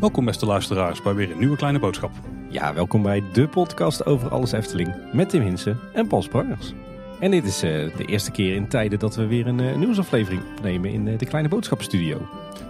Welkom beste luisteraars bij weer een nieuwe kleine boodschap. Ja, welkom bij de podcast over alles Efteling met Tim Hinsen en Paul Sprangers. En dit is eh, de eerste keer in tijden dat we weer een eh, nieuwsaflevering opnemen in eh, de Kleine Boodschappenstudio.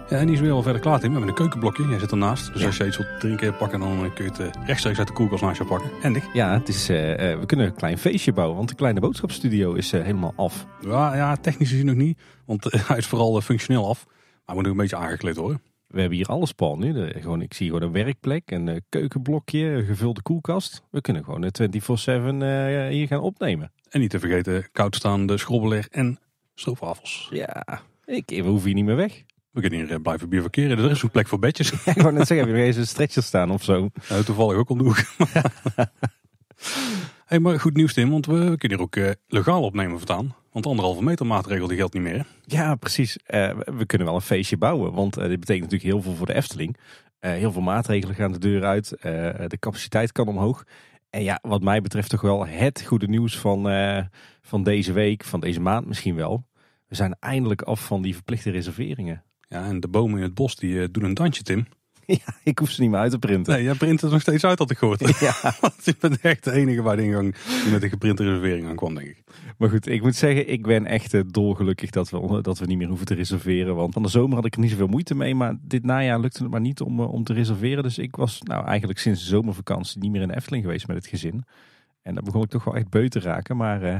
Ja, en die is weer al verder klaar Tim. We hebben een keukenblokje, jij zit ernaast. Dus Ja. als je iets wilt drinken pakken, dan kun je het rechtstreeks uit de koelkast naast je pakken. Handig. Ja, het is, we kunnen een klein feestje bouwen, want de Kleine Boodschappenstudio is helemaal af. Ja, ja, technisch gezien nog niet, want hij is vooral functioneel af. Maar moet nog een beetje aangekleed worden. We hebben hier alles, Paul, nu. De, gewoon, ik zie gewoon een werkplek, een eh, keukenblokje, een gevulde koelkast. We kunnen gewoon de 24-7 eh, hier gaan opnemen. En niet te vergeten, koudstaande schrobbelair en stroopwafels. Ja, ik, we hoeven hier niet meer weg. We kunnen hier eh, blijven bivakeren. Er is een plek voor bedjes. ik wou net zeggen, heb je nog eens een stretcher staan of zo? Toevallig ook om de hoek. hey, maar goed nieuws Tim, want we kunnen hier ook legaal opnemen voortaan. Want de anderhalve meter maatregel die geldt niet meer. hè? Ja, precies. Eh, we- kunnen wel een feestje bouwen, want eh, dit betekent natuurlijk heel veel voor de Efteling. Eh, heel veel maatregelen gaan de deur uit, de capaciteit kan omhoog. En ja, wat mij betreft toch wel het goede nieuws van, van deze week, van deze maand misschien wel. We zijn eindelijk af van die verplichte reserveringen. Ja, en de bomen in het bos die doen een dansje Tim. ja, ik hoef ze niet meer uit te printen. Nee, jij print het nog steeds uit had ik gehoord. Ja, Want je bent echt de enige bij de ingang die met een geprinte reservering aankwam, denk ik. maar goed, ik moet zeggen, ik ben echt eh, dolgelukkig dat we, dat we niet meer hoeven te reserveren. Want van de zomer had ik er niet zoveel moeite mee, maar dit najaar lukte het maar niet om, eh, om te reserveren. Dus ik was nou eigenlijk sinds de zomervakantie niet meer in de Efteling geweest met het gezin. En daar begon ik toch wel echt beu te raken. Maar, eh,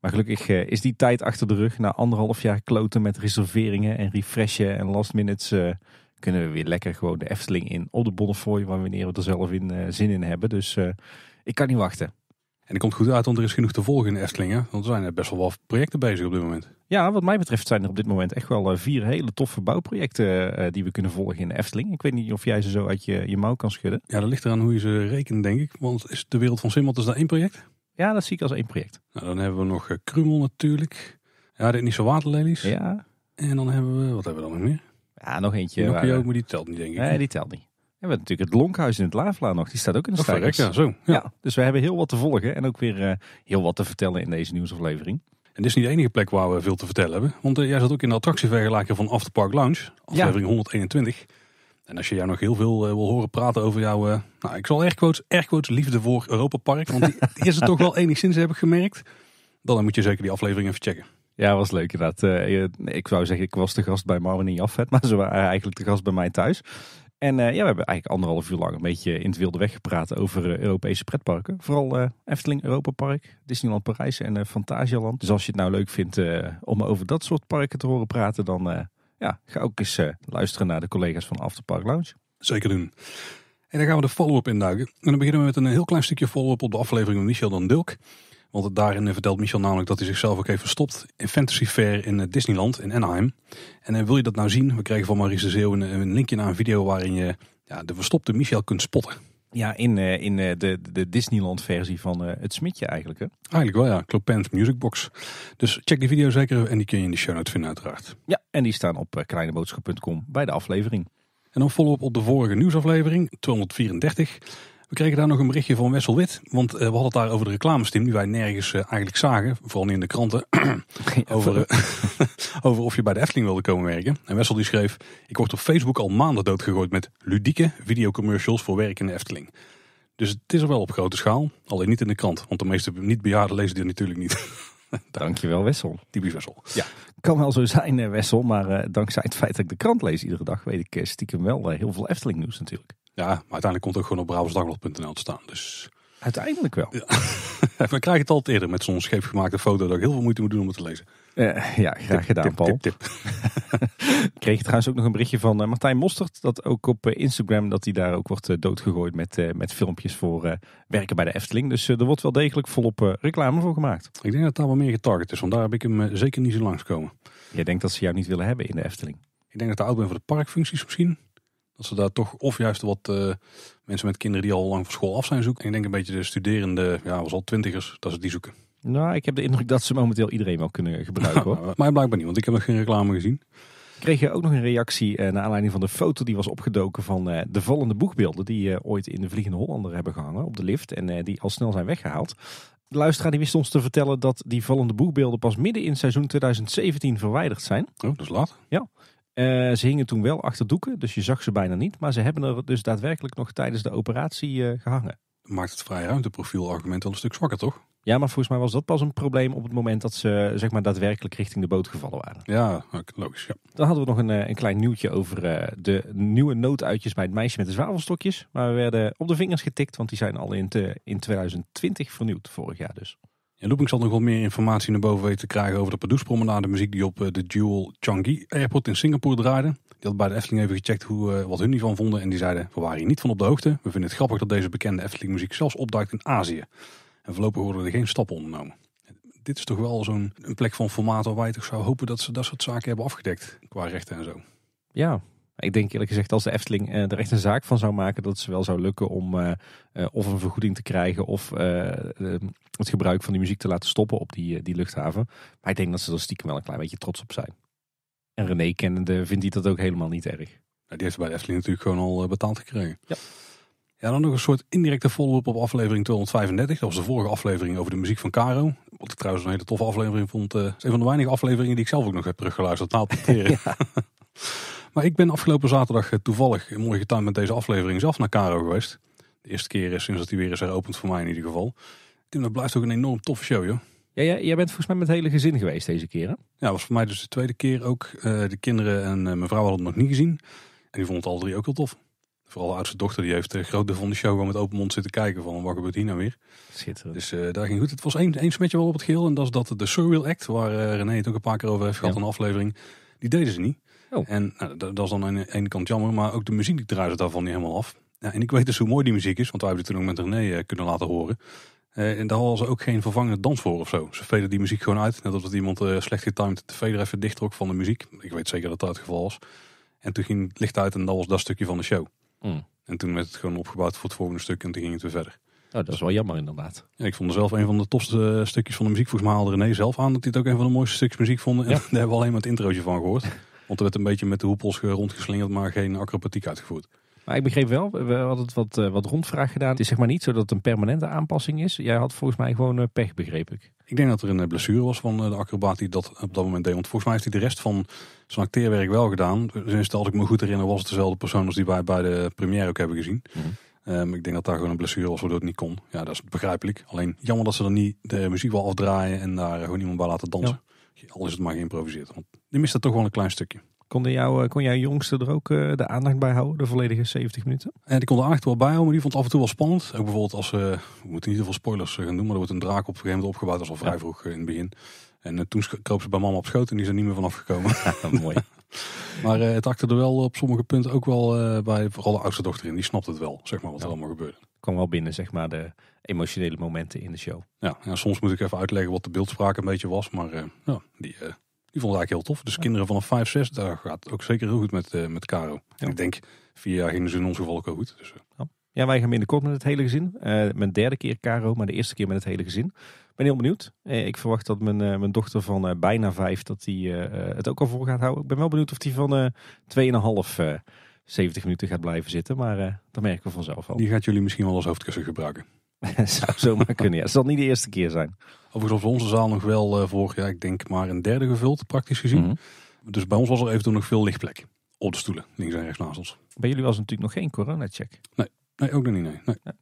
maar gelukkig is die tijd achter de rug. Na anderhalf jaar kloten met reserveringen en refreshen en last minutes... kunnen we weer lekker gewoon de Efteling in op de Bonnefoy, wanneer we er zelf in eh, zin in hebben. Dus eh, ik kan niet wachten. En dat komt goed uit, want er is genoeg te volgen in de Efteling. Hè? Want er zijn er best wel wat projecten bezig op dit moment. Ja, wat mij betreft zijn er op dit moment echt wel eh, vier hele toffe bouwprojecten die we kunnen volgen in de Efteling. Ik weet niet of jij ze zo uit je, je mouw kan schudden. Ja, dat ligt eraan hoe je ze rekent, denk ik. Want is de wereld van Simmelt is daar één project? Ja, dat zie ik als één project. Nou, dan hebben we nog Krummel natuurlijk. Ja, de Indische waterlelies. Ja, En dan hebben we, wat hebben we dan nog meer? Ja nog eentje. Waar, ook, maar die telt niet, denk ik. nee, die telt niet. En we hebben natuurlijk het Lonkhuis in het Laafla nog. Die staat ook in de stijgers. ja, zo. Ja. Ja, dus we hebben heel wat te volgen en ook weer eh, heel wat te vertellen in deze nieuwsaflevering. En dit is niet de enige plek waar we veel te vertellen hebben. Want eh, jij zat ook in de attractievergelijker van Afterpark Lounge. Aflevering 121. En als je jou nog heel veel eh, wil horen praten over jouw... eh, nou, ik zal airquotes, airquotes liefde voor Europa Park. Want die, die is er toch wel enigszins, heb ik gemerkt. Dan moet je zeker die aflevering even checken. Ja, was leuk inderdaad. Eh, ik zou zeggen, ik was de gast bij Marvin en Jafet, maar ze waren eigenlijk de gast bij mij thuis. En eh, ja, we hebben eigenlijk anderhalf uur lang een beetje in het wilde weg gepraat over eh, Europese pretparken. Vooral Efteling, Europa Park, Disneyland Parijs en Fantasialand. Dus als je het nou leuk vindt om over dat soort parken te horen praten, dan ja, ga ook eens luisteren naar de collega's van Afterpark Lounge. Zeker doen. En dan gaan we de follow-up induiken. En dan beginnen we met een heel klein stukje follow-up op de aflevering van Michel dan Dulk. Want daarin eh, vertelt Michel namelijk dat hij zichzelf ook heeft verstopt in Fantasy Fair in eh, Disneyland in Anaheim. En eh, wil je dat nou zien? We kregen van Maurice de Zeeuw een, een linkje naar een video waarin je ja, de verstopte Michel kunt spotten. Ja, in, in de, de Disneyland versie van het Smitje eigenlijk. Hè? Eigenlijk wel ja, Clopin's Music Box. Dus check die video zeker en die kun je in de show notes vinden uiteraard. Ja, en die staan op kleineboodschap.com bij de aflevering. En dan follow-up op de vorige nieuwsaflevering, 234. We kregen daar nog een berichtje van Wessel Wit. Want eh, we hadden het daar over de reclamesteam die wij nergens eh, eigenlijk zagen. Vooral niet in de kranten. over, eh, over of je bij de Efteling wilde komen werken. En Wessel die schreef, ik word op Facebook al maanden doodgegooid met ludieke videocommercials voor werk in de Efteling. Dus het is er wel op grote schaal, alleen niet in de krant. Want de meeste niet-bejaarden lezen die natuurlijk niet. Dankjewel Wessel. Typisch Wessel. Kan wel zo zijn, Wessel, maar dankzij het feit dat ik de krant lees iedere dag, weet ik stiekem wel heel veel Efteling nieuws natuurlijk. Ja, maar uiteindelijk komt het ook gewoon op brabantsdagblad.nl te staan. Dus Uiteindelijk wel. we krijgen het altijd eerder met zo'n scheefgemaakte foto dat ik heel veel moeite moet doen om het te lezen. Eh, ja, graag gedaan, tip, Paul. Tip, kreeg trouwens ook nog een berichtje van eh, Martijn Mostert, dat ook op eh, Instagram, dat hij daar ook wordt doodgegooid met, met filmpjes voor werken bij de Efteling. Dus er wordt wel degelijk volop reclame voor gemaakt. Ik denk dat daar wel meer getarget is, want daar heb ik hem zeker niet zo langs komen. Jij denkt dat ze jou niet willen hebben in de Efteling. Ik denk dat te oud ben voor de parkfuncties misschien. Dat ze daar toch of juist wat eh, mensen met kinderen die al lang van school af zijn zoeken. En ik denk een beetje de studerende, ja, was al twintigers, dat ze die zoeken. Nou, ik heb de indruk dat ze momenteel iedereen wel kunnen gebruiken hoor. maar blijkbaar niet, want ik heb nog geen reclame gezien. kreeg je ook nog een reactie eh, naar aanleiding van de foto die was opgedoken van eh, de vallende boegbeelden die ooit in de Vliegende Hollander hebben gehangen op de lift en die al snel zijn weggehaald. De luisteraar die wist ons te vertellen dat die vallende boegbeelden pas midden in seizoen 2017 verwijderd zijn. Oh, dat is laat. Eh, ze hingen toen wel achter doeken, dus je zag ze bijna niet. Maar ze hebben er dus daadwerkelijk nog tijdens de operatie eh, gehangen. Maakt het vrij ruimteprofiel argument wel een stuk zwakker, toch? Ja, maar volgens mij was dat pas een probleem op het moment dat ze zeg maar, daadwerkelijk richting de boot gevallen waren. Ja, logisch. Ja. Dan hadden we nog een, eh, een klein nieuwtje over de nieuwe nooduitjes bij het meisje met de zwavelstokjes. Maar we werden op de vingers getikt, want die zijn al in, te, in 2020 vernieuwd, vorig jaar dus. En Looping zal nog wat meer informatie naar boven weten te krijgen over de Pardoespromenade muziek die op eh, de Jewel Changi Airport in Singapore draaide. Die had bij de Efteling even gecheckt hoe, uh, wat hun hiervan vonden en die zeiden we waren hier niet van op de hoogte. We vinden het grappig dat deze bekende Efteling muziek zelfs opduikt in Azië. En voorlopig worden er geen stappen ondernomen. Dit is toch wel zo'n plek van formaat waar je toch zou hopen dat ze dat soort zaken hebben afgedekt qua rechten en zo. Ja, ik denk eerlijk gezegd als de Efteling uh, er echt een zaak van zou maken dat het ze wel zou lukken om uh, uh, of een vergoeding te krijgen of het gebruik van die muziek te laten stoppen op die, die luchthaven. Maar ik denk dat ze er stiekem wel een klein beetje trots op zijn. En René kennende vindt hij dat ook helemaal niet erg. Ja, die heeft bij de Efteling natuurlijk gewoon al betaald gekregen. Ja. Ja, dan nog een soort indirecte follow-up op aflevering 235. Dat was de vorige aflevering over de muziek van Caro. Wat ik trouwens een hele toffe aflevering vond. Het is een van de weinige afleveringen die ik zelf ook nog heb teruggeluisterd na het ja. Maar ik ben afgelopen zaterdag toevallig mooi getuimd met deze aflevering zelf naar Caro geweest. De eerste keer sinds dat hij weer is heropend voor mij in ieder geval. Dat blijft ook een enorm toffe show, joh. Ja, ja, jij bent volgens mij met het hele gezin geweest deze keer, hè? Ja, was voor mij dus de tweede keer ook. Uh, de kinderen en uh, mijn vrouw hadden het nog niet gezien. En die vonden het alle drie ook heel tof. Vooral de oudste dochter, die heeft de grote van de show gewoon met open mond zitten kijken van wat gebeurt hier nou weer. Schitterend. Dus uh, daar ging goed. Het was één, één smetje wel op het geheel en dat is dat de Surreal Act, waar René het ook een paar keer over heeft gehad, ja. een aflevering, die deden ze niet. Oh. En nou, dat, dat, is dan aan de ene kant jammer, maar ook de muziek die draaide daarvan niet helemaal af. Ja, en ik weet dus hoe mooi die muziek is, want wij hebben het toen ook met René uh, kunnen laten horen. Uh, en daar hadden ze ook geen vervangende dans voor of zo. Ze veden die muziek gewoon uit. Net als dat iemand uh, slecht getimed de veder even dicht trok van de muziek. Ik weet zeker dat dat het geval was. En toen ging het licht uit en dat was dat stukje van de show. Mm. En toen werd het gewoon opgebouwd voor het volgende stuk en toen ging het weer verder. Oh, dat is wel jammer inderdaad. Ja, ik vond er zelf een van de tofste stukjes van de muziek. Volgens mij haalde René zelf aan dat hij het ook een van de mooiste stukjes muziek vond. En ja. daar hebben we alleen maar het introotje van gehoord. Want er werd een beetje met de hoepels rondgeslingerd, maar geen acrobatiek uitgevoerd. Maar ik begreep wel, we hadden het wat, uh, wat rondvraag gedaan. Het is zeg maar niet zo dat het een permanente aanpassing is. Jij had volgens mij gewoon uh, pech, begreep ik. Ik denk dat er een blessure was van de acrobaat die dat op dat moment deed. Want volgens mij heeft hij de rest van zijn acteerwerk wel gedaan. Dus als ik me goed herinner was het dezelfde persoon als die wij bij de première ook hebben gezien. Mm -hmm. Um, ik denk dat daar gewoon een blessure was waardoor het niet kon. Ja, dat is begrijpelijk. Alleen jammer dat ze dan niet de muziek wel afdraaien en daar gewoon iemand bij laten dansen. Ja. Al is het maar geïmproviseerd. Want die mist er toch wel een klein stukje. Kon, jou, kon jouw jongste er ook uh, de aandacht bij houden, de volledige 70 minuten? En die kon de aandacht wel bijhouden, maar die vond het af en toe wel spannend. Ook bijvoorbeeld als, uh, we moeten niet te veel spoilers gaan doen, maar er wordt een draak op een gegeven moment opgebouwd. Dat was al vrij ja. vroeg in het begin. En uh, toen kroop ze bij mama op schoot en die is er niet meer vanaf gekomen. mooi. maar het akte er wel op sommige punten ook wel bij, vooral de oudste dochter in. Die snapt het wel, zeg maar, wat ja. er allemaal gebeurde. Kwam wel binnen, zeg maar, de emotionele momenten in de show. Ja, ja soms moet ik even uitleggen wat de beeldspraak een beetje was, maar ja, die... Die vond ik eigenlijk heel tof. Dus kinderen vanaf 5, 6, daar gaat het ook zeker heel goed met, met Caro. En ik denk, vier jaar gingen ze in ons geval ook goed. Dus. Ja, wij gaan binnenkort met het hele gezin. Uh, mijn derde keer Caro, maar de eerste keer met het hele gezin. Ik ben heel benieuwd. ik verwacht dat mijn, mijn dochter van bijna vijf, dat die het ook al voor gaat houden. Ik ben wel benieuwd of die van 2,5 70 minuten gaat blijven zitten. Maar dat merken we vanzelf al. Die gaat jullie misschien wel als hoofdkussen gebruiken. Zou zomaar kunnen, ja. Het zal niet de eerste keer zijn. Overigens was onze zaal nog wel vorig jaar, ik denk maar een derde gevuld, praktisch gezien. Mm -hmm. Dus bij ons was er eventueel nog veel lichtplek. Op de stoelen, links en rechts naast ons. Bij jullie was natuurlijk nog geen corona-check. Nee, nee, ook nog niet, nee. nee. Ja.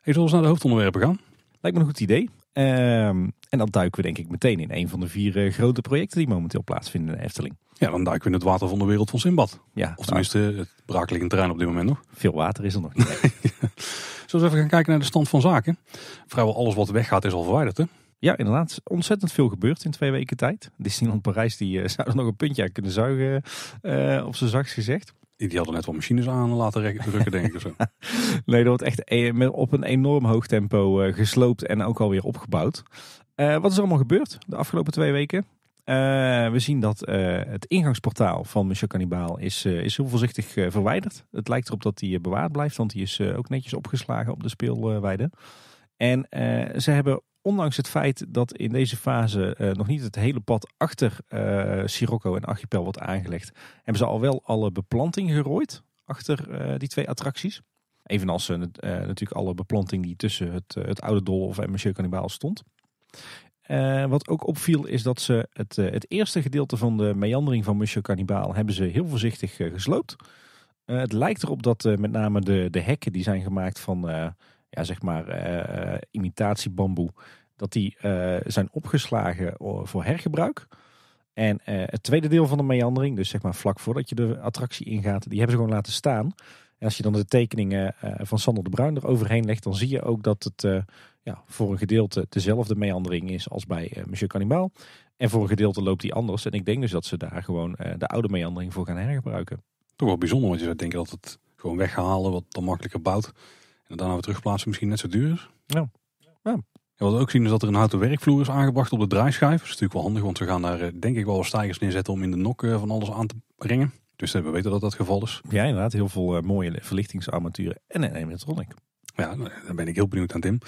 Hey, zullen we naar de hoofdonderwerpen gaan? Lijkt me een goed idee. Um, en dan duiken we denk ik meteen in een van de vier uh, grote projecten die momenteel plaatsvinden in de Efteling. Ja, dan duiken we in het water van de wereld van Simbad. Ja, of tenminste het braakliggend terrein op dit moment nog. Veel water is er nog niet. Zullen we even gaan kijken naar de stand van zaken? Vrijwel alles wat weggaat is al verwijderd hè? Ja, inderdaad. Ontzettend veel gebeurd in twee weken tijd. Disneyland Parijs die, uh, zou er nog een puntje uit kunnen zuigen, uh, op zijn zachtst gezegd. Die hadden net wel machines aan laten drukken, denk ik. Zo. nee, dat wordt echt e op een enorm hoog tempo uh, gesloopt en ook alweer opgebouwd. wat is er allemaal gebeurd de afgelopen twee weken? Uh, we zien dat het ingangsportaal van Monsieur Cannibal is, is heel voorzichtig verwijderd. Het lijkt erop dat die bewaard blijft, want die is ook netjes opgeslagen op de speelweide. En ze hebben, ondanks het feit dat in deze fase nog niet het hele pad achter Sirocco en Archipel wordt aangelegd, hebben ze al wel alle beplanting gerooid achter die twee attracties. Evenals uh, natuurlijk alle beplanting die tussen het, het oude Dolhof en Monsieur Cannibal stond. wat ook opviel is dat ze het, het eerste gedeelte van de meandering van Monsieur Cannibal hebben ze heel voorzichtig gesloopt. het lijkt erop dat met name de, de hekken die zijn gemaakt van ja, zeg maar imitatiebamboe, dat die zijn opgeslagen voor hergebruik. En het tweede deel van de meandering, dus zeg maar vlak voordat je de attractie ingaat, die hebben ze gewoon laten staan. En als je dan de tekeningen van Sander de Bruin eroverheen legt, dan zie je ook dat het ja, voor een gedeelte dezelfde meandering is als bij Monsieur Cannibal. En voor een gedeelte loopt die anders. En ik denk dus dat ze daar gewoon de oude meandering voor gaan hergebruiken. Toch wel bijzonder, want je zou denken dat het gewoon weghalen, wat dan makkelijker bouwt. En daarna weer terugplaatsen misschien net zo duur is. Ja. ja wat we ook zien is dat er een houten werkvloer is aangebracht op de draaischijf. Dat is natuurlijk wel handig, want we gaan daar eh, denk ik wel wat stijgers neerzetten om in de nok eh, van alles aan te brengen. Dus we weten dat dat het geval is. Ja, inderdaad. Heel veel eh, mooie verlichtingsarmaturen en een animatronic. Ja, daar ben ik heel benieuwd aan Tim.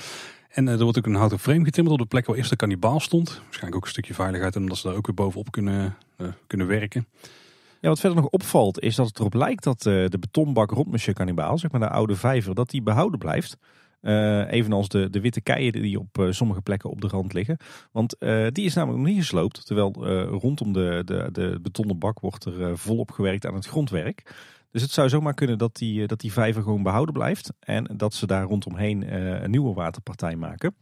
En er wordt ook een houten frame getimmerd op de plek waar eerst de kannibaal stond. Waarschijnlijk ook een stukje veiligheid, omdat ze daar ook weer bovenop kunnen, kunnen werken. Ja, wat verder nog opvalt is dat het erop lijkt dat de betonbak rond Monsieur Cannibaal, zeg maar de oude vijver, dat die behouden blijft. Uh, evenals de, de witte keien die op uh, sommige plekken op de rand liggen. Want die is namelijk nog niet gesloopt. Terwijl rondom de, de, de betonnen bak wordt er volop gewerkt aan het grondwerk. Dus het zou zomaar kunnen dat die, dat die vijver gewoon behouden blijft. En dat ze daar rondomheen een nieuwe waterpartij maken.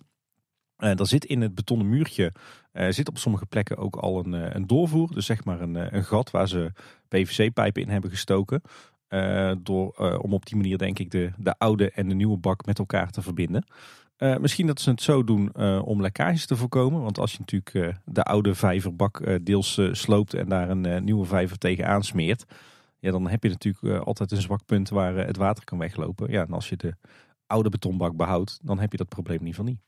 En er zit in het betonnen muurtje zit op sommige plekken ook al een, een doorvoer. Dus zeg maar een, een gat waar ze PVC-pijpen in hebben gestoken. Door, om op die manier denk ik de, de oude en de nieuwe bak met elkaar te verbinden. Misschien dat ze het zo doen om lekkages te voorkomen. Want als je natuurlijk de oude vijverbak deels sloopt en daar een nieuwe vijver tegen aansmeert. Ja, dan heb je natuurlijk altijd een zwak punt waar het water kan weglopen. Ja, en als je de oude betonbak behoudt, dan heb je dat probleem niet van niet.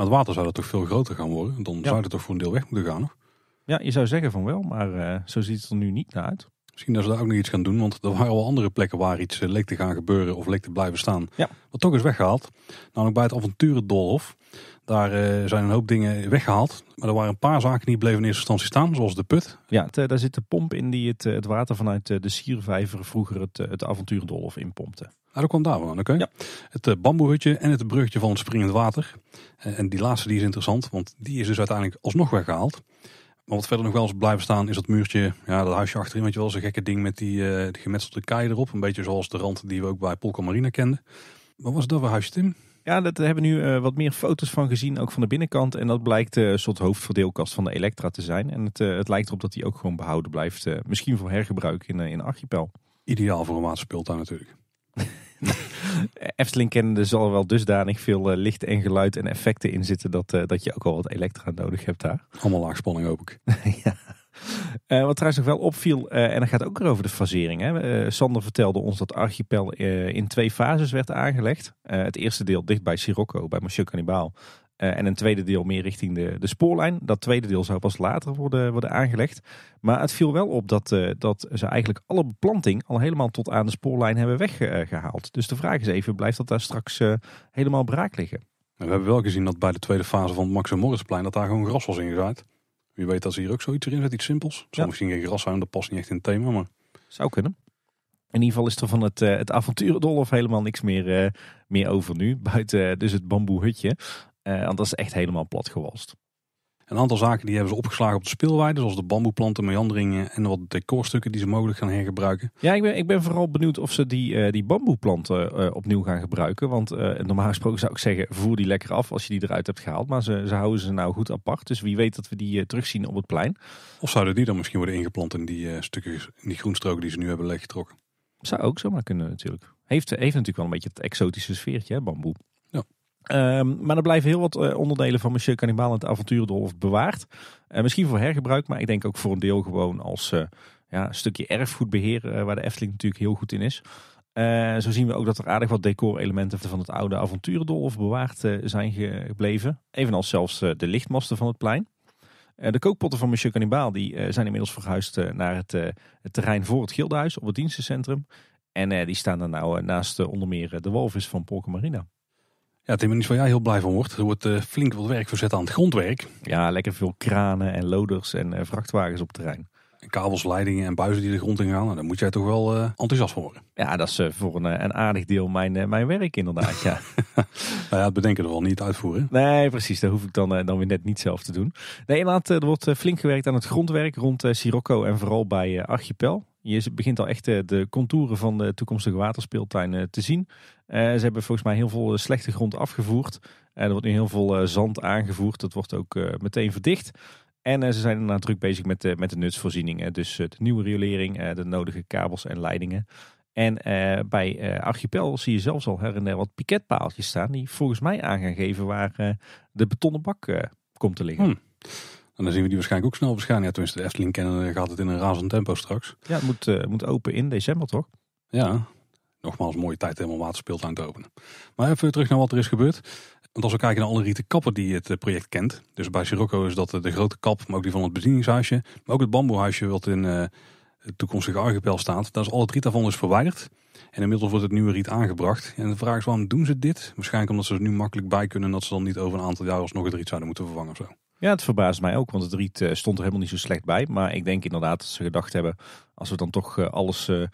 Maar het water zou er toch veel groter gaan worden? Dan zou het toch voor een deel weg moeten gaan? Nog? Ja, je zou zeggen van wel, maar zo ziet het er nu niet naar uit. Misschien dat ze daar ook nog iets gaan doen. Want er waren al andere plekken waar iets eh, leek te gaan gebeuren of leek te blijven staan. Ja. Wat toch is weggehaald. Namelijk bij het avonturendolhof. Daar uh, zijn een hoop dingen weggehaald. Maar er waren een paar zaken die bleven in eerste instantie staan. Zoals de put. Ja, het, daar zit de pomp in die het, het water vanuit de siervijver vroeger het, het avonturendolhof inpompte. Ah, dat kwam daar van, oké. Ja. Het uh, bamboehutje en het bruggetje van het springend water. en die laatste die is interessant, want die is dus uiteindelijk alsnog weggehaald. Maar wat verder nog wel eens blijven staan is dat muurtje, ja, dat huisje achterin, weet je wel, zo'n gekke ding met die, uh, die gemetselde kei erop. Een beetje zoals de rand die we ook bij Polka Marina kenden. Wat was dat voor huisje, Tim? Ja, daar hebben we nu uh, wat meer foto's van gezien, ook van de binnenkant. En dat blijkt uh, een soort hoofdverdeelkast van de Elektra te zijn. En het, het lijkt erop dat die ook gewoon behouden blijft. misschien voor hergebruik in, in Archipel. Ideaal voor een waterspeeltuin natuurlijk. Efteling kennende zal er wel dusdanig veel uh, licht en geluid en effecten in zitten dat, uh, dat je ook al wat elektra nodig hebt daar. Allemaal laagspanning hoop ik. ja. Uh, wat trouwens nog wel opviel, en dan gaat ook weer over de fasering. Hè. Sander vertelde ons dat Archipel in twee fases werd aangelegd. het eerste deel dicht bij Sirocco, bij Monsieur Cannibal. Uh, en een tweede deel meer richting de, de spoorlijn. Dat tweede deel zou pas later worden, worden aangelegd. Maar het viel wel op dat, uh, dat ze eigenlijk alle beplanting al helemaal tot aan de spoorlijn hebben weggehaald. dus de vraag is even, blijft dat daar straks uh, helemaal braak liggen? We hebben wel gezien dat bij de tweede fase van het Max Morrisplein dat daar gewoon gras was ingezaaid. Wie weet dat ze hier ook zoiets erin zet, iets simpels. Het zal misschien geen gras zijn, dat past niet echt in het thema, maar... Zou kunnen. In ieder geval is er van het, het avonturendolhof helemaal niks meer, meer over nu. Buiten dus het bamboehutje. Uh, want dat is echt helemaal plat gewalst. Een aantal zaken die hebben ze opgeslagen op de speelweide. Zoals de bamboeplanten, meanderingen en wat decorstukken die ze mogelijk gaan hergebruiken. Ja, ik ben, ik ben vooral benieuwd of ze die, uh, die bamboeplanten uh, opnieuw gaan gebruiken. Want normaal gesproken zou ik zeggen, voer die lekker af als je die eruit hebt gehaald. Maar ze, ze houden ze nou goed apart. Dus wie weet dat we die terugzien op het plein. Of zouden die dan misschien worden ingeplant in die stukjes, in die groenstroken die ze nu hebben leeggetrokken? Zou ook zomaar kunnen natuurlijk. Heeft, heeft natuurlijk wel een beetje het exotische sfeertje, hè, bamboe. Um, maar er blijven heel wat uh, onderdelen van Monsieur Cannibal en het avonturendolf bewaard. Uh, misschien voor hergebruik, maar ik denk ook voor een deel gewoon als uh, ja, stukje erfgoedbeheer, waar de Efteling natuurlijk heel goed in is. zo zien we ook dat er aardig wat decorelementen van het oude avonturendolf bewaard zijn gebleven. Evenals zelfs de lichtmasten van het plein. de kookpotten van Monsieur Cannibal die, zijn inmiddels verhuisd naar het, terrein voor het Gildenhuis op het dienstencentrum. En die staan er nou naast onder meer de walvis van Polka Marina. Ja, Tim, is waar jij heel blij van wordt. Er wordt uh, flink wat werk verzet aan het grondwerk. Ja, lekker veel kranen en loders en uh, vrachtwagens op het terrein. kabels, leidingen en buizen die de grond in gaan. Nou, daar moet jij toch wel uh, enthousiast voor worden. Ja, dat is voor een, een, aardig deel mijn, mijn werk inderdaad. ja. nou ja, het bedenken er wel niet uitvoeren. Nee, precies. Dat hoef ik dan, dan weer net niet zelf te doen. Nee, inderdaad, er wordt flink gewerkt aan het grondwerk rond Sirocco en vooral bij Archipel. Je begint al echt de contouren van de toekomstige waterspeeltuin te zien. ze hebben volgens mij heel veel slechte grond afgevoerd. er wordt nu heel veel zand aangevoerd. Dat wordt ook meteen verdicht. En ze zijn inderdaad druk bezig met de, met de nutsvoorzieningen. Dus de nieuwe riolering, de nodige kabels en leidingen. En bij Archipel zie je zelfs al her en der wat piketpaaltjes staan. Die volgens mij aan gaan geven waar de betonnen bak komt te liggen. Hmm. En dan zien we die waarschijnlijk ook snel verschijnen. Ja, tenminste, de Efteling kennen gaat het in een razend tempo straks. Ja, het moet, uh, moet open in december toch? Ja, nogmaals, mooie tijd helemaal waterspeeltuin te openen. Maar even terug naar wat er is gebeurd. Want als we kijken naar alle rieten kappen die het project kent. Dus bij Sirocco is dat de grote kap, maar ook die van het bedieningshuisje. Maar ook het bamboehuisje wat in uh, het toekomstige archipel staat. Daar is al het riet daarvan dus verwijderd. En inmiddels wordt het nieuwe riet aangebracht. En de vraag is waarom doen ze dit? Waarschijnlijk omdat ze er nu makkelijk bij kunnen. En dat ze dan niet over een aantal jaar alsnog het riet zouden moeten vervangen of zo. Ja, het verbaast mij ook, want het riet stond er helemaal niet zo slecht bij. Maar ik denk inderdaad dat ze gedacht hebben, als we dan toch alles uh,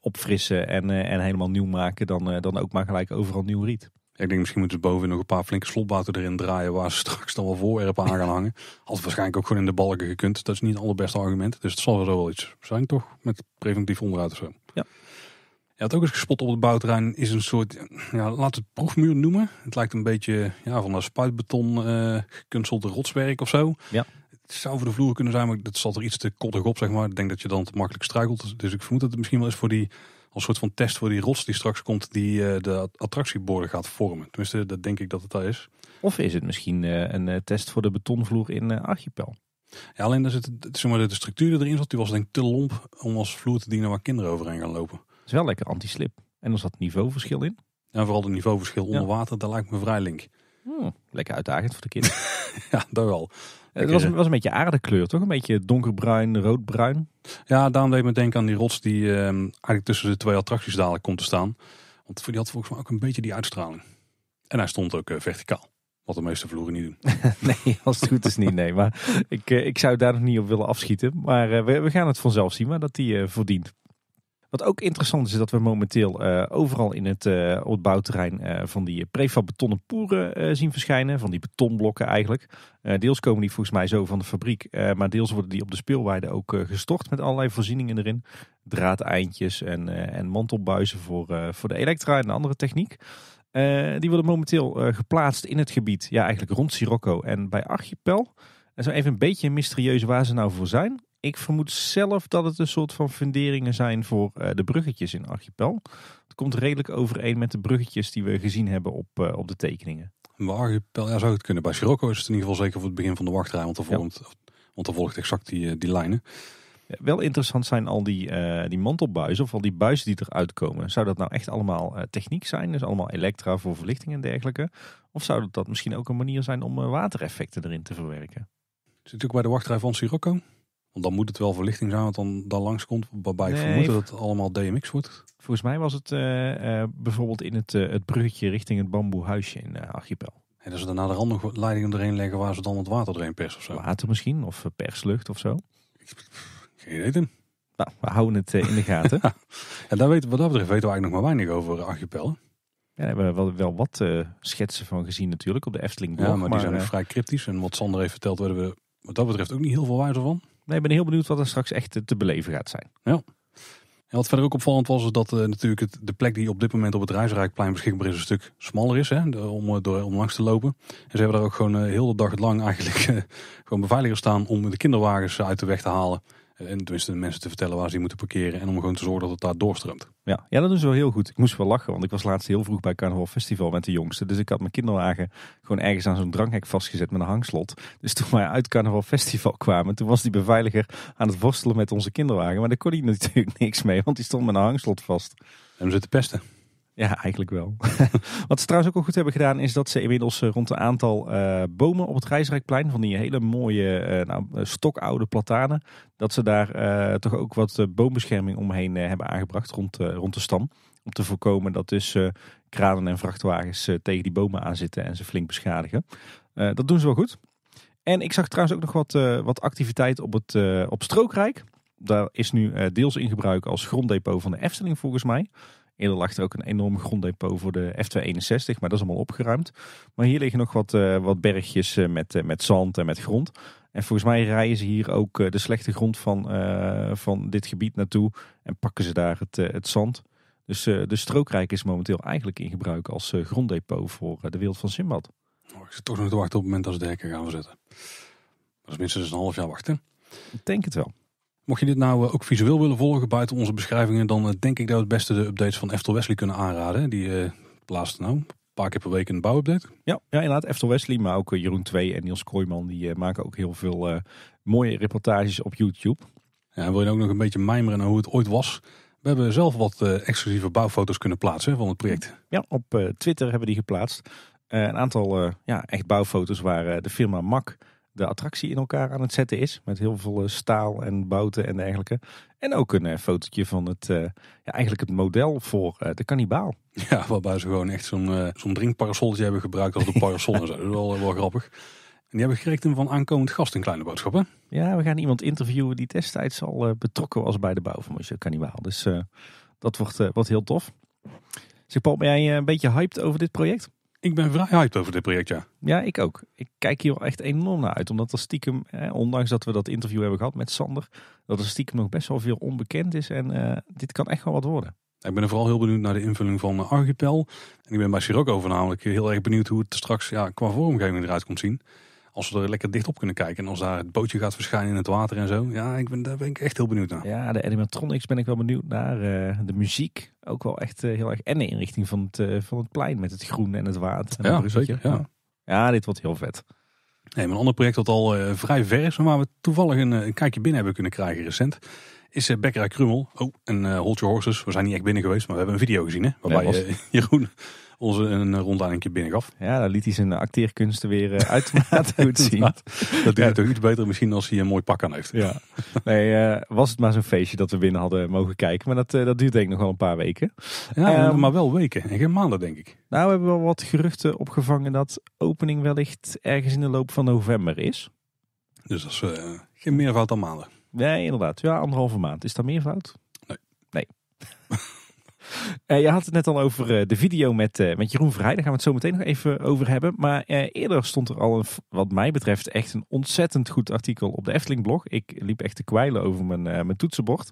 opfrissen en, en helemaal nieuw maken, dan, dan ook maar gelijk overal nieuw riet. ik denk misschien moeten ze boven nog een paar flinke slotbouten erin draaien waar ze straks dan wel voorwerpen aan gaan hangen. Had waarschijnlijk ook gewoon in de balken gekund. Dat is niet het allerbeste argument. Dus het zal er wel iets zijn toch, met preventief onderhoud of zo. Ja. Het ook eens gespot op het bouwterrein is een soort, ja, laat het proefmuur noemen. Het lijkt een beetje ja, van een spuitbeton uh, gekunstelde rotswerk of zo. Ja. Het zou voor de vloer kunnen zijn, maar dat zat er iets te koddig op, zeg maar. Ik denk dat je dan te makkelijk struikelt. Dus ik vermoed dat het misschien wel is voor die, als soort van test voor die rots die straks komt, die uh, de attractieborden gaat vormen. Tenminste, dat denk ik dat het daar is. Of is het misschien uh, een test voor de betonvloer in Archipel? Ja, alleen daar zit, zeg maar, de structuur erin zat, die was denk ik te lomp om als vloer te dienen waar kinderen overheen gaan lopen is wel lekker anti-slip. En er zat niveauverschil in. En vooral het niveauverschil onder water, daar lijkt me vrij link. Hmm, lekker uitdagend voor de kinderen. ja, dat wel. Het was, was een beetje aardekleur, toch? Een beetje donkerbruin, roodbruin. Ja, daarom deed ik me denken aan die rots die uh, eigenlijk tussen de twee attracties dadelijk komt te staan. Want die had volgens mij ook een beetje die uitstraling. En hij stond ook uh, verticaal. Wat de meeste vloeren niet doen. nee, als het goed is niet. Nee, maar ik, uh, ik zou daar nog niet op willen afschieten. Maar we, we, gaan het vanzelf zien, maar dat die verdient. Wat ook interessant is, dat we momenteel uh, overal in het, uh, op het bouwterrein uh, van die prefab betonnen poeren zien verschijnen. Van die betonblokken eigenlijk. deels komen die volgens mij zo van de fabriek. maar deels worden die op de speelweide ook gestort met allerlei voorzieningen erin. Draadeindjes en, en mantelbuizen voor, voor de elektra en de andere techniek. die worden momenteel geplaatst in het gebied, ja eigenlijk rond Sirocco en bij Archipel. En zo even een beetje mysterieus waar ze nou voor zijn. Ik vermoed zelf dat het een soort van funderingen zijn voor uh, de bruggetjes in Archipel. Het komt redelijk overeen met de bruggetjes die we gezien hebben op, uh, op de tekeningen. Bij Archipel ja, zou het kunnen. Bij Scirocco is het in ieder geval zeker voor het begin van de wachtrij. Want er volgt, ja. want er volgt exact die, eh, die lijnen. Ja, wel interessant zijn al die, uh, die mantelbuizen of al die buizen die eruit komen. Zou dat nou echt allemaal uh, techniek zijn? Dus allemaal elektra voor verlichting en dergelijke? Of zou dat misschien ook een manier zijn om uh, watereffecten erin te verwerken? Zit ook bij de wachtrij van Sirocco? Want dan moet het wel verlichting zijn wat dan, dan langskomt. Waarbij ik nee, vermoed dat het allemaal DMX wordt. Volgens mij was het uh, uh, bijvoorbeeld in het, uh, het bruggetje richting het bamboehuisje in Archipel. En dat ze daarna de rand nog leidingen erheen leggen waar ze dan het water erin persen of zo. Water misschien, of perslucht of zo. Geen idee. Nou, we houden het in de gaten. ja, daar weten, wat dat betreft weten we eigenlijk nog maar weinig over Archipel. Ja, daar hebben we wel, wel wat schetsen van gezien natuurlijk op de Efteling blog. Ja, maar die zijn vrij cryptisch. En wat Sander heeft verteld, werden we wat dat betreft ook niet heel veel wijzer van. Ik ben heel benieuwd wat er straks echt te beleven gaat zijn. Ja. En wat verder ook opvallend was, is dat uh, natuurlijk de plek die op dit moment op het Reisrijkplein beschikbaar is, een stuk smaller is hè, om, door, om langs te lopen. En ze hebben daar ook gewoon heel de dag lang eigenlijk gewoon beveiligers staan om de kinderwagens uit de weg te halen. En tenminste de mensen te vertellen waar ze die moeten parkeren. En om gewoon te zorgen dat het daar doorstroomt. Ja, ja, dat doen ze wel heel goed. Ik moest wel lachen, want ik was laatst heel vroeg bij Carnaval Festival met de jongste. Dus ik had mijn kinderwagen gewoon ergens aan zo'n dranghek vastgezet met een hangslot. Dus toen wij uit Carnaval Festival kwamen, toen was die beveiliger aan het worstelen met onze kinderwagen. Maar daar kon hij natuurlijk niks mee, want die stond met een hangslot vast. En we zitten pesten. Ja, eigenlijk wel. Wat ze trouwens ook al goed hebben gedaan, is dat ze inmiddels rond een aantal uh, bomen op het Rijsrijkplein, van die hele mooie uh, nou, stokoude platanen, dat ze daar toch ook wat boombescherming omheen hebben aangebracht rond, rond de stam. Om te voorkomen dat dus kranen en vrachtwagens tegen die bomen aanzitten en ze flink beschadigen. dat doen ze wel goed. En ik zag trouwens ook nog wat, wat activiteit op, het, op Strookrijk. Daar is nu deels in gebruik als gronddepot van de Efteling volgens mij. Eerder lag er ook een enorm gronddepot voor de F261, maar dat is allemaal opgeruimd. Maar hier liggen nog wat, wat bergjes met, met zand en met grond. En volgens mij rijden ze hier ook de slechte grond van, van dit gebied naartoe en pakken ze daar het, het zand. Dus de Strookrijk is momenteel eigenlijk in gebruik als gronddepot voor de wereld van Simbad. Oh, ik zit toch nog te wachten op het moment als de hekken gaan verzetten. Dat is minstens een half jaar wachten. Ik denk het wel. Mocht je dit nou eh, ook visueel willen volgen buiten onze beschrijvingen, dan eh, denk ik dat we het beste de updates van Eftel Wesley kunnen aanraden. Die uh, plaatst nou een paar keer per week een bouwupdate. Ja, ja inderdaad. Eftel Wesley, maar ook Jeroen 2 en Niels Kooijman, die maken ook heel veel mooie reportages op YouTube. Ja, en wil je ook nog een beetje mijmeren naar hoe het ooit was? We hebben zelf wat exclusieve bouwfoto's kunnen plaatsen van het project. Ja, op Twitter hebben die geplaatst. Eh, een aantal eh, ja, echt bouwfoto's waar eh, de firma MAC de attractie in elkaar aan het zetten is. Met heel veel staal en bouten en dergelijke. En ook een fotootje van het, ja, eigenlijk het model voor de kannibaal. Ja, waarbij ze gewoon echt zo'n zo'n drinkparasolletje hebben gebruikt als de parasol en zo. Dat is wel, wel grappig. En die hebben gekregen van aankomend gast in Kleine Boodschappen. Ja, we gaan iemand interviewen die destijds al betrokken was bij de bouw van Monsieur Kannibaal. Dus dat wordt, wordt heel tof. Zeg Paul, ben jij een beetje hyped over dit project? Ik ben vrij hyped over dit project, ja. Ja, ik ook. Ik kijk hier echt enorm naar uit. Omdat er stiekem, ondanks dat we dat interview hebben gehad met Sander, dat er stiekem nog best wel veel onbekend is. En uh, dit kan echt wel wat worden. Ik ben er vooral heel benieuwd naar de invulling van eh, Archipel. En ik ben bij Sirocco voornamelijk heel erg benieuwd hoe het straks ja, qua vormgeving eruit komt zien. Als we er lekker dicht op kunnen kijken. En als daar het bootje gaat verschijnen in het water en zo. Ja, ik ben, daar ben ik echt heel benieuwd naar. Ja, de animatronics ben ik wel benieuwd naar. Uh, de muziek ook wel echt uh, heel erg. En de inrichting van het, uh, van het plein met het groen en het water. En ja, zeker. Ja. ja, dit wordt heel vet. Nee, een ander project dat al vrij ver is. Maar waar we toevallig een, een, kijkje binnen hebben kunnen krijgen recent. Is uh, Bekkerij Krummel. Oh, en Hold Your Horses. We zijn niet echt binnen geweest, maar we hebben een video gezien. Hè, waarbij ja, Jeroen onze een rondleiding een keer binnen gaf. Ja, daar liet hij zijn acteerkunsten weer uh, uitermate goed zien. dat doet ja. toch iets beter misschien als hij een mooi pak aan heeft. Ja. Nee, uh, was het maar zo'n feestje dat we binnen hadden mogen kijken. Maar dat, uh, dat duurt denk ik nog wel een paar weken. Ja, um, maar wel weken en geen maanden denk ik. Nou, we hebben wel wat geruchten opgevangen dat opening wellicht ergens in de loop van november is. Dus dat is geen meervoud dan maanden. Nee, inderdaad. Ja, anderhalve maand. Is dat meervoud? Nee. Nee. Uh, je had het net al over uh, de video met, uh, met Jeroen Vrij. Daar gaan we het zo meteen nog even over hebben. Maar eerder stond er al, een, wat mij betreft, echt een ontzettend goed artikel op de Efteling-blog. Ik liep echt te kwijlen over mijn, mijn toetsenbord.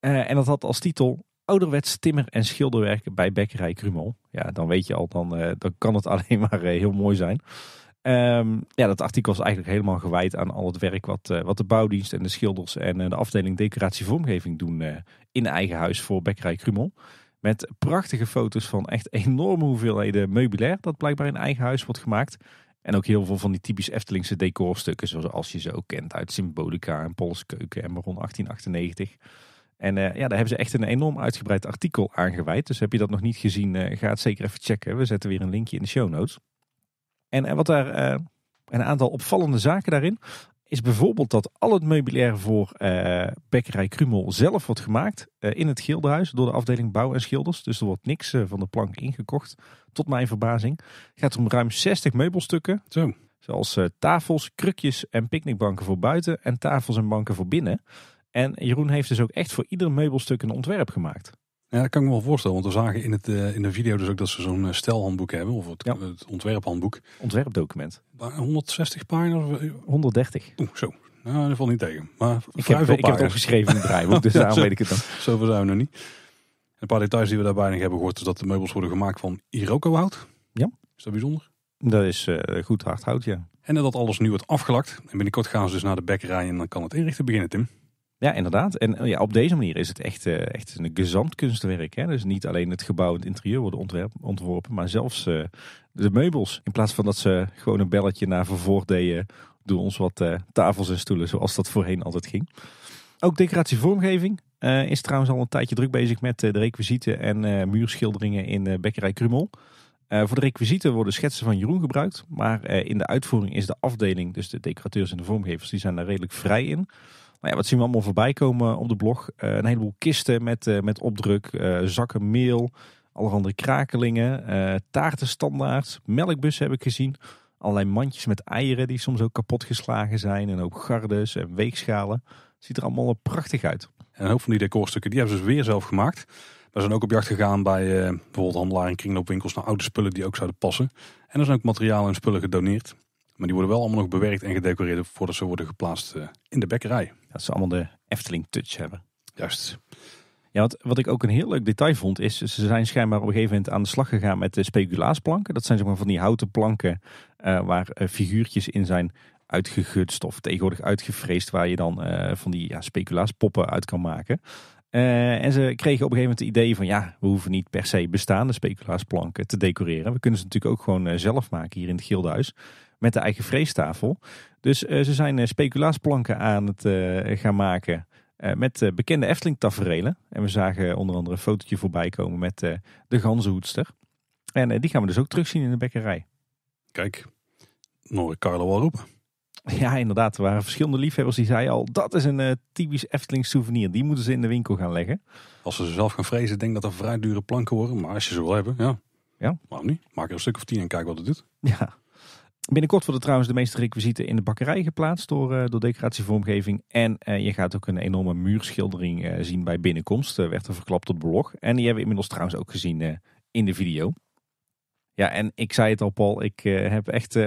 en dat had als titel Ouderwets timmer- en schilderwerk bij Bekkerij Krumel. Ja, dan weet je al, dan, dan kan het alleen maar heel mooi zijn. Um, ja, dat artikel was eigenlijk helemaal gewijd aan al het werk wat, wat de bouwdienst en de schilders en de afdeling decoratie vormgeving doen in eigen huis voor Bekkerij Krumel. Met prachtige foto's van echt enorme hoeveelheden meubilair dat blijkbaar in eigen huis wordt gemaakt. En ook heel veel van die typisch Eftelingse decorstukken, zoals je ze ook kent uit Symbolica en Polskeuken en Baron 1898. En uh, ja, daar hebben ze echt een enorm uitgebreid artikel aan gewijd. Dus heb je dat nog niet gezien, uh, ga het zeker even checken. We zetten weer een linkje in de show notes. En, en wat daar, uh, een aantal opvallende zaken daarin is bijvoorbeeld dat al het meubilair voor uh, Bekkerij Krumel zelf wordt gemaakt uh, in het Gildenhuis door de afdeling Bouw en Schilders. Dus er wordt niks uh, van de plank ingekocht, tot mijn verbazing. Het gaat om ruim 60 meubelstukken. Zo. Zoals tafels, krukjes en picknickbanken voor buiten en tafels en banken voor binnen. En Jeroen heeft dus ook echt voor ieder meubelstuk een ontwerp gemaakt. Ja, dat kan ik me wel voorstellen. Want we zagen in, het, uh, in de video dus ook dat ze zo'n stelhandboek hebben. Of het, ja. het ontwerphandboek. Ontwerpdocument. 160 pagina's? 130. Oeh, zo. Nou, dat valt niet tegen. Maar ik heb, ik heb het opgeschreven in het draaiboek, dus daarom weet ik het dan. Zoveel zijn we nog niet. Een paar details die we daarbij nog hebben gehoord is dat de meubels worden gemaakt van Iroko hout. Ja. Is dat bijzonder? Dat is uh, goed hard hout, ja. En dat alles nu wordt afgelakt. En binnenkort gaan ze dus naar de bekkerij en dan kan het inrichten beginnen, Tim. Ja, inderdaad. En ja, op deze manier is het echt, uh, echt een gezamtkunstwerk. Hè? Dus niet alleen het gebouw en het interieur worden ontworpen, maar zelfs uh, de meubels. In plaats van dat ze gewoon een belletje naar vervoer deden, doen ons wat uh, tafels en stoelen, zoals dat voorheen altijd ging. Ook decoratievormgeving is trouwens al een tijdje druk bezig met de requisieten en muurschilderingen in Bekkerij Krummel. voor de requisieten worden schetsen van Jeroen gebruikt, maar in de uitvoering is de afdeling, dus de decorateurs en de vormgevers, die zijn daar redelijk vrij in. Ja, wat zien we allemaal voorbij komen op de blog? Uh, een heleboel kisten met, uh, met opdruk, zakken meel, allerhande krakelingen, taarten standaard, melkbussen heb ik gezien. Allerlei mandjes met eieren die soms ook kapot geslagen zijn. En ook gardes en weegschalen. Ziet er allemaal prachtig uit. En een hoop van die decorstukken die hebben ze weer zelf gemaakt. We zijn ook op jacht gegaan bij bijvoorbeeld handelaar en kringloopwinkels naar oude spullen die ook zouden passen. En er zijn ook materialen en spullen gedoneerd. Maar die worden wel allemaal nog bewerkt en gedecoreerd voordat ze worden geplaatst uh, in de bekkerij. Dat ze allemaal de Efteling touch hebben. Juist. Ja, wat, wat ik ook een heel leuk detail vond is, ze zijn schijnbaar op een gegeven moment aan de slag gegaan met de speculaasplanken. Dat zijn zeg maar van die houten planken uh, waar figuurtjes in zijn uitgegutst of tegenwoordig uitgevreesd, waar je dan van die ja, speculaaspoppen uit kan maken. Uh, en ze kregen op een gegeven moment het idee van ja, we hoeven niet per se bestaande speculaasplanken te decoreren. We kunnen ze natuurlijk ook gewoon zelf maken hier in het Gildenhuis met de eigen vreestafel. Dus uh, ze zijn speculaasplanken aan het gaan maken met bekende Efteling taferelen. En we zagen onder andere een fotootje voorbij komen met de ganzenhoedster. En die gaan we dus ook terugzien in de bekkerij. Kijk, nog Carlo wel roepen. Ja, inderdaad. Er waren verschillende liefhebbers die zeiden al... dat is een uh, typisch Efteling souvenir. Die moeten ze in de winkel gaan leggen. Als ze zelf gaan vrezen, denk dat er vrij dure planken worden. Maar als je ze wil hebben, ja. Ja. Waarom niet? Maak er een stuk of tien en kijk wat het doet. Ja. Binnenkort worden trouwens de meeste requisieten in de bakkerij geplaatst door, uh, door decoratievormgeving. En uh, je gaat ook een enorme muurschildering uh, zien bij binnenkomst. werd er verklapt op blog. En die hebben we inmiddels trouwens ook gezien in de video. Ja, en ik zei het al, Paul. Ik heb echt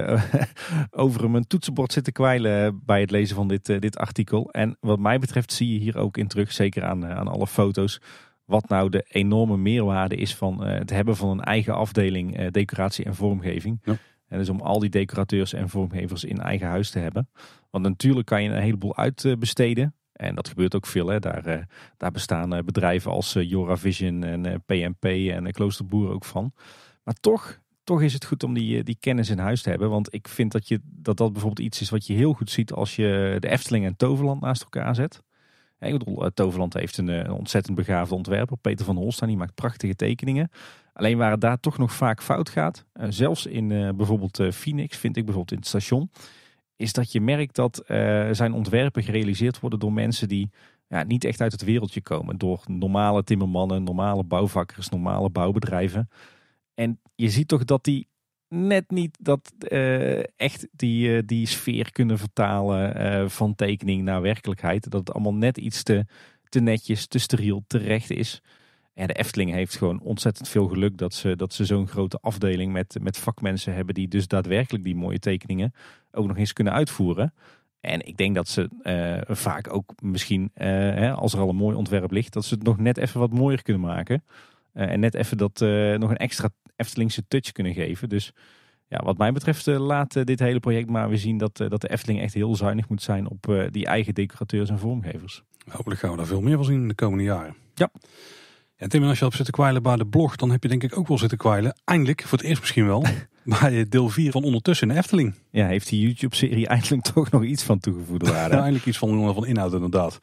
over mijn toetsenbord zitten kwijlen bij het lezen van dit, dit artikel. En wat mij betreft zie je hier ook in terug, zeker aan, aan alle foto's, wat nou de enorme meerwaarde is van het hebben van een eigen afdeling decoratie en vormgeving. Ja. En dus om al die decorateurs en vormgevers in eigen huis te hebben. Want natuurlijk kan je een heleboel uitbesteden. En dat gebeurt ook veel. Hè. Daar, daar bestaan bedrijven als Joravision en PMP en Kloosterboer ook van. Maar toch, toch is het goed om die, die kennis in huis te hebben. Want ik vind dat, je, dat dat bijvoorbeeld iets is wat je heel goed ziet als je de Efteling en Toverland naast elkaar zet. Ik bedoel, eh, Toverland heeft een, een ontzettend begaafde ontwerper, Peter van Holstein, die maakt prachtige tekeningen. Alleen waar het daar toch nog vaak fout gaat, eh, zelfs in uh, bijvoorbeeld Phoenix, vind ik bijvoorbeeld in het station, is dat je merkt dat zijn ontwerpen gerealiseerd worden door mensen die ja, niet echt uit het wereldje komen. Door normale timmermannen, normale bouwvakkers, normale bouwbedrijven. En je ziet toch dat die net niet dat echt die, die sfeer kunnen vertalen van tekening naar werkelijkheid. Dat het allemaal net iets te, te netjes, te steriel, terecht is. En de Efteling heeft gewoon ontzettend veel geluk dat ze, dat ze zo'n grote afdeling met, met vakmensen hebben die dus daadwerkelijk die mooie tekeningen ook nog eens kunnen uitvoeren. En ik denk dat ze vaak ook misschien, hè, als er al een mooi ontwerp ligt, dat ze het nog net even wat mooier kunnen maken. en net even dat nog een extra Eftelingse touch kunnen geven. Dus ja, wat mij betreft laat dit hele project maar weer zien dat, dat de Efteling echt heel zuinig moet zijn op die eigen decorateurs en vormgevers. Hopelijk gaan we daar veel meer van zien in de komende jaren. Ja. En Tim, als je op zit te kwijlen bij de blog, dan heb je denk ik ook wel zitten kwijlen. Eindelijk, voor het eerst misschien wel, bij deel 4 van Ondertussen in de Efteling. Ja, heeft die YouTube-serie eindelijk toch nog iets van toegevoegde waarde? ja, eindelijk iets van, van inhoud inderdaad.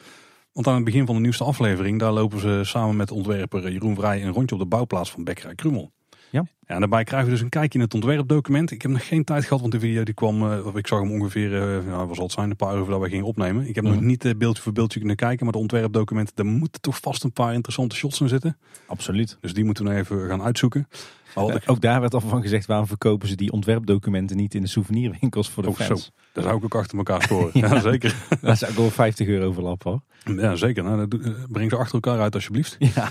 Want aan het begin van de nieuwste aflevering, daar lopen ze samen met ontwerper Jeroen Vrij een rondje op de bouwplaats van Bekkerij Krummel. Ja. ja, en daarbij krijgen we dus een kijkje in het ontwerpdocument. Ik heb nog geen tijd gehad, want de video die kwam, uh, ik zag hem ongeveer, uh, ja, was het zijn, een paar uur voordat wij gingen opnemen. Ik heb nog niet uh, beeldje voor beeldje kunnen kijken, maar de ontwerpdocument, daar moeten toch vast een paar interessante shots in zitten. Absoluut. Dus die moeten we even gaan uitzoeken. Maar ik... Ook daar werd al van gezegd, waarom verkopen ze die ontwerpdocumenten niet in de souvenirwinkels voor de ook fans? Zo. Daar zou ik ook achter elkaar scoren. ja. ja, zeker. Daar zou ik wel 50 euro overlap hoor. Ja, zeker. Nou, breng ze achter elkaar uit alsjeblieft. Ja.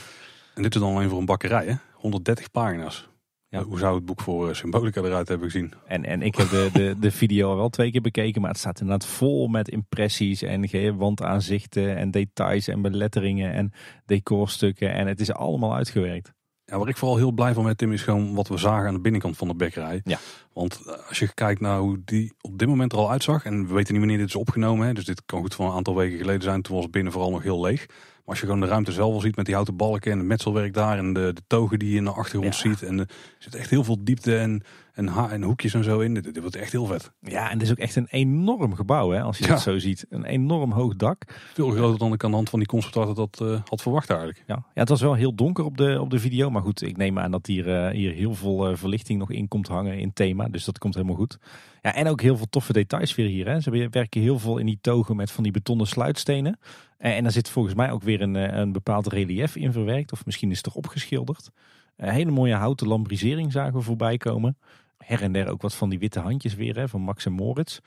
En dit is dan alleen voor een bakkerij, hè? 130 pagina's. Ja. Hoe zou het boek voor uh, Symbolica eruit hebben gezien? En, en ik heb de, de, de video al wel twee keer bekeken, maar het staat inderdaad vol met impressies en wandaanzichten en details en beletteringen en decorstukken. En het is allemaal uitgewerkt. Ja, waar ik vooral heel blij van met Tim is gewoon wat we zagen aan de binnenkant van de bekkerij. Ja. Want eh, als je kijkt naar hoe die op dit moment er al uitzag, en we weten niet wanneer dit is opgenomen, hè, dus dit kan goed van een aantal weken geleden zijn, toen was het binnen vooral nog heel leeg. Als je gewoon de ruimte zelf al ziet met die houten balken en het metselwerk daar en de, de togen die je in de achtergrond ja. ziet. En er zit echt heel veel diepte en, en, en hoekjes en zo in. Dit, dit wordt echt heel vet. Ja, en het is ook echt een enorm gebouw hè, als je ja. het zo ziet. Een enorm hoog dak. Veel groter dan ik aan de hand van die concept dat uh, had verwacht eigenlijk. Ja. ja, het was wel heel donker op de, op de video. Maar goed, ik neem aan dat hier, uh, hier heel veel uh, verlichting nog in komt hangen in thema. Dus dat komt helemaal goed. Ja, en ook heel veel toffe details weer hier. Hè. Ze werken heel veel in die togen met van die betonnen sluitstenen. En, en daar zit volgens mij ook weer een, een bepaald relief in verwerkt. Of misschien is het toch opgeschilderd. Een hele mooie houten lambrisering zagen we voorbij komen. her en der ook wat van die witte handjes weer hè, van Max en Moritz.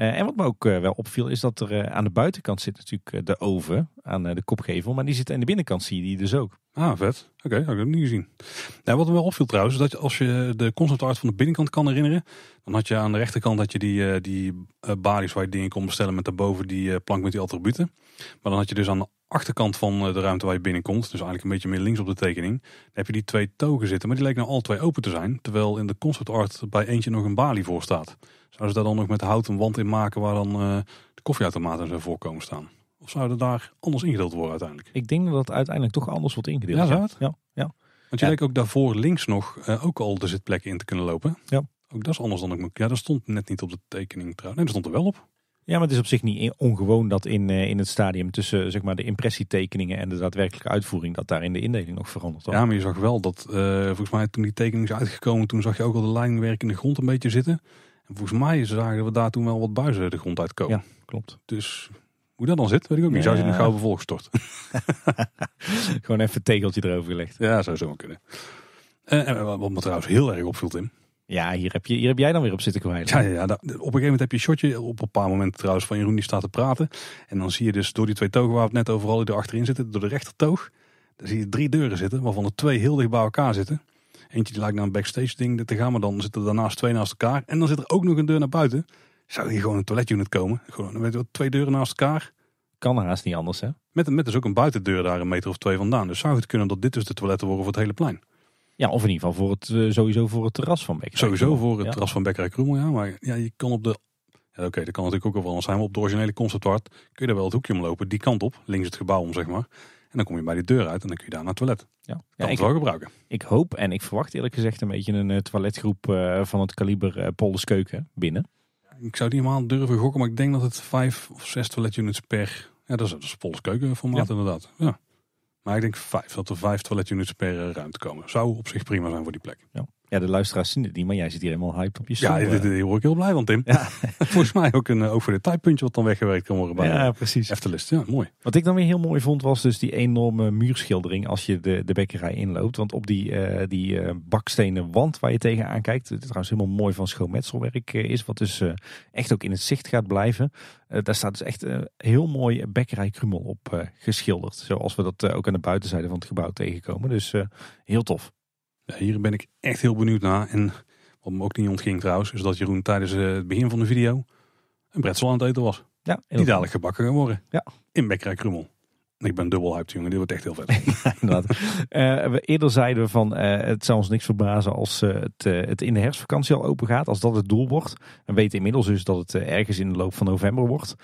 Uh, en wat me ook uh, wel opviel is dat er uh, aan de buitenkant zit natuurlijk de oven aan de kopgevel. Maar die zit aan de binnenkant zie je die dus ook. Ah, vet. Oké, okay, heb ik niet gezien. Nou, wat me wel opviel trouwens, is dat als je de concept art van de binnenkant kan herinneren. Dan had je aan de rechterkant had je die, die balies waar je dingen kon bestellen met daarboven die plank met die attributen. Maar dan had je dus aan de achterkant van de ruimte waar je binnenkomt, dus eigenlijk een beetje meer links op de tekening, dan heb je die twee togen zitten. Maar die lijken nou alle twee open te zijn. Terwijl in de concept art bij eentje nog een balie voor staat. Zouden ze daar dan nog met hout een wand in maken waar dan uh, de koffieautomaten zo voorkomen staan? Of zouden daar anders ingedeeld worden uiteindelijk? Ik denk dat het uiteindelijk toch anders wordt ingedeeld. Ja, zou het? Ja. ja. Want je leek ook daarvoor links nog uh, ook al de zitplekken in te kunnen lopen. Ja. Ook dat is anders dan ik Ja, dat stond net niet op de tekening trouwens. Nee, dat stond er wel op. Ja, maar het is op zich niet ongewoon dat in, uh, in het stadium tussen zeg maar, de impressietekeningen en de daadwerkelijke uitvoering, dat daar in de indeling nog verandert. Ja, maar je zag wel dat, uh, volgens mij toen die tekening is uitgekomen, toen zag je ook al de lijnwerk in de grond een beetje zitten. En volgens mij zagen we daar toen wel wat buizen de grond uitkomen. Ja, klopt. Dus hoe dat dan zit, weet ik ook niet. Zou je een gauw volgestort? Gewoon even een tegeltje erover gelegd. Ja, zou zo kunnen. Uh, en wat me trouwens heel erg opviel, Tim. Ja, hier heb, je, hier heb jij dan weer op zitten kwijt. Ja, ja, ja, op een gegeven moment heb je een shotje op een paar momenten trouwens van Jeroen die staat te praten. En dan zie je dus door die twee togen waar we het net overal er achterin zitten, door de rechtertoog, dan zie je drie deuren zitten, waarvan er twee heel dicht bij elkaar zitten. Eentje die lijkt naar een backstage ding te gaan, maar dan zitten er daarnaast twee naast elkaar. En dan zit er ook nog een deur naar buiten. Zou hier gewoon een toiletunit komen? Gewoon weet je, twee deuren naast elkaar. Kan haast niet anders hè? Met, met dus ook een buitendeur daar een meter of twee vandaan. Dus zou het kunnen dat dit dus de toiletten worden voor het hele plein. Ja, of in ieder geval voor het, uh, sowieso voor het terras van Bekkerij. Sowieso voor het ja. terras van Bekkerij Krummel, ja. Maar ja, je kan op de... Ja, Oké, dat kan natuurlijk ook wel anders zijn. Maar op de originele conceptart kun je er wel het hoekje omlopen. Die kant op, links het gebouw om, zeg maar. En dan kom je bij die deur uit en dan kun je daar naar het toilet. Ja, kan ja, het ik, wel gebruiken. Ik hoop en ik verwacht eerlijk gezegd een beetje een uh, toiletgroep uh, van het kaliber uh, Polderskeuken binnen. Ik zou niet helemaal durven gokken, maar ik denk dat het vijf of zes toiletunits per... Ja, dat is, dat is formaat ja. inderdaad. Ja. Maar ik denk vijf, dat er vijf toiletunits per ruimte komen. Zou op zich prima zijn voor die plek. Ja. Ja, de luisteraars zien het niet, maar jij zit hier helemaal hyped op je stoel. Ja, dit, dit word ik heel blij van, Tim. Ja. Volgens mij ook een ook voor de tijdpuntje wat dan weggewerkt kan worden bij ja, precies. Eftelist. Ja, mooi. Wat ik dan weer heel mooi vond, was dus die enorme muurschildering als je de, de bekkerij inloopt. Want op die, uh, die uh, bakstenen wand waar je tegenaan kijkt, het trouwens helemaal mooi van schoonmetselwerk uh, is, wat dus echt ook in het zicht gaat blijven. daar staat dus echt een heel mooi bekkerij Krummel op geschilderd. Zoals we dat ook aan de buitenzijde van het gebouw tegenkomen. Dus heel tof. Ja, hier ben ik echt heel benieuwd naar. En wat me ook niet ontging trouwens, is dat Jeroen tijdens het begin van de video een pretzel aan het eten was. Ja, die dadelijk gebakken gaan worden. Ja. In Bekkerij Krummel. Ik ben dubbel hyped, jongen. Dit wordt echt heel vet. ja, inderdaad. uh, we eerder zeiden we van, uh, het zou ons niks verbazen als uh, het, het in de herfstvakantie al open gaat. Als dat het doel wordt. We weten inmiddels dus dat het ergens in de loop van november wordt.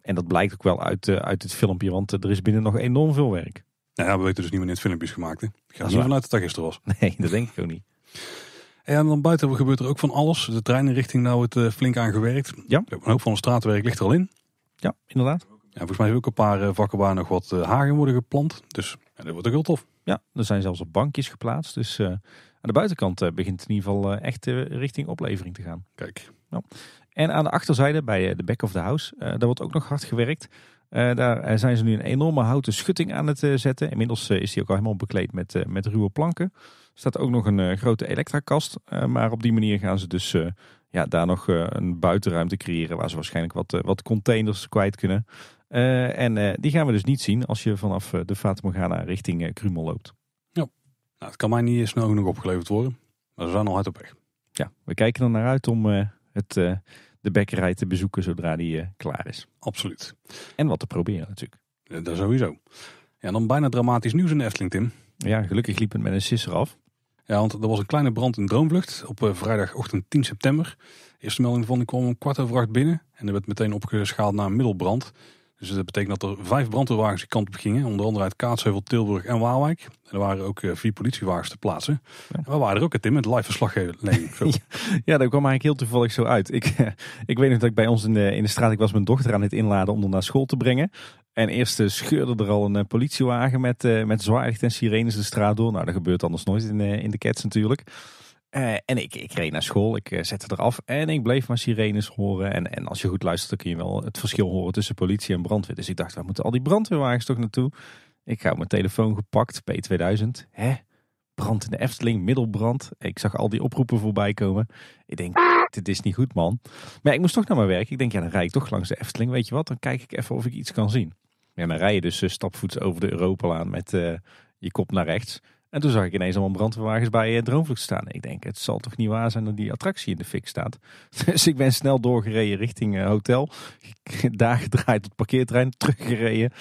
en dat blijkt ook wel uit, uit het filmpje, want er is binnen nog enorm veel werk. Nou ja, we weten dus niet wanneer het filmpje is gemaakt. Hè. Ik ga er niet vanuit dat dat gisteren was. Nee, dat denk ik ook niet. En dan buiten gebeurt er ook van alles. De treinrichting nou het uh, flink aangewerkt. Ja. Een hoop van het straatwerk ligt er al in. Ja, inderdaad. Ja, volgens mij hebben ook een paar uh, vakken waar nog wat uh, hagen worden geplant. Dus ja, dat wordt ook heel tof. Ja, er zijn zelfs op bankjes geplaatst. Dus aan de buitenkant begint het in ieder geval echt richting oplevering te gaan. Kijk. Ja. En aan de achterzijde bij de back of the house, daar wordt ook nog hard gewerkt. Uh, daar zijn ze nu een enorme houten schutting aan het uh, zetten. Inmiddels uh, is die ook al helemaal bekleed met, met ruwe planken. Er staat ook nog een grote elektrakast. maar op die manier gaan ze dus ja, daar nog een buitenruimte creëren waar ze waarschijnlijk wat, wat containers kwijt kunnen. en die gaan we dus niet zien als je vanaf de Fata Morgana richting Krumel loopt. Ja, nou, het kan mij niet snel genoeg opgeleverd worden. Maar we zijn al hard op weg. Ja, we kijken er naar uit om het de bekkerij te bezoeken zodra die uh, klaar is. Absoluut. En wat te proberen natuurlijk. Ja, dat sowieso. Ja, dan bijna dramatisch nieuws in de Efteling, Tim. Ja, gelukkig liep het met een sisser af. Ja, want er was een kleine brand in Droomvlucht op uh, vrijdagochtend 10 september. De eerste melding van die kwam om kwart over acht binnen. En er werd meteen opgeschaald naar een middelbrand. Dus dat betekent dat er vijf brandweerwagens die kant op gingen. Onder andere uit Kaatsheuvel, Tilburg en Waalwijk. En er waren ook vier politiewagens te plaatsen. Ja. En we waren er ook, Tim, met live verslaggeving. ja, ja, dat kwam eigenlijk heel toevallig zo uit. Ik, ik weet nog dat ik bij ons in de, in de straat, ik was mijn dochter aan het inladen om haar naar school te brengen. En eerst scheurde er al een politiewagen met, met zwaarlicht en sirenes de straat door. Nou, dat gebeurt anders nooit in, in de cats natuurlijk. Uh, en ik, ik reed naar school, ik uh, zette eraf en ik bleef maar sirenes horen. En, en als je goed luistert, dan kun je wel het verschil horen tussen politie en brandweer. Dus ik dacht, waar moeten al die brandweerwagens toch naartoe? Ik op mijn telefoon gepakt, P2000. Hè? brand in de Efteling, middelbrand. Ik zag al die oproepen voorbij komen. Ik denk, dit is niet goed man. Maar ik moest toch naar mijn werk. Ik denk, ja dan rijd ik toch langs de Efteling. Weet je wat, dan kijk ik even of ik iets kan zien. Ja, dan rij je dus uh, stapvoets over de Europalaan met je kop naar rechts. En toen zag ik ineens allemaal brandweerwagens bij uh, Droomvlucht staan. Ik denk, het zal toch niet waar zijn dat die attractie in de fik staat. Dus ik ben snel doorgereden richting uh, hotel. Daar gedraaid het parkeerterrein, teruggereden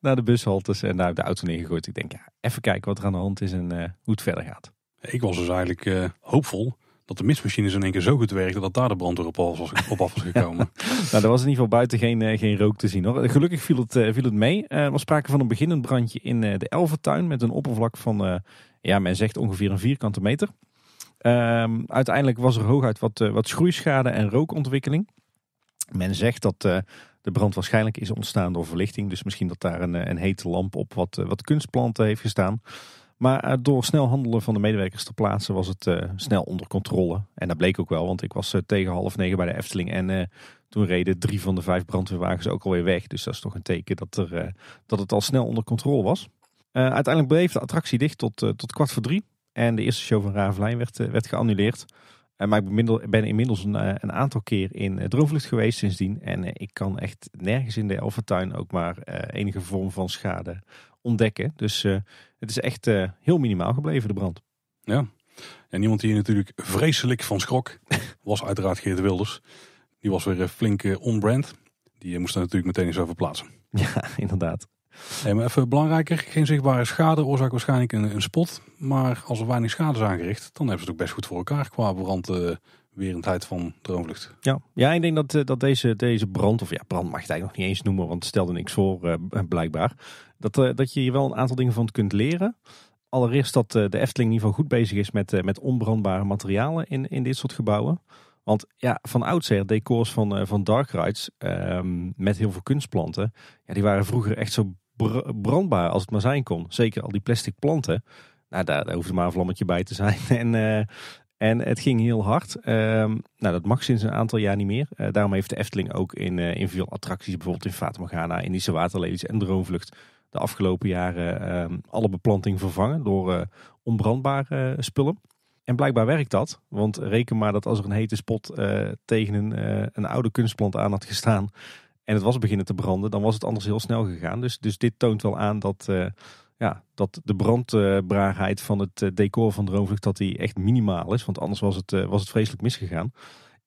naar de bushaltes en daar de auto neergegooid. Ik denk, ja, even kijken wat er aan de hand is en uh, hoe het verder gaat. Ik was dus eigenlijk hoopvol dat de mistmachines in één keer zo goed werkten dat daar de brandweer op af was, op af was gekomen. nou, er was in ieder geval buiten geen, geen rook te zien hoor. Gelukkig viel het, viel het mee. Er was sprake van een beginnend brandje in de Elvertuin met een oppervlak van, ja, men zegt ongeveer een vierkante meter. Um, uiteindelijk was er hooguit wat, wat schroeischade en rookontwikkeling. Men zegt dat de brand waarschijnlijk is ontstaan door verlichting. Dus misschien dat daar een, een hete lamp op wat, wat kunstplanten heeft gestaan. Maar door snel handelen van de medewerkers ter plaatse was het snel onder controle. En dat bleek ook wel, want ik was tegen half negen bij de Efteling. En toen reden drie van de vijf brandweerwagens ook alweer weg. Dus dat is toch een teken dat, er, dat het al snel onder controle was. Uiteindelijk bleef de attractie dicht tot, tot kwart voor drie. En de eerste show van Ravelijn werd, werd geannuleerd. maar ik ben, ben inmiddels een, een, aantal keer in Droomvlucht geweest sindsdien. En ik kan echt nergens in de Elfentuin ook maar enige vorm van schade ontdekken. Dus het is echt heel minimaal gebleven, de brand. Ja, en iemand die natuurlijk vreselijk van schrok was uiteraard Geert Wilders. Die was weer flink on-brand. Die moest er natuurlijk meteen eens over plaatsen. Ja, inderdaad. Nee, maar even belangrijker, geen zichtbare schade, oorzaak waarschijnlijk een, een, spot. Maar als er weinig schade is aangericht, dan hebben ze het ook best goed voor elkaar qua brandwerendheid uh, van droomvlucht. Ja, ja ik denk dat, dat deze, deze brand, of ja, brand mag je het eigenlijk nog niet eens noemen, want het stelde niks voor uh, blijkbaar. Dat, dat je hier wel een aantal dingen van kunt leren. Allereerst dat de Efteling in ieder geval goed bezig is met, met onbrandbare materialen in, in dit soort gebouwen. Want ja, van oudsher, decors van, van Dark Rides um, met heel veel kunstplanten, ja, die waren vroeger echt zo brandbaar als het maar zijn kon. Zeker al die plastic planten. Nou, daar, daar hoefde maar een vlammetje bij te zijn. en, en het ging heel hard. Um, nou, dat mag sinds een aantal jaar niet meer. Daarom heeft de Efteling ook in, in veel attracties, bijvoorbeeld in Fata Morgana, Indische Waterlelies en Droomvlucht, de afgelopen jaren um, alle beplanting vervangen door onbrandbare spullen. En blijkbaar werkt dat. Want reken maar dat als er een hete spot tegen een, een oude kunstplant aan had gestaan, en het was beginnen te branden, dan was het anders heel snel gegaan. Dus, dus dit toont wel aan dat, ja, dat de brandbaarheid van het decor van Droomvlucht dat die echt minimaal is. Want anders was het, was het vreselijk misgegaan.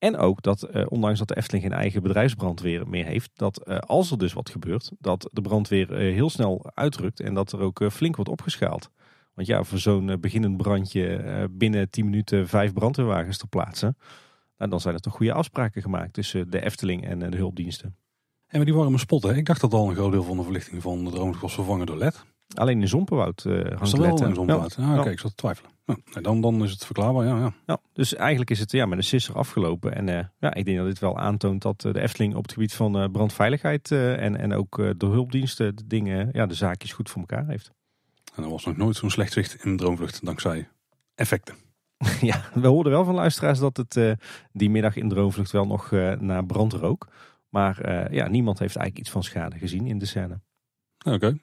En ook dat, ondanks dat de Efteling geen eigen bedrijfsbrandweer meer heeft, dat als er dus wat gebeurt, dat de brandweer heel snel uitrukt en dat er ook flink wordt opgeschaald. Want ja, voor zo'n beginnend brandje binnen 10 minuten vijf brandweerwagens te plaatsen, nou, dan zijn er toch goede afspraken gemaakt tussen de Efteling en de hulpdiensten. En met die warme spotten, ik dacht dat al een groot deel van de verlichting van de droom was vervangen door LED. Alleen in Zompenwoud uh, hangt LED. wel in Zompenwoud? Ja. Ah, Oké, ik zat te twijfelen. Nou, dan, dan is het verklaarbaar, ja, ja. ja. Dus eigenlijk is het ja, met een sisser afgelopen. En uh, ja, ik denk dat dit wel aantoont dat uh, de Efteling op het gebied van brandveiligheid en, en ook de hulpdiensten de dingen, ja, de zaakjes goed voor elkaar heeft. En er was nog nooit zo'n slecht zicht in de droomvlucht dankzij effecten. ja, we hoorden wel van luisteraars dat het die middag in de droomvlucht wel nog naar brand rook. Maar ja, niemand heeft eigenlijk iets van schade gezien in de scène. Oké. Okay.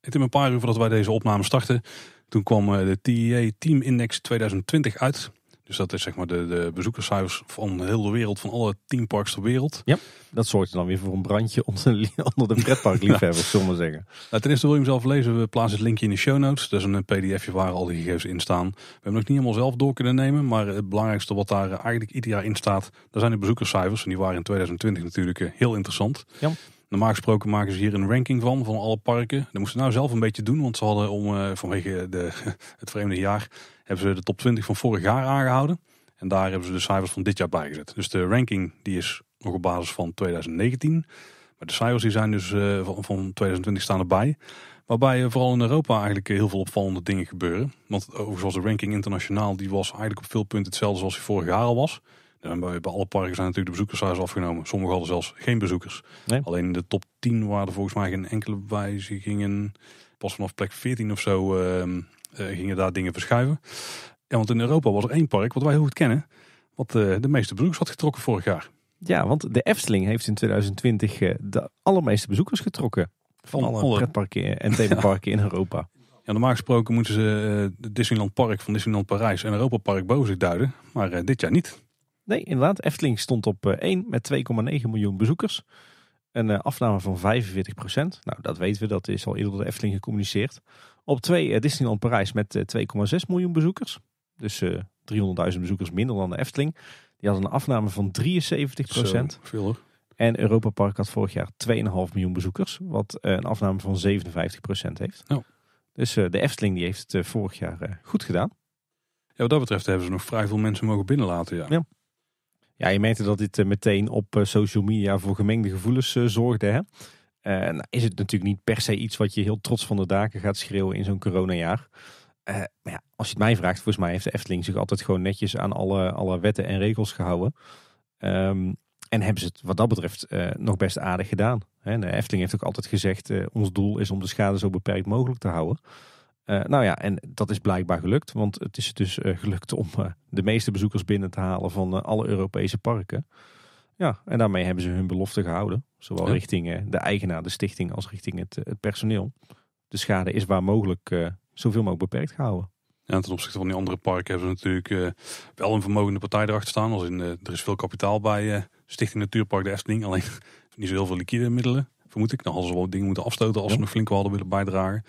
In een paar uur voordat wij deze opname starten, toen kwam uh, de TEA Team Index 2020 uit. Dus dat is zeg maar de, de bezoekerscijfers van heel de wereld, van alle teamparks ter wereld. Ja, dat zorgt dan weer voor een brandje onder, onder de pretparkliefhebbers, ja. zullen we zeggen. Nou, ten eerste wil je hem zelf lezen. We plaatsen het linkje in de show notes. Dat is een pdfje waar al die gegevens in staan. We hebben nog niet helemaal zelf door kunnen nemen. Maar het belangrijkste wat daar eigenlijk ieder jaar in staat, dat zijn de bezoekerscijfers. En die waren in 2020 natuurlijk eh, heel interessant. Ja. Normaal gesproken maken ze hier een ranking van, van alle parken. Dat moesten ze nou zelf een beetje doen, want ze hadden om, uh, vanwege de, het vreemde jaar hebben ze de top 20 van vorig jaar aangehouden. En daar hebben ze de cijfers van dit jaar bijgezet. Dus de ranking die is nog op basis van 2019. Maar de cijfers die zijn dus uh, van, van 2020 staan erbij. Waarbij uh, vooral in Europa eigenlijk heel veel opvallende dingen gebeuren. Want overigens de ranking internationaal, die was eigenlijk op veel punten hetzelfde zoals die vorig jaar al was. En bij, bij alle parken zijn natuurlijk de bezoekerscijfers afgenomen. Sommige hadden zelfs geen bezoekers. Nee. Alleen in de top 10 waren er volgens mij geen enkele wijzigingen. Pas vanaf plek 14 of zo uh, uh, gingen daar dingen verschuiven. Ja, want in Europa was er één park, wat wij heel goed kennen, wat uh, de meeste bezoekers had getrokken vorig jaar. Ja, want de Efteling heeft in 2020 uh, de allermeeste bezoekers getrokken. Van, van alle, alle pretparken en themaparken in Europa. Ja, normaal gesproken moeten ze uh, Disneyland Park van Disneyland Parijs en Europa Park boven zich duiden. Maar dit jaar niet. Nee, inderdaad. Efteling stond op uh, 1 met 2,9 miljoen bezoekers. Een afname van 45 procent. Nou, dat weten we. Dat is al eerder door de Efteling gecommuniceerd. Op 2 Disneyland Parijs met 2,6 miljoen bezoekers. Dus 300.000 bezoekers minder dan de Efteling. Die had een afname van 73 procent. Veel hoor. En Europa Park had vorig jaar 2,5 miljoen bezoekers. Wat een afname van 57 procent heeft. Oh. Dus uh, de Efteling die heeft het uh, vorig jaar uh, goed gedaan. Ja, wat dat betreft hebben ze nog vrij veel mensen mogen binnenlaten. Ja, ja. Ja je merkte dat dit meteen op social media voor gemengde gevoelens zorgde. Hè? nou is het natuurlijk niet per se iets wat je heel trots van de daken gaat schreeuwen in zo'n coronajaar. maar ja, als je het mij vraagt, volgens mij heeft de Efteling zich altijd gewoon netjes aan alle, alle wetten en regels gehouden. Um, en hebben ze het wat dat betreft nog best aardig gedaan. De Efteling heeft ook altijd gezegd, uh, ons doel is om de schade zo beperkt mogelijk te houden. Uh, nou ja, en dat is blijkbaar gelukt. Want het is dus uh, gelukt om de meeste bezoekers binnen te halen van alle Europese parken. Ja, en daarmee hebben ze hun belofte gehouden. Zowel ja. richting de eigenaar, de stichting, als richting het, het personeel. De schade is waar mogelijk zoveel mogelijk beperkt gehouden. Ja, ten opzichte van die andere parken hebben ze natuurlijk wel een vermogende partij erachter staan. Als in, er is veel kapitaal bij Stichting Natuurpark de Efteling. Alleen niet zo heel veel liquide middelen, vermoed ik. Dan hadden ze wel dingen moeten afstoten als ze nog flink hadden willen bijdragen.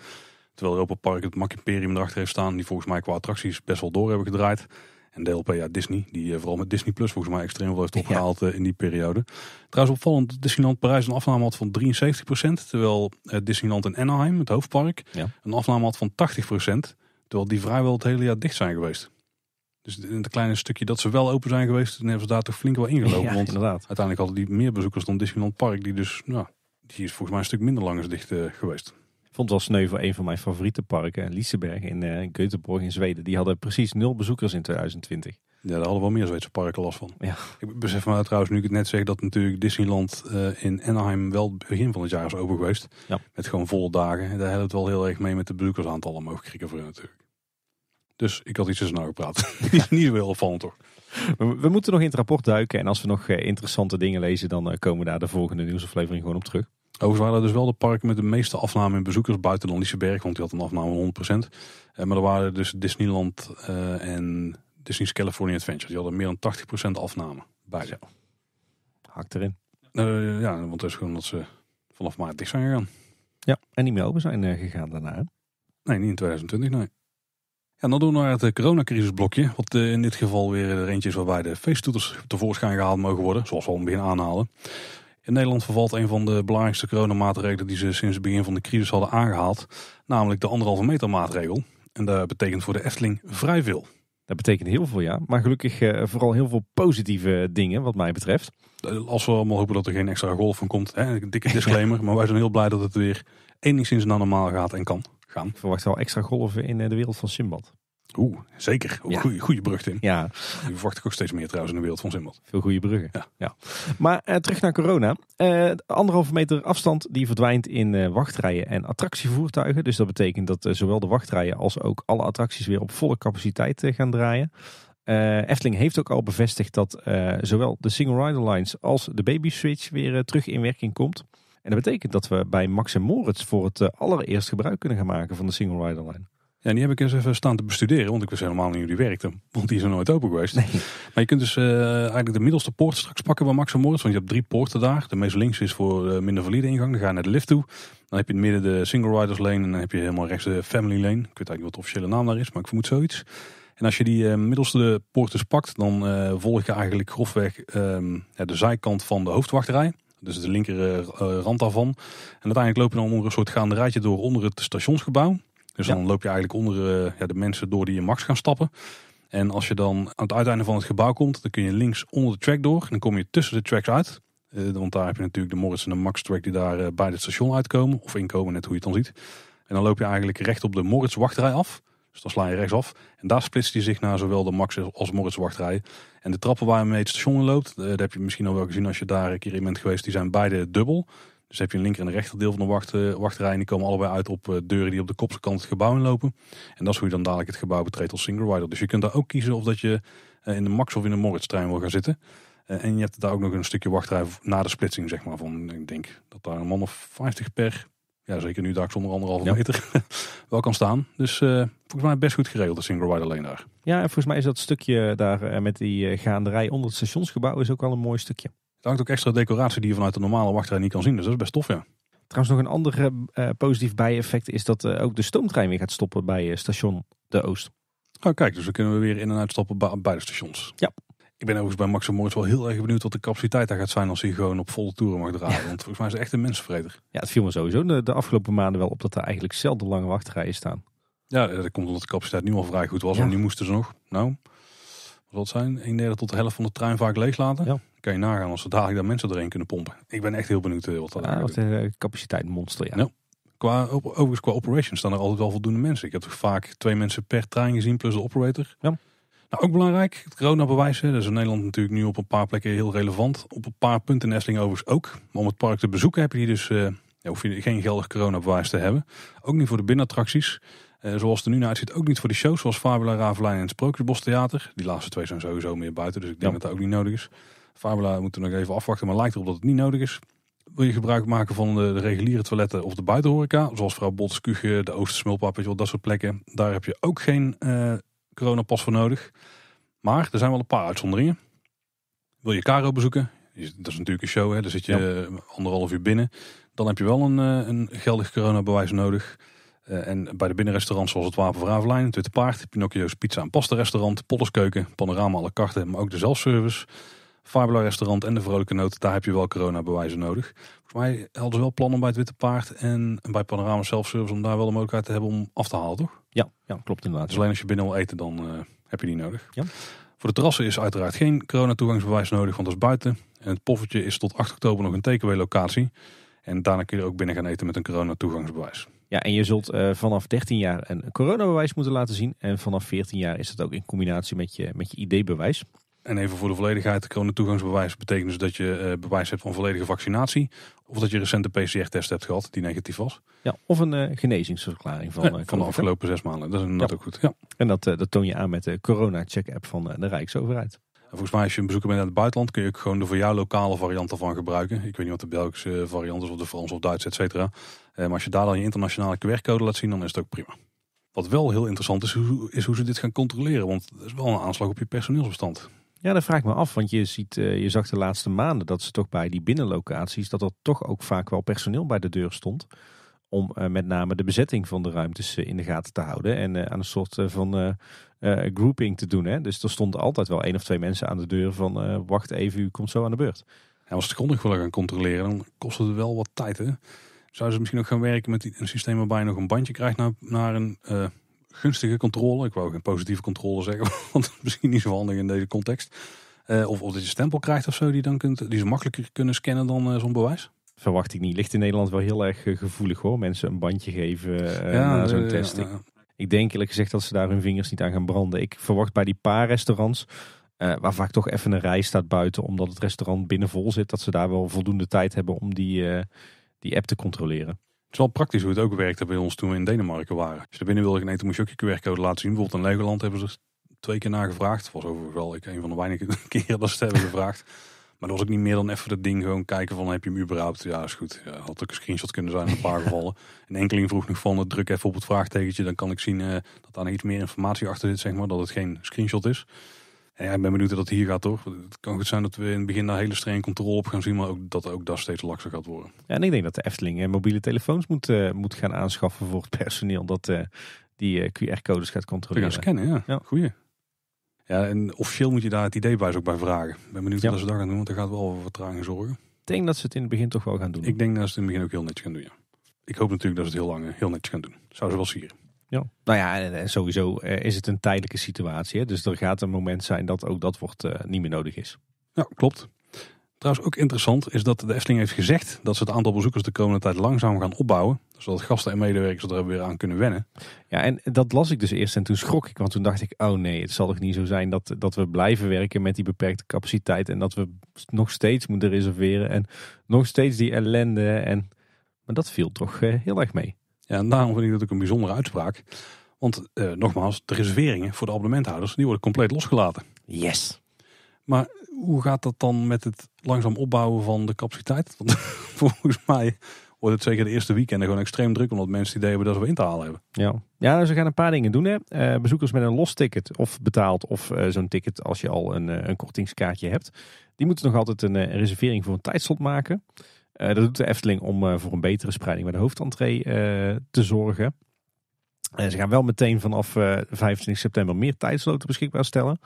Terwijl Europa Park het Mac Imperium erachter heeft staan, die volgens mij qua attracties best wel door hebben gedraaid. En DLP, ja, Disney, die vooral met Disney Plus volgens mij extreem veel heeft opgehaald in die periode. Trouwens opvallend, Disneyland Parijs een afname had van 73%, terwijl Disneyland in Anaheim, het hoofdpark, een afname had van 80%, terwijl die vrijwel het hele jaar dicht zijn geweest. Dus in het kleine stukje dat ze wel open zijn geweest, dan hebben ze daar toch flink wel ingelopen. Ja, want inderdaad. uiteindelijk hadden die meer bezoekers dan Disneyland Park, die dus, nou, die is volgens mij een stuk minder lang is dicht uh, geweest. Vond het wel sneu voor een van mijn favoriete parken, Liseberg in uh, Göteborg in Zweden. Die hadden precies nul bezoekers in 2020. Ja, daar hadden wel meer Zweedse parken last van. Ja. Ik besef me trouwens, nu ik het net zeg, dat natuurlijk Disneyland uh, in Anaheim wel begin van het jaar is open geweest. Ja. Met gewoon volle dagen. En daar hebben het wel heel erg mee met de bezoekersaantallen omhoog gekrikken voor natuurlijk. Dus ik had iets te snel gepraat. niet zo heel opvallend toch? We, moeten nog in het rapport duiken. En als we nog interessante dingen lezen, dan komen we daar de volgende nieuwsaflevering gewoon op terug. Overigens waren dus wel de parken met de meeste afname in bezoekers buiten dan Liseberg, want die had een afname van 100%. Uh, maar er waren dus Disneyland uh, en Disney's California Adventure. Die hadden meer dan 80% afname. Beide. Hakt erin. Uh, ja, want het is gewoon dat ze vanaf maart dicht zijn gegaan. Ja, en niet meer open zijn gegaan daarna. Nee, niet in 2020, nee. Ja, dan doen we naar het coronacrisisblokje. Wat in dit geval weer er eentje is waarbij de feesttoeters tevoorschijn gehaald mogen worden. Zoals we al in het begin aanhalen. In Nederland vervalt een van de belangrijkste coronamaatregelen die ze sinds het begin van de crisis hadden aangehaald. Namelijk de anderhalve meter maatregel. En dat betekent voor de Efteling vrij veel. Dat betekent heel veel, ja. Maar gelukkig uh, vooral heel veel positieve dingen, wat mij betreft. Als we allemaal hopen dat er geen extra golf van komt. Hè? Een dikke disclaimer. maar wij zijn heel blij dat het weer enigszins naar normaal gaat en kan gaan. Ik verwacht wel extra golven in de wereld van Simbad. Oeh, zeker. Ja. Goeie, goede brug, Tim. Ja. Die verwacht ik ook steeds meer trouwens in de wereld van Simbad. Veel goede bruggen. Ja. ja. Maar uh, terug naar corona. Uh, anderhalve meter afstand die verdwijnt in uh, wachtrijen en attractievoertuigen. Dus dat betekent dat zowel de wachtrijen als ook alle attracties weer op volle capaciteit gaan draaien. Efteling heeft ook al bevestigd dat zowel de single rider lines als de baby switch weer terug in werking komt. En dat betekent dat we bij Max en Moritz voor het allereerst gebruik kunnen gaan maken van de single rider line. Ja, die heb ik eens even staan te bestuderen, want ik wist helemaal niet hoe die werkte. Want die is er nooit open geweest. Nee. Maar je kunt dus uh, eigenlijk de middelste poort straks pakken bij Max Moritz. Want je hebt drie poorten daar. De meest links is voor de minder valide ingang. Dan ga je naar de lift toe. Dan heb je in het midden de single riders lane. En dan heb je helemaal rechts de family lane. Ik weet eigenlijk wat de officiële naam daar is, maar ik vermoed zoiets. En als je die uh, middelste poort dus pakt, dan uh, volg je eigenlijk grofweg ja, de zijkant van de hoofdwachterij. Dus de linker rand daarvan. En uiteindelijk loop je dan onder een soort gaande rijtje door onder het stationsgebouw. Dus dan loop je eigenlijk onder uh, ja, de mensen door die je max gaan stappen. En als je dan aan het uiteinde van het gebouw komt, dan kun je links onder de track door. En dan kom je tussen de tracks uit. Uh, want daar heb je natuurlijk de Morris en de Max track die daar uh, bij het station uitkomen. Of inkomen, net hoe je het dan ziet. En dan loop je eigenlijk recht op de Moritz wachtrij af. Dus dan sla je rechtsaf. En daar splitst hij zich naar zowel de Max als Moritz wachtrij. En de trappen waar je mee het station in loopt, dat heb je misschien al wel gezien als je daar een keer in bent geweest. Die zijn beide dubbel. Dus heb je een linker en een rechterdeel van de wacht, uh, wachtrij. En die komen allebei uit op uh, deuren die op de kopse kant het gebouw inlopen. En dat is hoe je dan dadelijk het gebouw betreedt als single rider. Dus je kunt daar ook kiezen of dat je uh, in de Max of in de Moritz trein wil gaan zitten. en je hebt daar ook nog een stukje wachtrij na de splitsing, zeg maar. Van, ik denk dat daar een man of 50 per ja, zeker nu daar zonder anderhalve Ja. meter, wel kan staan. Dus eh, volgens mij best goed geregeld, de single rider lane daar. Ja, en volgens mij is dat stukje daar eh, met die eh, gaanderij onder het stationsgebouw is ook wel een mooi stukje. Er hangt ook extra decoratie die je vanuit de normale wachtrij niet kan zien. Dus dat is best tof, ja. Trouwens, nog een ander eh, positief bijeffect is dat eh, ook de stoomtrein weer gaat stoppen bij eh, station De Oost. Oh, kijk, dus dan kunnen we weer in en uitstappen bij beide stations. Ja. Ik ben overigens bij Max Moritz wel heel erg benieuwd wat de capaciteit daar gaat zijn als hij gewoon op volle toeren mag draaien. Want volgens mij is het echt een mensenvreter. Ja, het viel me sowieso de, de afgelopen maanden wel op dat er eigenlijk zelden lange wachtrijen staan. Ja, dat komt omdat de capaciteit nu al vrij goed was. Ja. En nu moesten ze nog, nou, wat zal het zijn? Een derde tot de helft van de trein vaak leeg laten. Ja. Kan je nagaan als ze dadelijk daar mensen doorheen kunnen pompen. Ik ben echt heel benieuwd eh, wat dat Ja, gaat wat een eh, capaciteit monster, ja. Ja. Qua, overigens, qua operations staan er altijd wel voldoende mensen. Ik heb toch vaak twee mensen per trein gezien plus de operator. Ja. Nou, ook belangrijk, het coronabewijs. hè. Dat is in Nederland natuurlijk nu op een paar plekken heel relevant. Op een paar punten in Efteling overigens ook. Maar om het park te bezoeken heb je dus, eh, ja, hoef je geen geldig coronabewijs te hebben. Ook niet voor de binnenattracties. Eh, zoals het er nu naar uitziet, ook niet voor die shows zoals Fabula, Ravelijn en het Sprookjesbos Theater. Die laatste twee zijn sowieso meer buiten, dus ik denk Ja. dat dat ook niet nodig is. Fabula moeten we nog even afwachten, maar lijkt erop dat het niet nodig is. Wil je gebruik maken van de, de reguliere toiletten of de buitenhoreca, zoals vrouw Bots, Kuche, de Oostersmulpap, weet je wel, dat soort plekken. Daar heb je ook geen eh, coronapas voor nodig. Maar er zijn wel een paar uitzonderingen. Wil je Caro bezoeken, dat is natuurlijk een show, hè? daar zit je eh, anderhalf uur binnen. Dan heb je wel een, eh, een geldig coronabewijs nodig. En bij de binnenrestaurants zoals het Wapen van Ravelijn, het Witte Paard, Pinocchio's Pizza en Pasta Restaurant, Polderskeuken, Panorama à la carte, maar ook de zelfservice. Fabula Restaurant en de Vrolijke Noot, daar heb je wel coronabewijzen nodig. Volgens mij hadden ze wel plannen bij het Witte Paard en bij Panorama Self-Service om daar wel de mogelijkheid te hebben om af te halen, toch? Ja, ja klopt inderdaad. Dus alleen als je binnen wil eten, dan eh, heb je die nodig. Ja. Voor de terrassen is uiteraard geen coronatoegangsbewijs nodig, want dat is buiten. En het poffertje is tot 8 oktober nog een takeaway locatie. En daarna kun je er ook binnen gaan eten met een coronatoegangsbewijs. Ja, en je zult eh, vanaf 13 jaar een coronabewijs moeten laten zien. En vanaf 14 jaar is het ook in combinatie met je, met je ID-bewijs. En even voor de volledigheid, coronatoegangsbewijs betekent dus dat je eh, bewijs hebt van volledige vaccinatie. Of dat je recent een PCR-test hebt gehad die negatief was. Ja, of een eh, genezingsverklaring van, Ja, eh, van de afgelopen zes maanden. Dat is inderdaad Ja. ook goed. Ja. En dat, dat toon je aan met de corona-check-app van de Rijksoverheid. En volgens mij als je een bezoeker bent uit het buitenland kun je ook gewoon de voor jou lokale variant ervan gebruiken. Ik weet niet wat de Belgische variant is of de Frans of Duits, et cetera. Maar als je daar dan je internationale QR-code laat zien, dan is het ook prima. Wat wel heel interessant is, is hoe ze dit gaan controleren. Want dat is wel een aanslag op je personeelsbestand. Ja, dat vraag ik me af, want je, ziet, eh, je zag de laatste maanden dat ze toch bij die binnenlocaties, dat er toch ook vaak wel personeel bij de deur stond. Om eh, met name de bezetting van de ruimtes eh, in de gaten te houden en aan een soort van grouping te doen. Hè? Dus er stonden altijd wel één of twee mensen aan de deur van wacht even, u komt zo aan de beurt. En als ze het grondig willen gaan controleren, dan kost het wel wat tijd. Hè? Zouden ze misschien ook gaan werken met een systeem waarbij je nog een bandje krijgt naar, naar een gunstige controle. Ik wou geen positieve controle zeggen, want misschien niet zo handig in deze context. Eh, of, of dat je een stempel krijgt of zo, die, dan kunt, die ze makkelijker kunnen scannen dan eh, zo'n bewijs. Verwacht ik niet. Ligt in Nederland wel heel erg eh, gevoelig hoor. Mensen een bandje geven eh, na zo'n test. ja, Ik- ja. Ik denk eerlijk gezegd dat ze daar hun vingers niet aan gaan branden. Ik verwacht bij die paar restaurants, waar vaak toch even een rij staat buiten, omdat het restaurant binnen vol zit, dat ze daar wel voldoende tijd hebben om die, die app te controleren. Het is wel praktisch hoe het ook werkte bij ons toen we in Denemarken waren. Als je er binnen wilde gaan eten, moest je ook je QR-code laten zien. Bijvoorbeeld in Legoland hebben ze er twee keer naar gevraagd. Het was overigens wel ik, een van de weinige keren dat ze het hebben gevraagd. Maar dat was ook niet meer dan even dat ding gewoon kijken van heb je hem überhaupt? Ja, is goed. Ja, had ook een screenshot kunnen zijn in een paar gevallen. Een enkeling vroeg nog van druk even op het vraagtekentje. Dan kan ik zien eh, dat daar nog iets meer informatie achter zit, zeg maar. Dat het geen screenshot is. Ja, ik ben benieuwd dat het hier gaat, toch? Het kan goed zijn dat we in het begin daar hele strenge controle op gaan zien. Maar ook dat ook dat steeds lakser gaat worden. Ja, en ik denk dat de Efteling eh, mobiele telefoons moet, eh, moet gaan aanschaffen voor het personeel dat eh, die QR-codes gaat We gaan controleren. scannen, ja. Ja. Goeie. Ja, en officieel moet je daar het idee ook bij vragen. Ik ben benieuwd Ja. wat ze dat gaan doen, want dat gaat wel voor vertraging zorgen. Ik denk dat ze het in het begin toch wel gaan doen. Ik denk dat ze het in het begin ook heel netjes gaan doen, ja. Ik hoop natuurlijk dat ze het heel lang heel netjes gaan doen. Zou ze wel sieren. Ja. Nou ja, en, en sowieso eh, is het een tijdelijke situatie. Hè? Dus er gaat een moment zijn dat ook dat wordt eh, niet meer nodig is. Ja, klopt. Trouwens ook interessant is dat de Efteling heeft gezegd dat ze het aantal bezoekers de komende tijd langzaam gaan opbouwen. Zodat gasten en medewerkers er weer aan kunnen wennen. Ja, en dat las ik dus eerst en toen schrok ik. Want toen dacht ik, oh nee, het zal toch niet zo zijn dat, dat we blijven werken met die beperkte capaciteit. En dat we nog steeds moeten reserveren en nog steeds die ellende. En, maar dat viel toch eh, heel erg mee. Ja, en daarom vind ik dat ook een bijzondere uitspraak. Want eh, nogmaals, de reserveringen voor de abonnementhouders, die worden compleet losgelaten. Yes. Maar hoe gaat dat dan met het langzaam opbouwen van de capaciteit? Want volgens mij wordt het zeker de eerste weekenden gewoon extreem druk. Omdat mensen het idee hebben dat we in te halen hebben. Ja, ja ze gaan een paar dingen doen. Hè. Uh, bezoekers met een los ticket of betaald of uh, zo'n ticket als je al een, uh, een kortingskaartje hebt. Die moeten nog altijd een, een reservering voor een tijdslot maken. Dat doet de Efteling om voor een betere spreiding bij de hoofdentree te zorgen. ze gaan wel meteen vanaf 25 september meer tijdsloten beschikbaar stellen.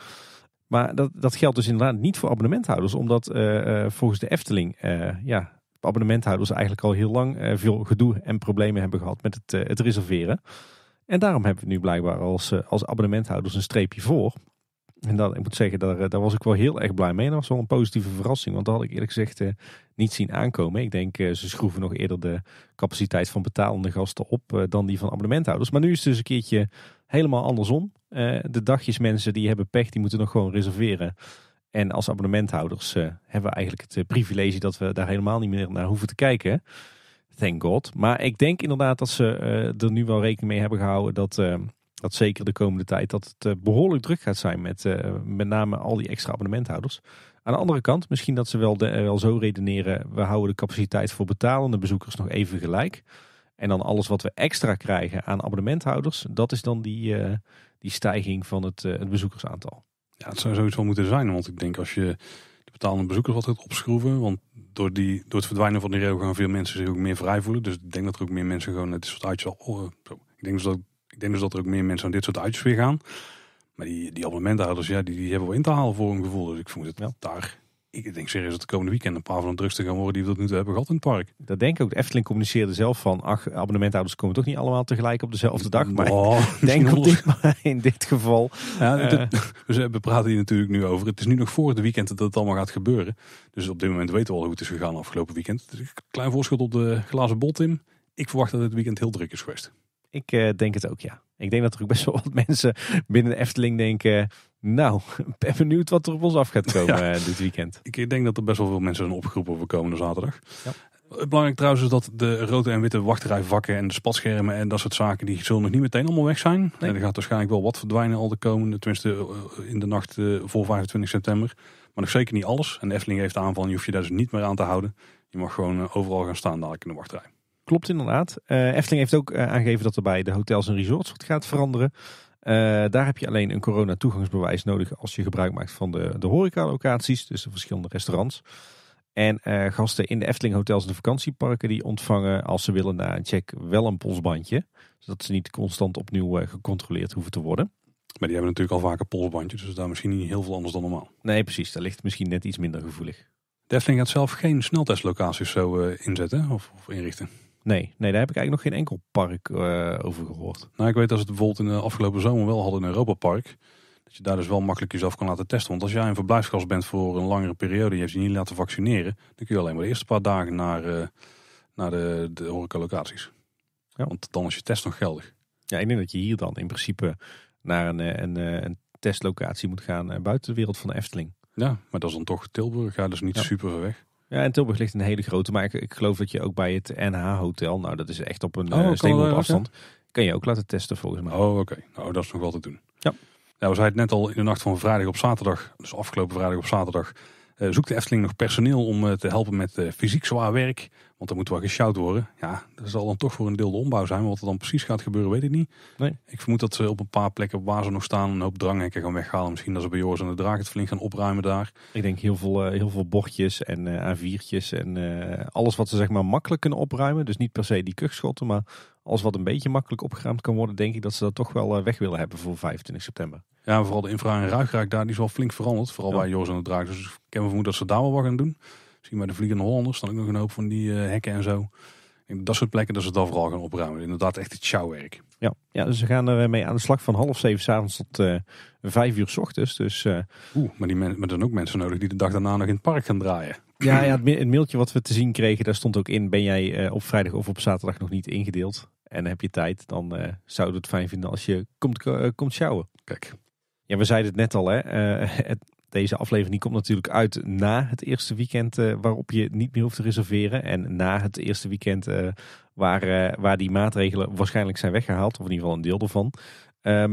Maar dat, dat geldt dus inderdaad niet voor abonnementhouders. Omdat volgens de Efteling ja, abonnementhouders eigenlijk al heel lang veel gedoe en problemen hebben gehad met het, het reserveren. En daarom hebben we nu blijkbaar als, als abonnementhouders een streepje voor. En dat, ik moet zeggen, daar, daar was ik wel heel erg blij mee. dat was wel een positieve verrassing. Want dat had ik eerlijk gezegd niet zien aankomen. Ik denk, ze schroeven nog eerder de capaciteit van betalende gasten op dan die van abonnementhouders. Maar nu is het dus een keertje helemaal andersom. de dagjes mensen die hebben pech, die moeten nog gewoon reserveren. En als abonnementhouders hebben we eigenlijk het privilege dat we daar helemaal niet meer naar hoeven te kijken. Thank God. Maar ik denk inderdaad dat ze er nu wel rekening mee hebben gehouden dat, dat zeker de komende tijd dat het behoorlijk druk gaat zijn met met name al die extra abonnementhouders. Aan de andere kant, misschien dat ze wel, de, wel zo redeneren, we houden de capaciteit voor betalende bezoekers nog even gelijk. En dan alles wat we extra krijgen aan abonnementhouders, dat is dan die, die stijging van het, het bezoekersaantal. Ja, het zou zoiets wel moeten zijn. Want ik denk als je de betalende bezoekers wat gaat opschroeven. Want door, die, door het verdwijnen van die regel gaan veel mensen zich ook meer vrij voelen. Dus ik denk dat er ook meer mensen gewoon dit soort uitjes al... ik, denk dus dat, ik denk dus dat er ook meer mensen aan dit soort uitjes weer gaan. Maar die, die abonnementhouders, ja, die, die hebben we in te halen voor een gevoel. Dus ik vermoed het ja. daar ik denk serieus dat de komende weekend een paar van de drukste gaan worden die we tot nu toe hebben gehad in het park. Dat denk ik ook. De Efteling communiceerde zelf van, ach, abonnementhouders komen toch niet allemaal tegelijk op dezelfde dag. Maar oh, denk op dit, in dit geval. Ja, uh, we praten hier natuurlijk nu over. Het is nu nog voor het weekend dat het allemaal gaat gebeuren. Dus op dit moment weten we al hoe het is gegaan afgelopen weekend. Dus klein voorschot op de glazen bol, Tim. Ik verwacht dat het weekend heel druk is geweest. Ik uh, denk het ook, ja. Ik denk dat er ook best wel wat mensen binnen de Efteling denken... Nou, ben benieuwd wat er op ons af gaat komen ja. Eh, dit weekend. Ik denk dat er best wel veel mensen zijn opgeroepen voor komende zaterdag. Ja. Belangrijk trouwens is dat de rode en witte wachterrijvakken en de spatschermen en dat soort zaken, die zullen nog niet meteen allemaal weg zijn. Nee. Er gaat waarschijnlijk wel wat verdwijnen al de komende, tenminste eh, in de nacht voor 25 september. Maar nog zeker niet alles. En de Efteling heeft aanval, je hoeft je daar dus niet meer aan te houden. Je mag gewoon overal gaan staan dadelijk in de wachtrij. Klopt inderdaad. Uh, Efteling heeft ook uh, aangegeven dat er bij de hotels en resorts wat gaat veranderen. Uh, daar heb je alleen een corona toegangsbewijs nodig als je gebruik maakt van de, de horecalocaties, dus de verschillende restaurants. En gasten in de Efteling hotels en de vakantieparken die ontvangen als ze willen na een check wel een polsbandje. Zodat ze niet constant opnieuw gecontroleerd hoeven te worden. Maar die hebben natuurlijk al vaker polsbandjes, dus daar misschien niet heel veel anders dan normaal. Nee, precies. Daar ligt misschien net iets minder gevoelig. De Efteling gaat zelf geen sneltestlocaties zo inzetten of, of inrichten. Nee, nee, daar heb ik eigenlijk nog geen enkel park uh, over gehoord. Nou, ik weet dat ze het bijvoorbeeld in de afgelopen zomer wel hadden in Europa Park. Dat je daar dus wel makkelijk jezelf kan laten testen. Want als jij een verblijfsgast bent voor een langere periode, je hebt je niet laten vaccineren, dan kun je alleen maar de eerste paar dagen naar, uh, naar de, de horecalocaties. Ja. Want dan is je test nog geldig. Ja, ik denk dat je hier dan in principe naar een, eh, een, een testlocatie moet gaan buiten de wereld van de Efteling. Ja, maar dat is dan toch Tilburg, ja, dus niet super ver weg. Ja, en Tilburg ligt een hele grote. Maar ik, geloof dat je ook bij het NH Hotel, nou dat is echt op een oh, uh, afstand, kan je ook laten testen volgens mij. Oh, oké. Nou, dat is nog wel te doen. Ja. Nou, we zeiden het net al in de nacht van vrijdag op zaterdag, dus afgelopen vrijdag op zaterdag, uh, zoekt de Efteling nog personeel om uh, te helpen met fysiek zwaar werk. Want er moet wel gesjouwd worden. Ja, dat zal dan toch voor een deel de ombouw zijn. Maar wat er dan precies gaat gebeuren, weet ik niet. Nee. Ik vermoed dat ze op een paar plekken waar ze nog staan een hoop dranghekken gaan weghalen. Misschien dat ze bij Joris en de Draag het flink gaan opruimen daar. Ik denk heel veel, heel veel bochtjes en A4'tjes en alles wat ze zeg maar makkelijk kunnen opruimen. Dus niet per se die kuchschotten, maar alles wat een beetje makkelijk opgeruimd kan worden, denk ik dat ze dat toch wel weg willen hebben voor 25 september. Ja, vooral de infra- en ruigraak daar, die is wel flink veranderd. Vooral bij Joris en de Draak. Dus ik heb me vermoed dat ze daar wel wat gaan doen. Misschien bij de Vliegende Hollanders staan ook nog een hoop van die uh, hekken en zo. Dat soort plekken dat ze dat vooral gaan opruimen. Inderdaad echt het sjouwwerk. Ja, ja, dus ze gaan er mee aan de slag van half zeven s avonds tot uh, vijf uur s ochtends. Dus, uh... Oeh, maar die men, maar dan ook mensen nodig die de dag daarna nog in het park gaan draaien. Ja, ja het mailtje wat we te zien kregen, daar stond ook in. Ben jij op vrijdag of op zaterdag nog niet ingedeeld? En heb je tijd, dan zouden we het fijn vinden als je komt, komt sjouwen. Kijk, ja, we zeiden het net al, hè. Het, deze aflevering komt natuurlijk uit na het eerste weekend uh, waarop je niet meer hoeft te reserveren. En na het eerste weekend uh, waar, waar die maatregelen waarschijnlijk zijn weggehaald. Of in ieder geval een deel ervan.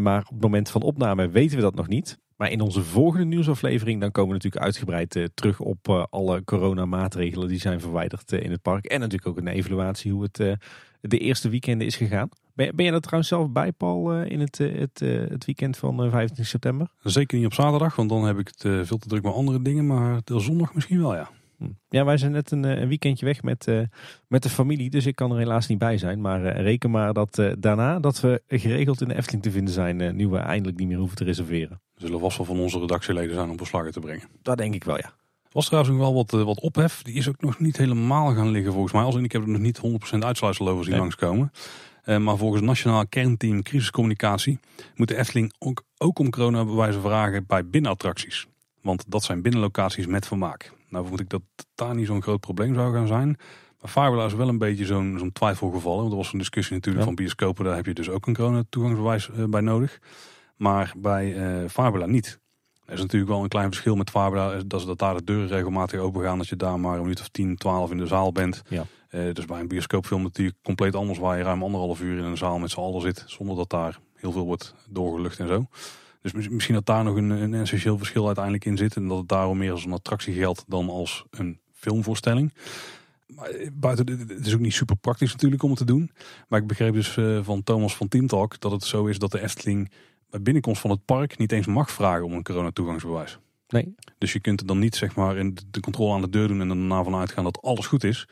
maar op het moment van opname weten we dat nog niet. Maar in onze volgende nieuwsaflevering dan komen we natuurlijk uitgebreid terug op alle coronamaatregelen die zijn verwijderd in het park. En natuurlijk ook een evaluatie hoe het de eerste weekenden is gegaan. Ben, ben je er trouwens zelf bij, Paul, in het, het, het weekend van 15 september? Zeker niet op zaterdag, want dan heb ik het veel te druk met andere dingen. Maar de zondag misschien wel, ja. Hm. Ja, wij zijn net een, een weekendje weg met, uh, met de familie, dus ik kan er helaas niet bij zijn. Maar uh, reken maar dat uh, daarna dat we geregeld in de Efteling te vinden zijn, nu we eindelijk niet meer hoeven te reserveren. Er zullen vast wel van onze redactieleden zijn om verslagen te brengen. Dat denk ik wel, ja. Er was trouwens nog wel wat, wat ophef. Die is ook nog niet helemaal gaan liggen volgens mij. Als in, ik heb er nog niet 100% uitsluitsel over zien nee. langskomen. Maar volgens het Nationaal Kernteam Crisiscommunicatie moet de Efteling ook, ook om coronabewijzen vragen bij binnenattracties. Want dat zijn binnenlocaties met vermaak. Nou vermoed ik dat daar niet zo'n groot probleem zou gaan zijn. Maar Fabula is wel een beetje zo'n zo'n twijfelgeval. Want er was een discussie natuurlijk van bioscopen. Daar heb je dus ook een coronatoegangsbewijs uh, bij nodig. Maar bij uh, Fabula niet. Er is natuurlijk wel een klein verschil met Fabula. Dat is dat daar de deuren regelmatig open gaan. Als je daar maar een minuut of 10, 12 in de zaal bent. Ja. Uh, dus bij een bioscoopfilm natuurlijk compleet anders. Waar je ruim anderhalf uur in een zaal met z'n allen zit. Zonder dat daar heel veel wordt doorgelucht en zo. Dus misschien dat daar nog een, een essentieel verschil uiteindelijk in zit. En dat het daarom meer als een attractie geldt dan als een filmvoorstelling. Maar eh, buiten, het is ook niet super praktisch natuurlijk om het te doen. Maar ik begreep dus van Thomas van Teamtalk dat het zo is dat de Efteling bij binnenkomst van het park niet eens mag vragen om een coronatoegangsbewijs. Nee. Dus je kunt er dan niet zeg maar in de controle aan de deur doen en daarna vanuit gaan dat alles goed is.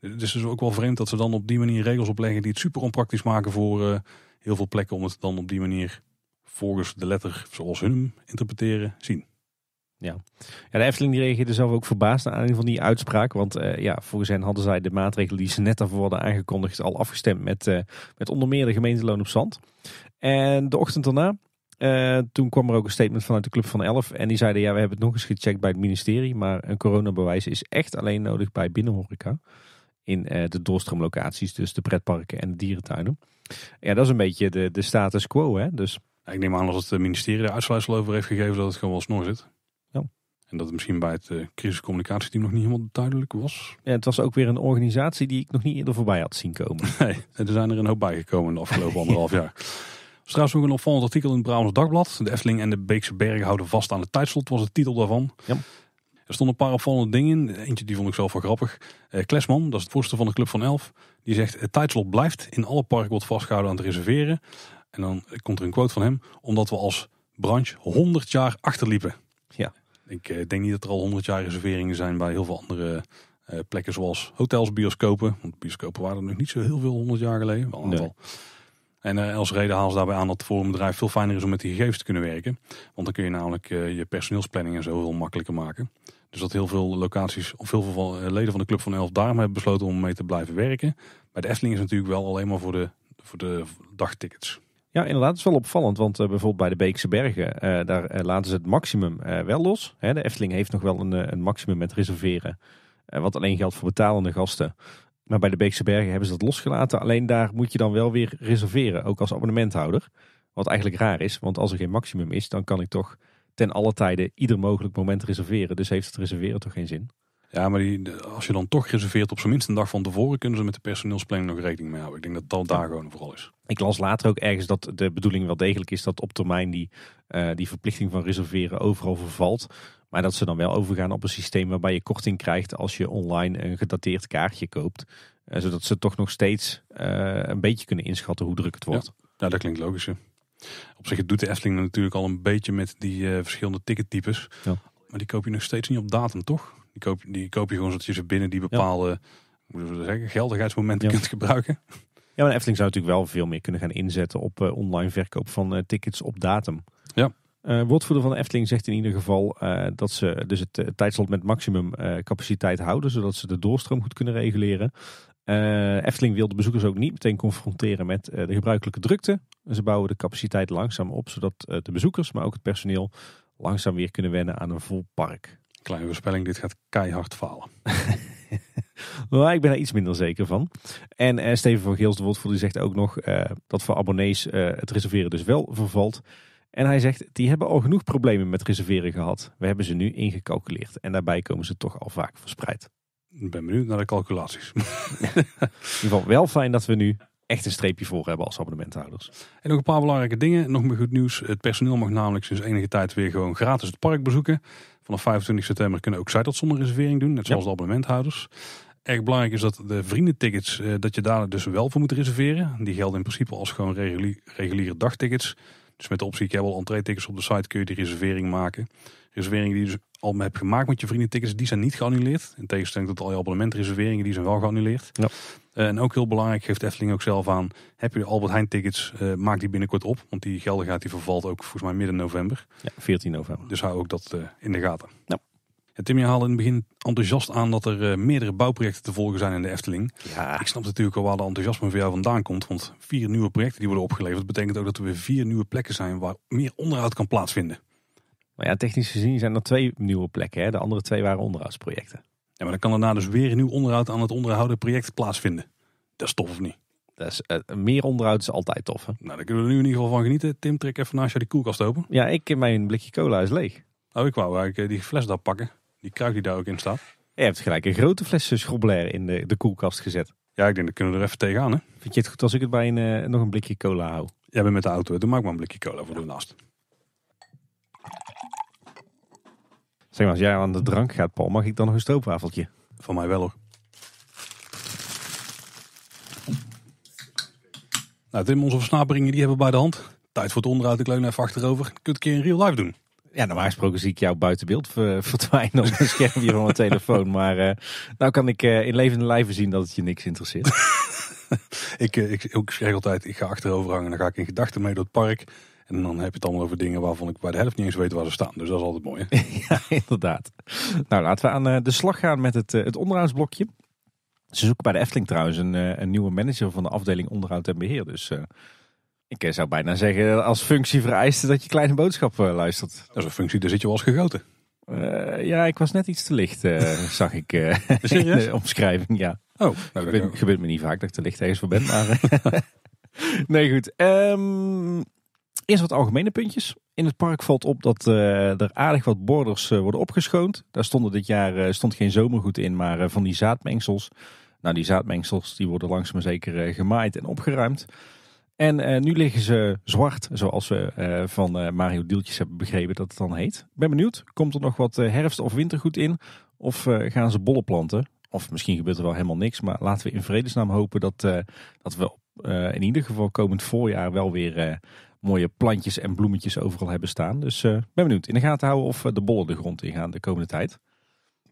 Dus het is ook wel vreemd dat ze dan op die manier regels opleggen die het super onpraktisch maken voor uh, heel veel plekken om het dan op die manier volgens de letter zoals hun hem interpreteren zien. Ja. ja, de Efteling die reageerde zelf ook verbaasd naar aanleiding van die uitspraak. Want uh, ja, volgens hen hadden zij de maatregelen die ze net daarvoor hadden aangekondigd al afgestemd met, uh, met onder meer de gemeenteloon op zand. En de ochtend daarna, uh, toen kwam er ook een statement vanuit de Club van 11. En die zeiden, ja, we hebben het nog eens gecheckt bij het ministerie. Maar een coronabewijs is echt alleen nodig bij binnenhoreca. In de doorstroomlocaties, dus de pretparken en de dierentuinen. Ja, dat is een beetje de, de status quo, hè. Dus ik neem aan als het ministerie er uitsluitsel over heeft gegeven dat het gewoon wel snor zit. Ja. En dat het misschien bij het uh, crisiscommunicatieteam nog niet helemaal duidelijk was. Ja, het was ook weer een organisatie die ik nog niet eerder voorbij had zien komen. Nee, er zijn er een hoop bijgekomen de afgelopen anderhalf jaar. Trouwens ook een opvallend artikel in het Brabants Dagblad. De Efteling en de Beekse Bergen houden vast aan het tijdslot, was de titel daarvan. Ja. Er stonden een paar opvallende dingen in. Eentje die vond ik zelf wel grappig. Uh, Klesman, dat is het voorzitter van de Club van Elf. Die zegt het tijdslot blijft. In alle parken wordt vastgehouden aan het reserveren. En dan komt er een quote van hem. Omdat we als branche 100 jaar achterliepen. Ja. Ik eh, denk niet dat er al 100 jaar reserveringen zijn bij heel veel andere uh, plekken zoals hotels, bioscopen. Want bioscopen waren er nog niet zo heel veel 100 jaar geleden. Wel een aantal. En uh, als reden haal ze daarbij aan dat voor een bedrijf veel fijner is om met die gegevens te kunnen werken. Want dan kun je namelijk uh, je personeelsplanning en zo heel makkelijker maken. Dus dat heel veel locaties of heel veel leden van de Club van Elf daarom hebben besloten om mee te blijven werken. Bij de Efteling is het natuurlijk wel alleen maar voor de, voor de dagtickets. Ja, inderdaad. Het is wel opvallend. Want bijvoorbeeld bij de Beekse Bergen, daar laten ze het maximum wel los. Hè, de Efteling heeft nog wel een, een maximum met reserveren. wat alleen geldt voor betalende gasten. Maar bij de Beekse Bergen hebben ze dat losgelaten. Alleen daar moet je dan wel weer reserveren, ook als abonnementhouder. Wat eigenlijk raar is, want als er geen maximum is, dan kan ik toch ten alle tijde ieder mogelijk moment reserveren. Dus heeft het reserveren toch geen zin? Ja, maar die, als je dan toch reserveert op zijn minst een dag van tevoren, kunnen ze met de personeelsplanning nog rekening mee houden. Ik denk dat dat daar gewoon vooral is. Ik las later ook ergens dat de bedoeling wel degelijk is dat op termijn die, uh, die verplichting van reserveren overal vervalt. Maar dat ze dan wel overgaan op een systeem waarbij je korting krijgt als je online een gedateerd kaartje koopt. Uh, zodat ze toch nog steeds uh, een beetje kunnen inschatten hoe druk het wordt. Ja, ja dat klinkt logisch. Op zich doet de Efteling natuurlijk al een beetje met die verschillende tickettypes. Ja. Maar die koop je nog steeds niet op datum, toch? Die koop, die koop je gewoon zodat je ze binnen die bepaalde ja. moeten we zeggen, geldigheidsmomenten kunt gebruiken. Ja, maar Efteling zou natuurlijk wel veel meer kunnen gaan inzetten op uh, online verkoop van uh, tickets op datum. Ja. Uh, woordvoerder van de Efteling zegt in ieder geval dat ze dus het tijdslot met maximum capaciteit houden, zodat ze de doorstroom goed kunnen reguleren. Efteling wil de bezoekers ook niet meteen confronteren met de gebruikelijke drukte. Ze bouwen de capaciteit langzaam op, zodat de bezoekers, maar ook het personeel langzaam weer kunnen wennen aan een vol park. Kleine voorspelling, dit gaat keihard falen. maar ik ben er iets minder zeker van. En Steven van Geels, de woordvoerder, zegt ook nog dat voor abonnees het reserveren dus wel vervalt. En hij zegt, die hebben al genoeg problemen met reserveren gehad. We hebben ze nu ingecalculeerd. En daarbij komen ze toch al vaak verspreid. Ik ben benieuwd naar de calculaties. In ieder geval wel fijn dat we nu echt een streepje voor hebben als abonnementhouders. En nog een paar belangrijke dingen. Nog meer goed nieuws. Het personeel mag namelijk sinds enige tijd weer gewoon gratis het park bezoeken. Vanaf 25 september kunnen ook zij dat zonder reservering doen. Net zoals de abonnementhouders. Erg belangrijk is dat de vriendentickets, eh, dat je daar dus wel voor moet reserveren. Die gelden in principe als gewoon reguliere dagtickets. Dus met de optie, ik heb al entree-tickets op de site, kun je die reservering maken. Reserveringen die je dus al hebt gemaakt met je vriendentickets, die zijn niet geannuleerd. In tegenstelling tot al je abonnementreserveringen, die zijn wel geannuleerd. Ja. Uh, en ook heel belangrijk, geeft Efteling ook zelf aan, heb je Albert Heijn tickets, uh, maak die binnenkort op. Want die geldigheid die vervalt ook volgens mij midden november. Ja, 14 november. Dus hou ook dat uh, in de gaten. Ja. En Tim, je haalde in het begin enthousiast aan dat er meerdere bouwprojecten te volgen zijn in de Efteling. Ja. Ik snap natuurlijk al waar de enthousiasme voor jou vandaan komt. Want vier nieuwe projecten die worden opgeleverd, betekent ook dat er weer vier nieuwe plekken zijn waar meer onderhoud kan plaatsvinden. Maar ja, technisch gezien zijn er twee nieuwe plekken. Hè? De andere twee waren onderhoudsprojecten. Ja, maar dan kan daarna dus weer een nieuw onderhoud aan het onderhouden project plaatsvinden. Dat is tof of niet? Dat is, uh, meer onderhoud is altijd tof. Hè? Nou, daar kunnen we nu in ieder geval van genieten. Tim, trek even naast je die koelkast open. Ja, ik mijn blikje cola is leeg. Oh, ik wou eigenlijk eh, die fles daar pakken. Die kruik die daar ook in staat. Je hebt gelijk een grote fles schrobbelair in de, de koelkast gezet. Ja, ik denk dat kunnen we er even tegenaan. Hè? Vind je het goed als ik het bij een, uh, nog een blikje cola hou? Jij bent met de auto, doe maak maar een blikje cola voor de naast. Zeg maar, als jij aan de drank gaat, Paul, mag ik dan nog een stroopwafeltje? Van mij wel hoor. Nou, Tim, onze versnaperingen die hebben we bij de hand. Tijd voor het onderhoud, ik leun even achterover. Je kunt een keer in real life doen. Ja, normaal gesproken zie ik jou buiten beeld verdwijnen op een schermpje van mijn telefoon. Maar uh, nou kan ik uh, in levende lijven zien dat het je niks interesseert. ik, uh, ik, ik zeg altijd, ik ga achterover hangen. Dan ga ik in gedachten mee door het park. En dan heb je het allemaal over dingen waarvan ik bij de helft niet eens weet waar ze staan. Dus dat is altijd mooi. Hè? ja, inderdaad. Nou, laten we aan de slag gaan met het, het onderhoudsblokje. Ze zoeken bij de Efteling trouwens een, een nieuwe manager van de afdeling onderhoud en beheer. Dus ik zou bijna zeggen als functie vereist dat je kleine boodschap luistert. Dat is een functie, daar zit je wel eens gegoten. Uh, ja, ik was net iets te licht, uh, zag ik uh, in de omschrijving. Ja. Oh, nou, gebeurt, gebeurt, me niet vaak dat ik te licht ergens voor ben. Maar nee, goed. Um, eerst wat algemene puntjes. In het park valt op dat er aardig wat borders worden opgeschoond. Daar stonden dit jaar stond geen zomergoed in, maar van die zaadmengsels. Nou, die zaadmengsels die worden langzaam maar zeker gemaaid en opgeruimd. En uh, nu liggen ze zwart, zoals we uh, van uh, Mario Dieltjes hebben begrepen dat het dan heet. Ben benieuwd, komt er nog wat herfst- of wintergoed in? Of gaan ze bollen planten? Of misschien gebeurt er wel helemaal niks. Maar laten we in vredesnaam hopen dat, dat we in ieder geval komend voorjaar wel weer mooie plantjes en bloemetjes overal hebben staan. Dus ben benieuwd in de gaten houden of de bollen de grond in gaan de komende tijd.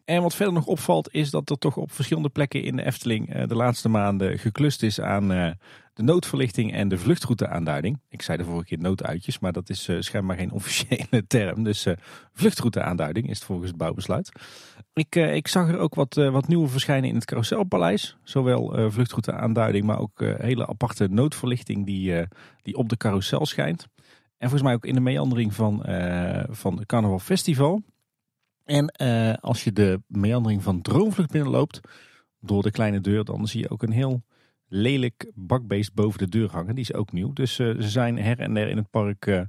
En wat verder nog opvalt is dat er toch op verschillende plekken in de Efteling de laatste maanden geklust is aan de noodverlichting en de vluchtrouteaanduiding. Ik zei de vorige keer nooduitjes, maar dat is uh, schijnbaar geen officiële term. Dus uh, vluchtrouteaanduiding is het volgens het bouwbesluit. Ik, uh, ik zag er ook wat, wat nieuwe verschijnen in het Carouselpaleis. Zowel vluchtrouteaanduiding, maar ook hele aparte noodverlichting die, die op de carousel schijnt. En volgens mij ook in de meandering van, van het Carnaval Festival. En als je de meandering van Droomvlucht binnenloopt, door de kleine deur, dan zie je ook een heel lelijk bakbeest boven de deur hangen. Die is ook nieuw. Dus uh, ze zijn her en der in het park uh,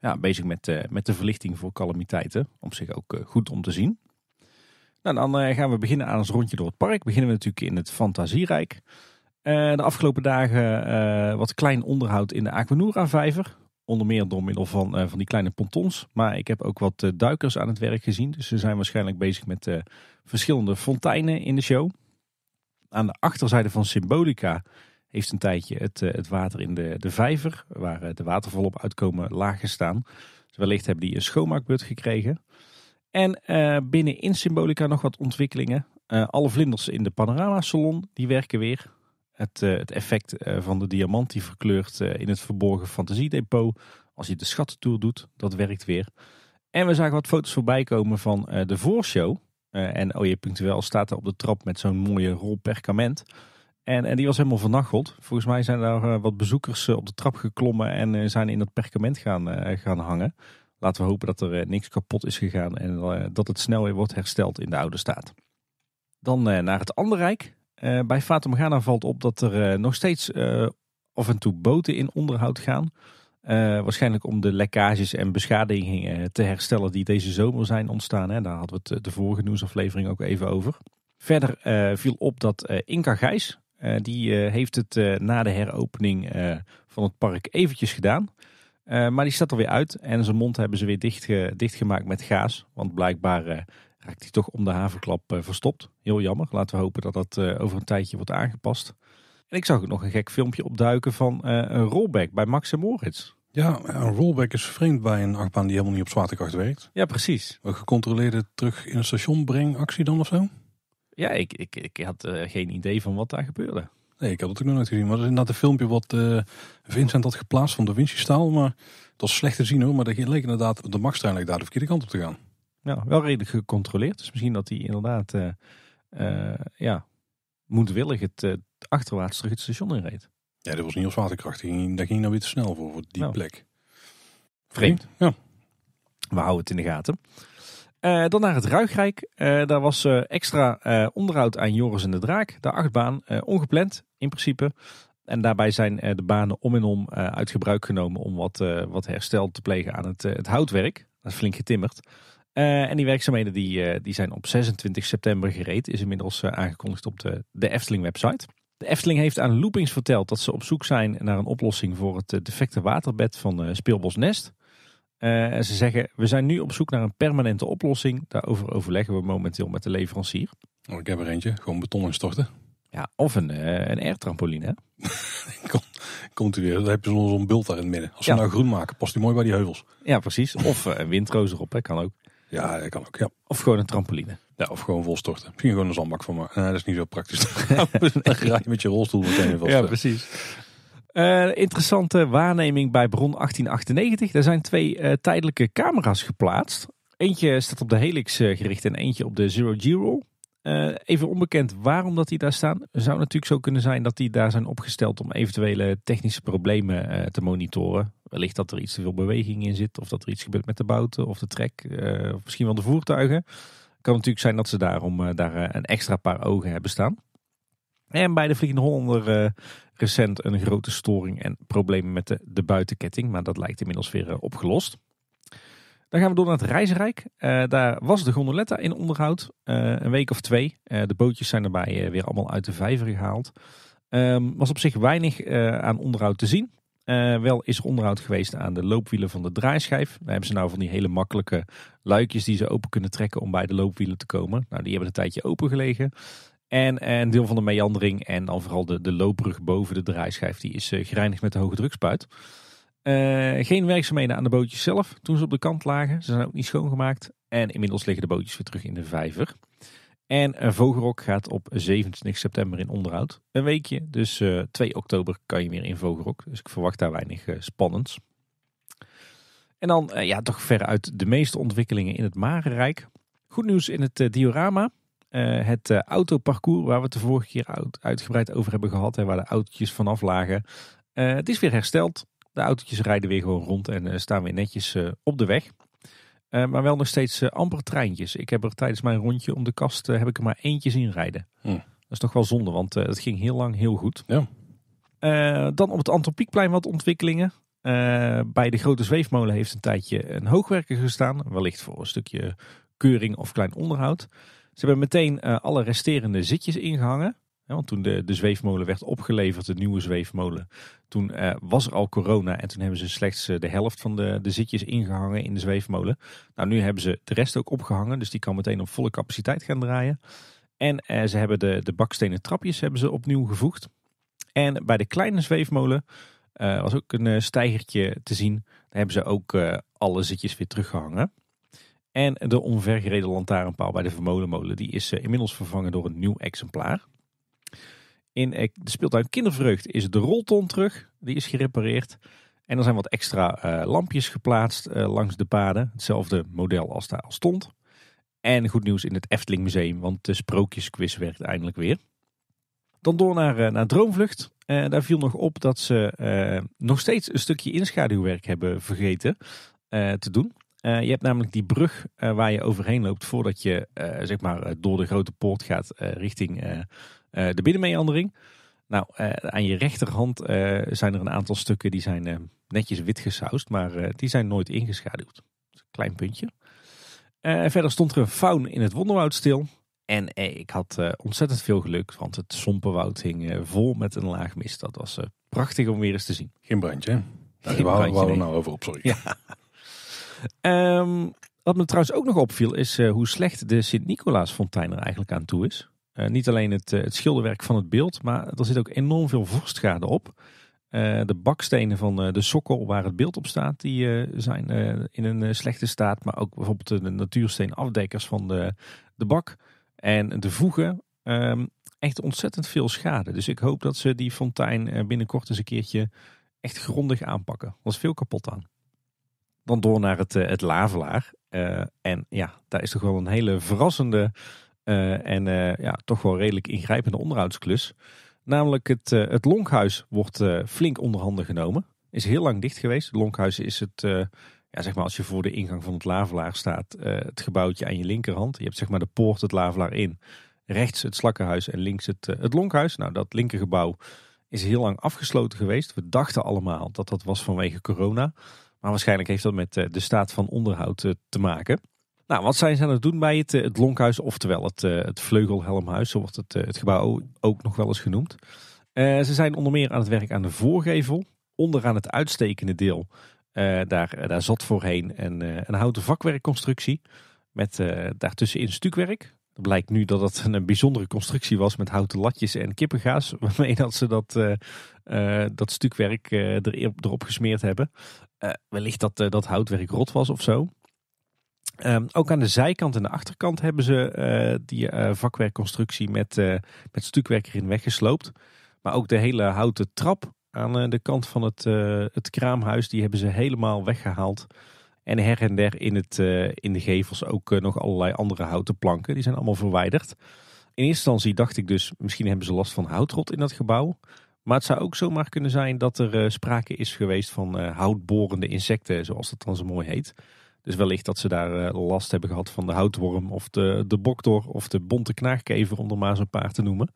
ja, bezig met, uh, met de verlichting voor calamiteiten. Op zich ook goed om te zien. Nou, dan gaan we beginnen aan ons rondje door het park. Beginnen we natuurlijk in het Fantasierijk. de afgelopen dagen wat klein onderhoud in de Aquanura-vijver. Onder meer door middel van, van die kleine pontons. Maar ik heb ook wat duikers aan het werk gezien. Dus ze zijn waarschijnlijk bezig met verschillende fonteinen in de show. Aan de achterzijde van Symbolica heeft een tijdje het, eh, het water in de, de vijver, waar eh, de watervallen op uitkomen, laag gestaan. Dus wellicht hebben die een schoonmaakbeurt gekregen. En uh, binnen in Symbolica nog wat ontwikkelingen. alle vlinders in de panorama salon, die werken weer. Het, het effect van de diamant die verkleurt in het verborgen fantasiedepot. Als je de schattentour doet, dat werkt weer. En we zagen wat foto's voorbij komen van de voorshow. Uh, en OJ.wel staat er op de trap met zo'n mooie rol perkament. En, en die was helemaal vernacheld. Volgens mij zijn daar uh, wat bezoekers uh, op de trap geklommen en zijn in dat perkament gaan, gaan hangen. Laten we hopen dat er niks kapot is gegaan en dat het snel weer wordt hersteld in de oude staat. Dan naar het andere rijk. bij Fata valt op dat er nog steeds af en toe boten in onderhoud gaan. Uh, waarschijnlijk om de lekkages en beschadigingen te herstellen die deze zomer zijn ontstaan. Hè. Daar hadden we het de vorige nieuwsaflevering ook even over. Verder uh, viel op dat uh, Inca Gijs, die heeft het na de heropening van het park eventjes gedaan. maar die staat er weer uit en zijn mond hebben ze weer dicht, dichtgemaakt met gaas. Want blijkbaar raakt hij toch om de havenklap verstopt. Heel jammer. Laten we hopen dat dat over een tijdje wordt aangepast. En ik zag ook nog een gek filmpje opduiken van een rollback bij Max en Moritz. Ja, een rollback is vreemd bij een achtbaan die helemaal niet op zwaartekracht werkt. Ja, precies. Een gecontroleerde terug in het station breng actie dan of zo? Ja, ik, ik, ik had uh, geen idee van wat daar gebeurde. Nee, ik had het ook nog nooit gezien. Maar dat is inderdaad een filmpje wat uh, Vincent had geplaatst van de Vinci staal. Maar het was slecht te zien hoor. Maar dat leek inderdaad, de leek daar de verkeerde kant op te gaan. Ja, wel redelijk gecontroleerd. Dus misschien dat hij inderdaad, uh, ja, moedwillig het achterwaarts terug het station inreed. Ja, dat was niet op zwaartekracht. Dat ging, ging nou weer te snel voor, voor die nou. plek. Vreemd. Ja. We houden het in de gaten. Uh, dan naar het Ruigrijk. Uh, daar was uh, extra onderhoud aan Joris en de Draak. De achtbaan, ongepland in principe. En daarbij zijn de banen om en om uit gebruik genomen om wat, wat herstel te plegen aan het, het houtwerk. Dat is flink getimmerd. En die werkzaamheden die, die zijn op 26 september gereed. Is inmiddels aangekondigd op de, de Efteling website. De Efteling heeft aan Loopings verteld dat ze op zoek zijn naar een oplossing voor het defecte waterbed van Speelbos Nest. En ze zeggen, we zijn nu op zoek naar een permanente oplossing. Daarover overleggen we momenteel met de leverancier. Oh, ik heb er eentje, gewoon beton instorten. Ja, of een, een airtrampoline. Kom, komt u weer, dan heb je zo'n bult daar in het midden. Als we nou groen maken, past die mooi bij die heuvels. Ja, precies. Of een windroos erop, hè. kan ook. Ja, dat kan ook, ja. Of gewoon een trampoline. Ja, of gewoon volstorten. Misschien gewoon een zandbak van me. Nee, dat is niet zo praktisch. dan ga je met je rolstoel meteen vast. Ja, precies. Uh, interessante waarneming bij Bron 1898. Er zijn twee uh, tijdelijke camera's geplaatst. Eentje staat op de Helix uh, gericht en eentje op de Zero G-Roll. even onbekend waarom dat die daar staan. Zou natuurlijk zo kunnen zijn dat die daar zijn opgesteld om eventuele technische problemen te monitoren. Wellicht dat er iets te veel beweging in zit, of dat er iets gebeurt met de bouten of de trek, of misschien wel de voertuigen. Kan natuurlijk zijn dat ze daarom daar een extra paar ogen hebben staan. En bij de Vliegende Hollander recent een grote storing en problemen met de, de buitenketting. Maar dat lijkt inmiddels weer opgelost. Dan gaan we door naar het Reizenrijk. Daar was de gondoletta in onderhoud. een week of twee. de bootjes zijn erbij weer allemaal uit de vijver gehaald. Um, was op zich weinig aan onderhoud te zien. Wel is er onderhoud geweest aan de loopwielen van de draaischijf. Daar hebben ze nou van die hele makkelijke luikjes die ze open kunnen trekken om bij de loopwielen te komen. Nou, die hebben een tijdje open gelegen. En een deel van de meandering en dan vooral de, de loopbrug boven de draaischijf, die is uh, gereinigd met de hoge drukspuit. Uh, geen werkzaamheden aan de bootjes zelf toen ze op de kant lagen. Ze zijn ook niet schoongemaakt. En inmiddels liggen de bootjes weer terug in de vijver. En uh, Vogelrok gaat op 27 september in onderhoud. Een weekje, dus uh, 2 oktober kan je weer in Vogelrok. Dus ik verwacht daar weinig spannends. En dan ja, toch veruit de meeste ontwikkelingen in het Marenrijk. Goed nieuws in het diorama. Uh, het uh, autoparcours waar we het de vorige keer uitgebreid over hebben gehad. Hè, waar de autootjes vanaf lagen. Uh, het is weer hersteld. De autootjes rijden weer gewoon rond en staan weer netjes op de weg. Maar wel nog steeds amper treintjes. Ik heb er tijdens mijn rondje om de kast heb ik er maar eentje zien rijden. Hm. Dat is toch wel zonde, want het ging heel lang heel goed. Ja. dan op het Antropiekplein wat ontwikkelingen. bij de grote zweefmolen heeft een tijdje een hoogwerker gestaan. Wellicht voor een stukje keuring of klein onderhoud. Ze hebben meteen alle resterende zitjes ingehangen. Want toen de, de zweefmolen werd opgeleverd, de nieuwe zweefmolen, toen uh, was er al corona. En toen hebben ze slechts uh, de helft van de, de zitjes ingehangen in de zweefmolen. Nou, nu hebben ze de rest ook opgehangen. Dus die kan meteen op volle capaciteit gaan draaien. En ze hebben de, de bakstenen trapjes hebben ze opnieuw gevoegd. En bij de kleine zweefmolen was ook een stijgertje te zien. Daar hebben ze ook alle zitjes weer teruggehangen. En de onvergereden lantaarnpaal bij de Vermolenmolen die is eh, inmiddels vervangen door een nieuw exemplaar. In de speeltuin Kindervreugd is de rolton terug. Die is gerepareerd. En er zijn wat extra uh, lampjes geplaatst uh, langs de paden. Hetzelfde model als daar al stond. En goed nieuws in het Efteling Museum, want de sprookjesquiz werkt eindelijk weer. Dan door naar, naar Droomvlucht. daar viel nog op dat ze nog steeds een stukje inschaduwwerk hebben vergeten te doen. Je hebt namelijk die brug waar je overheen loopt voordat je zeg maar door de grote poort gaat richting de binnenmeandering. Nou, aan je rechterhand zijn er een aantal stukken die zijn netjes wit gesausd, maar die zijn nooit ingeschaduwd. Klein puntje. verder stond er een faun in het Wonderwoud stil. En ik had ontzettend veel geluk, want het Sompenwoud hing vol met een laag mist. Dat was prachtig om weer eens te zien. Geen brandje, Geen Waar we nee. nou over op, sorry. Ja. Ehm, wat me trouwens ook nog opviel is hoe slecht de Sint-Nicolaasfontein er eigenlijk aan toe is. Niet alleen het, het schilderwerk van het beeld, maar er zit ook enorm veel vorstschade op. Eh, de bakstenen van de sokkel waar het beeld op staat, die zijn in een slechte staat. Maar ook bijvoorbeeld de natuursteenafdekkers van de, de bak en de voegen. Um, echt ontzettend veel schade. Dus ik hoop dat ze die fontein binnenkort eens een keertje echt grondig aanpakken. Er is veel kapot aan. Dan door naar het, het Lavelaar. en ja, daar is toch wel een hele verrassende en ja, toch wel redelijk ingrijpende onderhoudsklus. Namelijk het, uh, het Lonkhuis wordt flink onderhanden genomen. Is heel lang dicht geweest. Het Lonkhuis is het, ja, zeg maar als je voor de ingang van het Lavelaar staat, het gebouwtje aan je linkerhand. Je hebt zeg maar de poort het Lavelaar in. Rechts het Slakkenhuis en links het, het Lonkhuis. Nou, dat linkergebouw is heel lang afgesloten geweest. We dachten allemaal dat dat was vanwege corona. Maar waarschijnlijk heeft dat met de staat van onderhoud te maken. Nou, wat zijn ze aan het doen bij het, eh, het Lonkhuis, oftewel het, eh, het Vleugelhelmhuis, zo wordt het, eh, het gebouw ook nog wel eens genoemd. ze zijn onder meer aan het werk aan de voorgevel, onderaan het uitstekende deel. daar, daar zat voorheen een, een houten vakwerkconstructie met daartussenin stukwerk. Blijkt nu dat het een bijzondere constructie was met houten latjes en kippengaas. Waarmee dat ze dat, dat stukwerk er, erop gesmeerd hebben. wellicht dat dat houtwerk rot was of zo. Um, ook aan de zijkant en de achterkant hebben ze uh, die uh, vakwerkconstructie met, uh, met stukwerk erin weggesloopt. Maar ook de hele houten trap aan de kant van het, het kraamhuis, die hebben ze helemaal weggehaald. En her en der in, het, in de gevels ook nog allerlei andere houten planken. Die zijn allemaal verwijderd. In eerste instantie dacht ik dus, misschien hebben ze last van houtrot in dat gebouw. Maar het zou ook zomaar kunnen zijn dat er sprake is geweest van houtborende insecten, zoals dat dan zo mooi heet. Dus wellicht dat ze daar eh, last hebben gehad van de houtworm of de, de boktor of de bonte knaagkever, om er maar zo'n paar te noemen.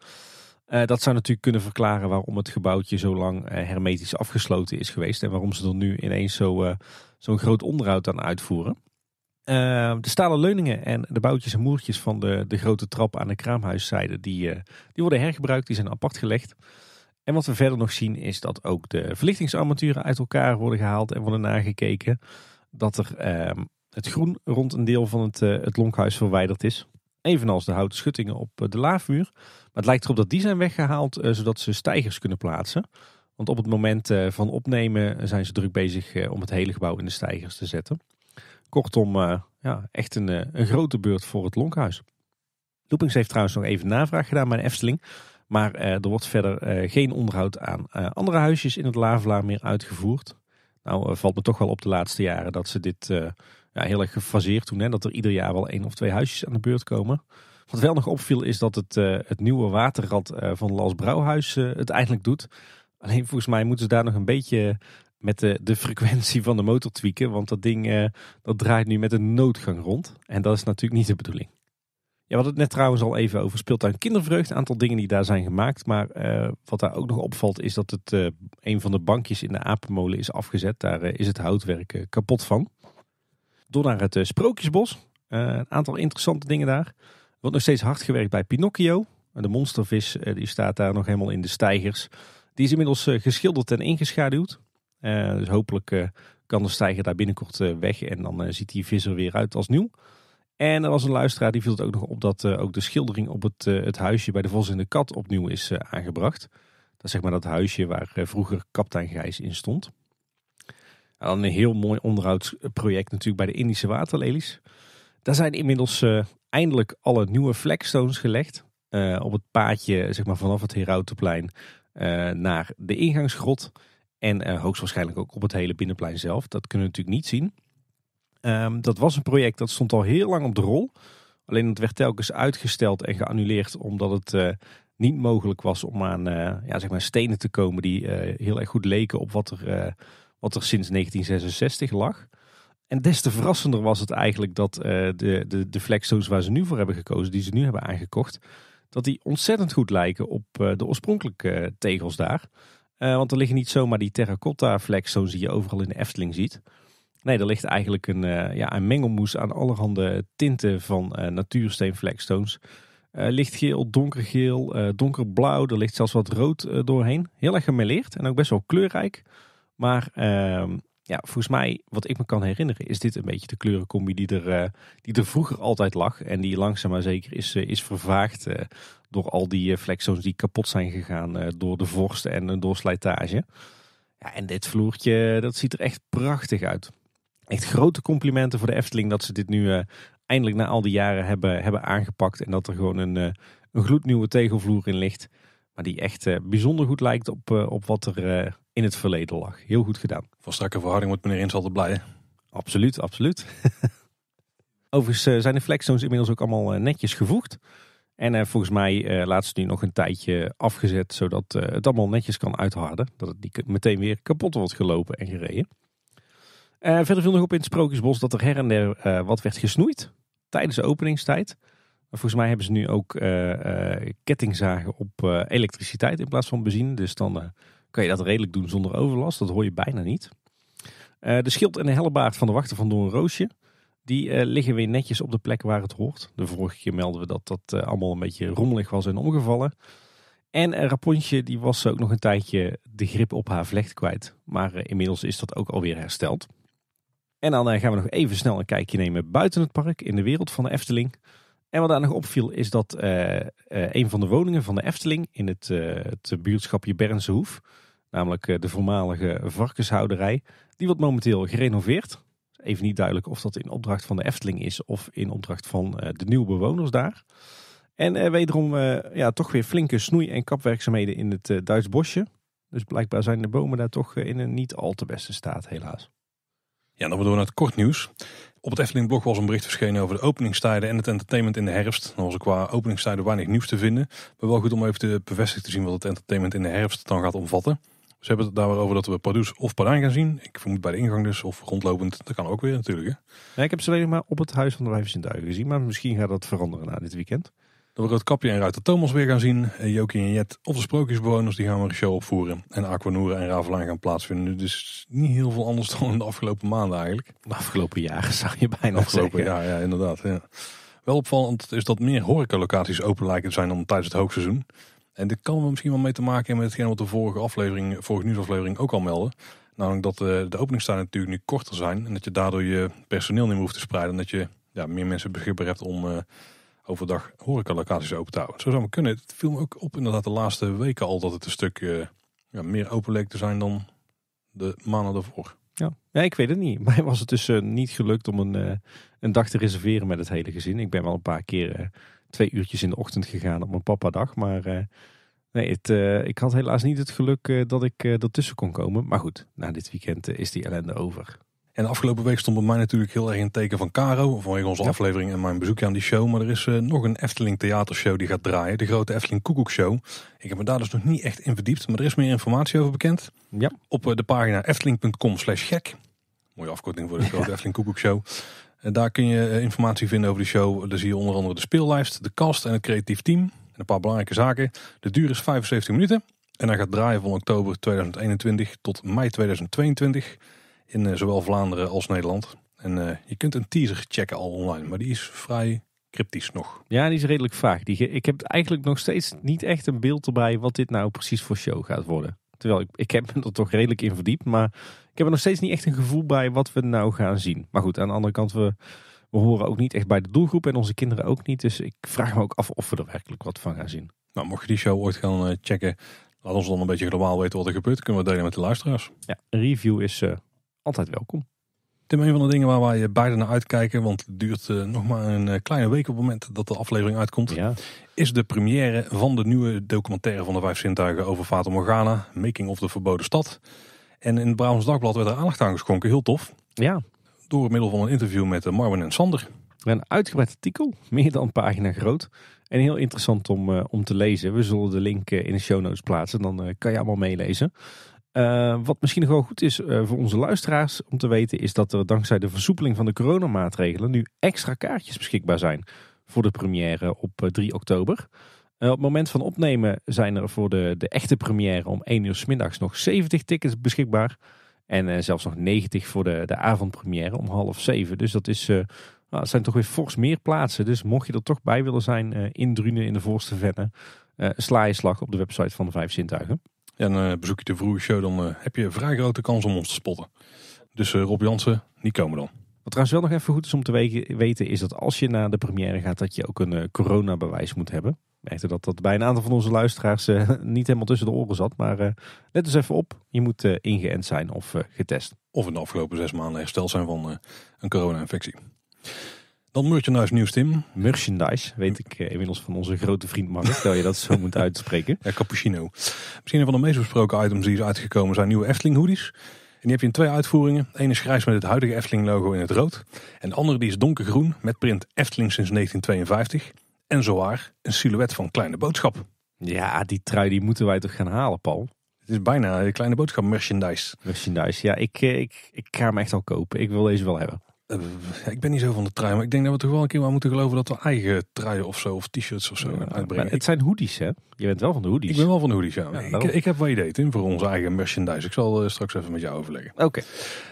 Uh, dat zou natuurlijk kunnen verklaren waarom het gebouwtje zo lang uh, hermetisch afgesloten is geweest. En waarom ze er nu ineens zo, zo'n groot onderhoud aan uitvoeren. de stalen leuningen en de boutjes en moertjes van de, de grote trap aan de kraamhuiszijde, die, die worden hergebruikt, die zijn apart gelegd. En wat we verder nog zien is dat ook de verlichtingsarmaturen uit elkaar worden gehaald en worden nagekeken dat er ehm, het groen rond een deel van het, uh, het lonkhuis verwijderd is. Evenals de houten schuttingen op eh, de laafmuur. Maar het lijkt erop dat die zijn weggehaald uh, zodat ze stijgers kunnen plaatsen. Want op het moment van opnemen zijn ze druk bezig om het hele gebouw in de stijgers te zetten. Kortom, ja, echt een, een grote beurt voor het lonkhuis. Loopings heeft trouwens nog even navraag gedaan bij de Efteling. Maar er wordt verder geen onderhoud aan andere huisjes in het Lavelaar meer uitgevoerd. Nou uh, valt me toch wel op de laatste jaren dat ze dit uh, ja, heel erg gefaseerd doen. Hè? Dat er ieder jaar wel één of twee huisjes aan de beurt komen. Wat wel nog opviel is dat het, uh, het nieuwe waterrad van Las Brouwhuis het eindelijk doet. Alleen volgens mij moeten ze daar nog een beetje met de, de frequentie van de motor tweaken. Want dat ding dat draait nu met een noodgang rond. En dat is natuurlijk niet de bedoeling. We hadden het net trouwens al even over speeltuin kindervreugd. Een aantal dingen die daar zijn gemaakt. Maar uh, wat daar ook nog opvalt is dat het uh, een van de bankjes in de apenmolen is afgezet. Daar uh, is het houtwerk kapot van. Door naar het Sprookjesbos. een aantal interessante dingen daar. Er wordt nog steeds hard gewerkt bij Pinocchio. De monstervis die staat daar nog helemaal in de stijgers. Die is inmiddels geschilderd en ingeschaduwd. dus hopelijk kan de stijger daar binnenkort weg. En dan ziet die vis er weer uit als nieuw. En er was een luisteraar die viel het ook nog op dat uh, ook de schildering op het, uh, het huisje bij de Vos en de Kat opnieuw is uh, aangebracht. Dat is zeg maar dat huisje waar vroeger kapitein Gijs in stond. En dan een heel mooi onderhoudsproject natuurlijk bij de Indische waterlelies. Daar zijn inmiddels eindelijk alle nieuwe flagstones gelegd. op het paadje zeg maar, vanaf het Herautenplein naar de ingangsgrot. En hoogstwaarschijnlijk ook op het hele binnenplein zelf. Dat kunnen we natuurlijk niet zien. Um, dat was een project dat stond al heel lang op de rol. Alleen het werd telkens uitgesteld en geannuleerd omdat het uh, niet mogelijk was om aan uh, ja, zeg maar stenen te komen die uh, heel erg goed leken op wat er, wat er sinds 1966 lag. En des te verrassender was het eigenlijk dat de, de, de waar ze nu voor hebben gekozen, die ze nu hebben aangekocht, dat die ontzettend goed lijken op de oorspronkelijke tegels daar. want er liggen niet zomaar die terracotta flexstones die je overal in de Efteling ziet. Nee, er ligt eigenlijk een, uh, ja, een mengelmoes aan allerhande tinten van uh, natuursteen flagstones. lichtgeel, donkergeel, donkerblauw. Er ligt zelfs wat rood doorheen. Heel erg gemêleerd en ook best wel kleurrijk. Maar ehm, ja, volgens mij, wat ik me kan herinneren, is dit een beetje de kleurencombi die er, die er vroeger altijd lag. En die langzaam maar zeker is, is vervaagd door al die flexzones die kapot zijn gegaan door de vorst en door slijtage. Ja, en dit vloertje, dat ziet er echt prachtig uit. Echt grote complimenten voor de Efteling dat ze dit nu uh, eindelijk na al die jaren hebben, hebben aangepakt. En dat er gewoon een, uh, een gloednieuwe tegelvloer in ligt. Maar die echt uh, bijzonder goed lijkt op, op wat er in het verleden lag. Heel goed gedaan. Van strakke verhouding wordt meneer Ins altijd blij Absoluut, absoluut. Overigens zijn de flexzones inmiddels ook allemaal netjes gevoegd. En volgens mij laten ze nu nog een tijdje afgezet, zodat het allemaal netjes kan uitharden. Dat het niet meteen weer kapot wordt gelopen en gereden. Uh, verder viel nog op in het Sprookjesbos dat er her en der uh, wat werd gesnoeid tijdens de openingstijd. volgens mij hebben ze nu ook uh, kettingzagen op elektriciteit in plaats van benzine. Dus dan kan je dat redelijk doen zonder overlast. Dat hoor je bijna niet. de schild en de hellebaard van de wachter van Doorn Roosje. Die liggen weer netjes op de plek waar het hoort. De vorige keer melden we dat dat allemaal een beetje rommelig was en omgevallen. En een Rapontje die was ook nog een tijdje de grip op haar vlecht kwijt. Maar inmiddels is dat ook alweer hersteld. En dan eh, gaan we nog even snel een kijkje nemen buiten het park in de wereld van de Efteling. En wat daar nog opviel is dat uh, een van de woningen van de Efteling in het, het buurtschapje Bernse Hoef, namelijk de voormalige varkenshouderij, die wordt momenteel gerenoveerd. Even niet duidelijk of dat in opdracht van de Efteling is of in opdracht van de nieuwe bewoners daar. En wederom ja, toch weer flinke snoei- en kapwerkzaamheden in het Duits bosje. Dus blijkbaar zijn de bomen daar toch in een niet al te beste staat helaas. Ja, dan we door naar het kort nieuws. Op het Efteling blog was een bericht verschenen over de openingstijden en het entertainment in de herfst. Dan was er qua openingstijden weinig nieuws te vinden. Maar wel goed om even te bevestigd te zien wat het entertainment in de herfst dan gaat omvatten. Ze hebben het daar over dat we Pardoes of Pardijn gaan zien. Ik vermoed bij de ingang dus, of rondlopend. Dat kan ook weer natuurlijk. Hè? Ja, ik heb ze alleen maar op het Huis van de Vijf Duigen gezien. Maar misschien gaat dat veranderen na dit weekend. Dat we Roodkapje en Ruiter Thomas weer gaan zien. Jokie en Jet of de sprookjesbewoners die gaan we een show opvoeren. En Aquanura en Ravelijn gaan plaatsvinden. Dus niet heel veel anders dan in de afgelopen maanden eigenlijk. De afgelopen jaren zou je bijna afgelopen jaar, ja, inderdaad. Ja. Wel opvallend is dat meer horecalocaties open lijken te zijn dan tijdens het hoogseizoen. En dit kan misschien wel mee te maken hebben met hetgeen wat de vorige aflevering, vorige nieuwsaflevering ook al meldde. Namelijk dat de, eh, de openingstijden natuurlijk nu korter zijn. En dat je daardoor je personeel niet meer hoeft te spreiden. En dat je ja, meer mensen beschikbaar hebt om... Uh, overdag horecalocaties open te houden. Zo zou maar kunnen. Het viel me ook op inderdaad de laatste weken al dat het een stuk uh, ja, meer open leek te zijn dan de maanden daarvoor. Ja. ja, ik weet het niet. Mij was het dus uh, niet gelukt om een, uh, een dag te reserveren met het hele gezin. Ik ben wel een paar keer twee uurtjes in de ochtend gegaan op mijn papa-dag. Maar nee, het, ik had helaas niet het geluk dat ik ertussen kon komen. Maar goed, na dit weekend is die ellende over. En de afgelopen week stond bij mij natuurlijk heel erg in teken van Caro. Vanwege onze aflevering en mijn bezoekje aan die show. Maar er is uh, nog een Efteling theatershow die gaat draaien. De grote Efteling Koekoekshow. Ik heb me daar dus nog niet echt in verdiept. Maar er is meer informatie over bekend. Ja. Op uh, de pagina efteling.com slash gek. Mooie afkorting voor de grote Efteling Koekoekshow. En daar kun je uh, informatie vinden over de show. Daar zie je onder andere de speellijst, de cast en het creatief team. En een paar belangrijke zaken. De duur is 75 minuten. En hij gaat draaien van oktober 2021 tot mei 2022 in eh, zowel Vlaanderen als Nederland. En eh, je kunt een teaser checken al online, maar die is vrij cryptisch nog. Ja, die is redelijk vaag. Die, ik heb eigenlijk nog steeds niet echt een beeld erbij wat dit nou precies voor show gaat worden. Terwijl ik, ik heb me er toch redelijk in verdiept, maar ik heb er nog steeds niet echt een gevoel bij wat we nou gaan zien. Maar goed, aan de andere kant, we, we horen ook niet echt bij de doelgroep en onze kinderen ook niet. Dus ik vraag me ook af of we er werkelijk wat van gaan zien. Nou, mocht je die show ooit gaan eh, checken, laat ons dan een beetje globaal weten wat er gebeurt. Kunnen we delen met de luisteraars. Ja, een review is altijd welkom. Tim, een van de dingen waar wij beide naar uitkijken, want het duurt uh, nog maar een uh, kleine week op het moment dat de aflevering uitkomt, ja. is de première van de nieuwe documentaire van de Vijf Zintuigen over Fata Morgana, Making of the Verboden Stad. En in het Brabants Dagblad werd er aandacht aan geschonken, heel tof. Ja. Door middel van een interview met Marvin en Sander. Een uitgebreid artikel, meer dan een pagina groot. En heel interessant om, om te lezen. We zullen de link in de show notes plaatsen, dan kan je allemaal meelezen. Uh, wat misschien nog wel goed is uh, voor onze luisteraars om te weten, is dat er dankzij de versoepeling van de coronamaatregelen nu extra kaartjes beschikbaar zijn voor de première op 3 eh, oktober. op het moment van opnemen zijn er voor de, de echte première om 1 uur s middags nog 70 tickets beschikbaar. En zelfs nog 90 voor de, de avondpremière om half 7. Dus dat is Nou, zijn toch weer fors meer plaatsen. Dus mocht je er toch bij willen zijn uh, in de voorste venne, sla je slag op de website van de Vijf Zintuigen. En uh, bezoek je de vroege show, dan heb je een vrij grote kans om ons te spotten. Dus Rob Jansen, niet komen dan. Wat trouwens wel nog even goed is om te weten, is dat als je naar de première gaat, dat je ook een coronabewijs moet hebben. Merkte dat dat bij een aantal van onze luisteraars niet helemaal tussen de oren zat. Maar let eens even op, je moet ingeënt zijn of getest. Of in de afgelopen zes maanden hersteld zijn van een corona-infectie. Dan merchandise nieuws, Tim. Merchandise, weet ik eh, inmiddels van onze grote vriend Mark, dat je dat zo moet uitspreken. Ja, cappuccino. Misschien een van de meest besproken items die is uitgekomen zijn nieuwe Efteling hoodies. En die heb je in twee uitvoeringen. Eén is grijs met het huidige Efteling logo in het rood. En de andere die is donkergroen met print Efteling sinds 1952. En zowaar een silhouet van Kleine Boodschap. Ja, die trui die moeten wij toch gaan halen, Paul? Het is bijna een Kleine Boodschap merchandise. Merchandise, ja, ik, eh, ik, ik ga hem echt al kopen. Ik wil deze wel hebben. Uh, ik ben niet zo van de trui, maar ik denk dat we toch wel een keer maar moeten geloven dat we eigen truien of zo, of t-shirts of zo ja, uitbrengen. Het zijn hoodies, hè? Je bent wel van de hoodies. Ik ben wel van de hoodies, ja. ik, ik, heb wel idee, Tim, voor onze eigen merchandise. Ik zal uh, straks even met jou overleggen. Oké.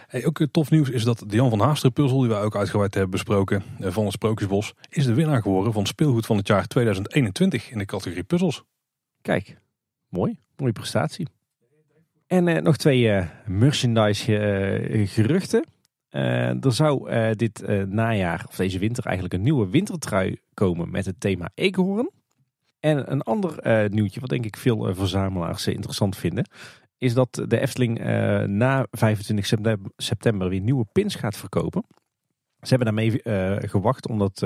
Hey, ook tof nieuws is dat de Jan van Haasteren puzzel, die wij ook uitgebreid hebben besproken, uh, van het Sprookjesbos, is de winnaar geworden van speelgoed van het jaar 2021 in de categorie puzzels. Kijk, mooi. Mooie prestatie. En nog twee merchandise geruchten. Uh, er zou uh, dit uh, najaar, of deze winter, eigenlijk een nieuwe wintertrui komen met het thema eekhoorn. En een ander nieuwtje, wat denk ik veel verzamelaars interessant vinden, is dat de Efteling na 25 september, weer nieuwe pins gaat verkopen. Ze hebben daarmee gewacht omdat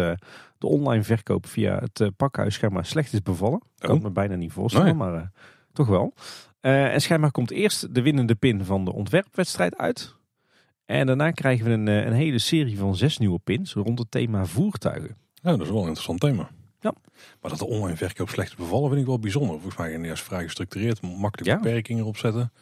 de online verkoop via het pakhuis schijnbaar slecht is bevallen. Ik kan oh. me bijna niet voorstellen, maar toch wel. en schijnbaar komt eerst de winnende pin van de ontwerpwedstrijd uit. En daarna krijgen we een, eh, een hele serie van zes nieuwe pins rond het thema voertuigen. Ja, dat is wel een interessant thema. Ja. Maar dat de online verkoop slecht bevallen vind ik wel bijzonder. Volgens mij is het vrij gestructureerd, makkelijk ja. beperkingen erop zetten.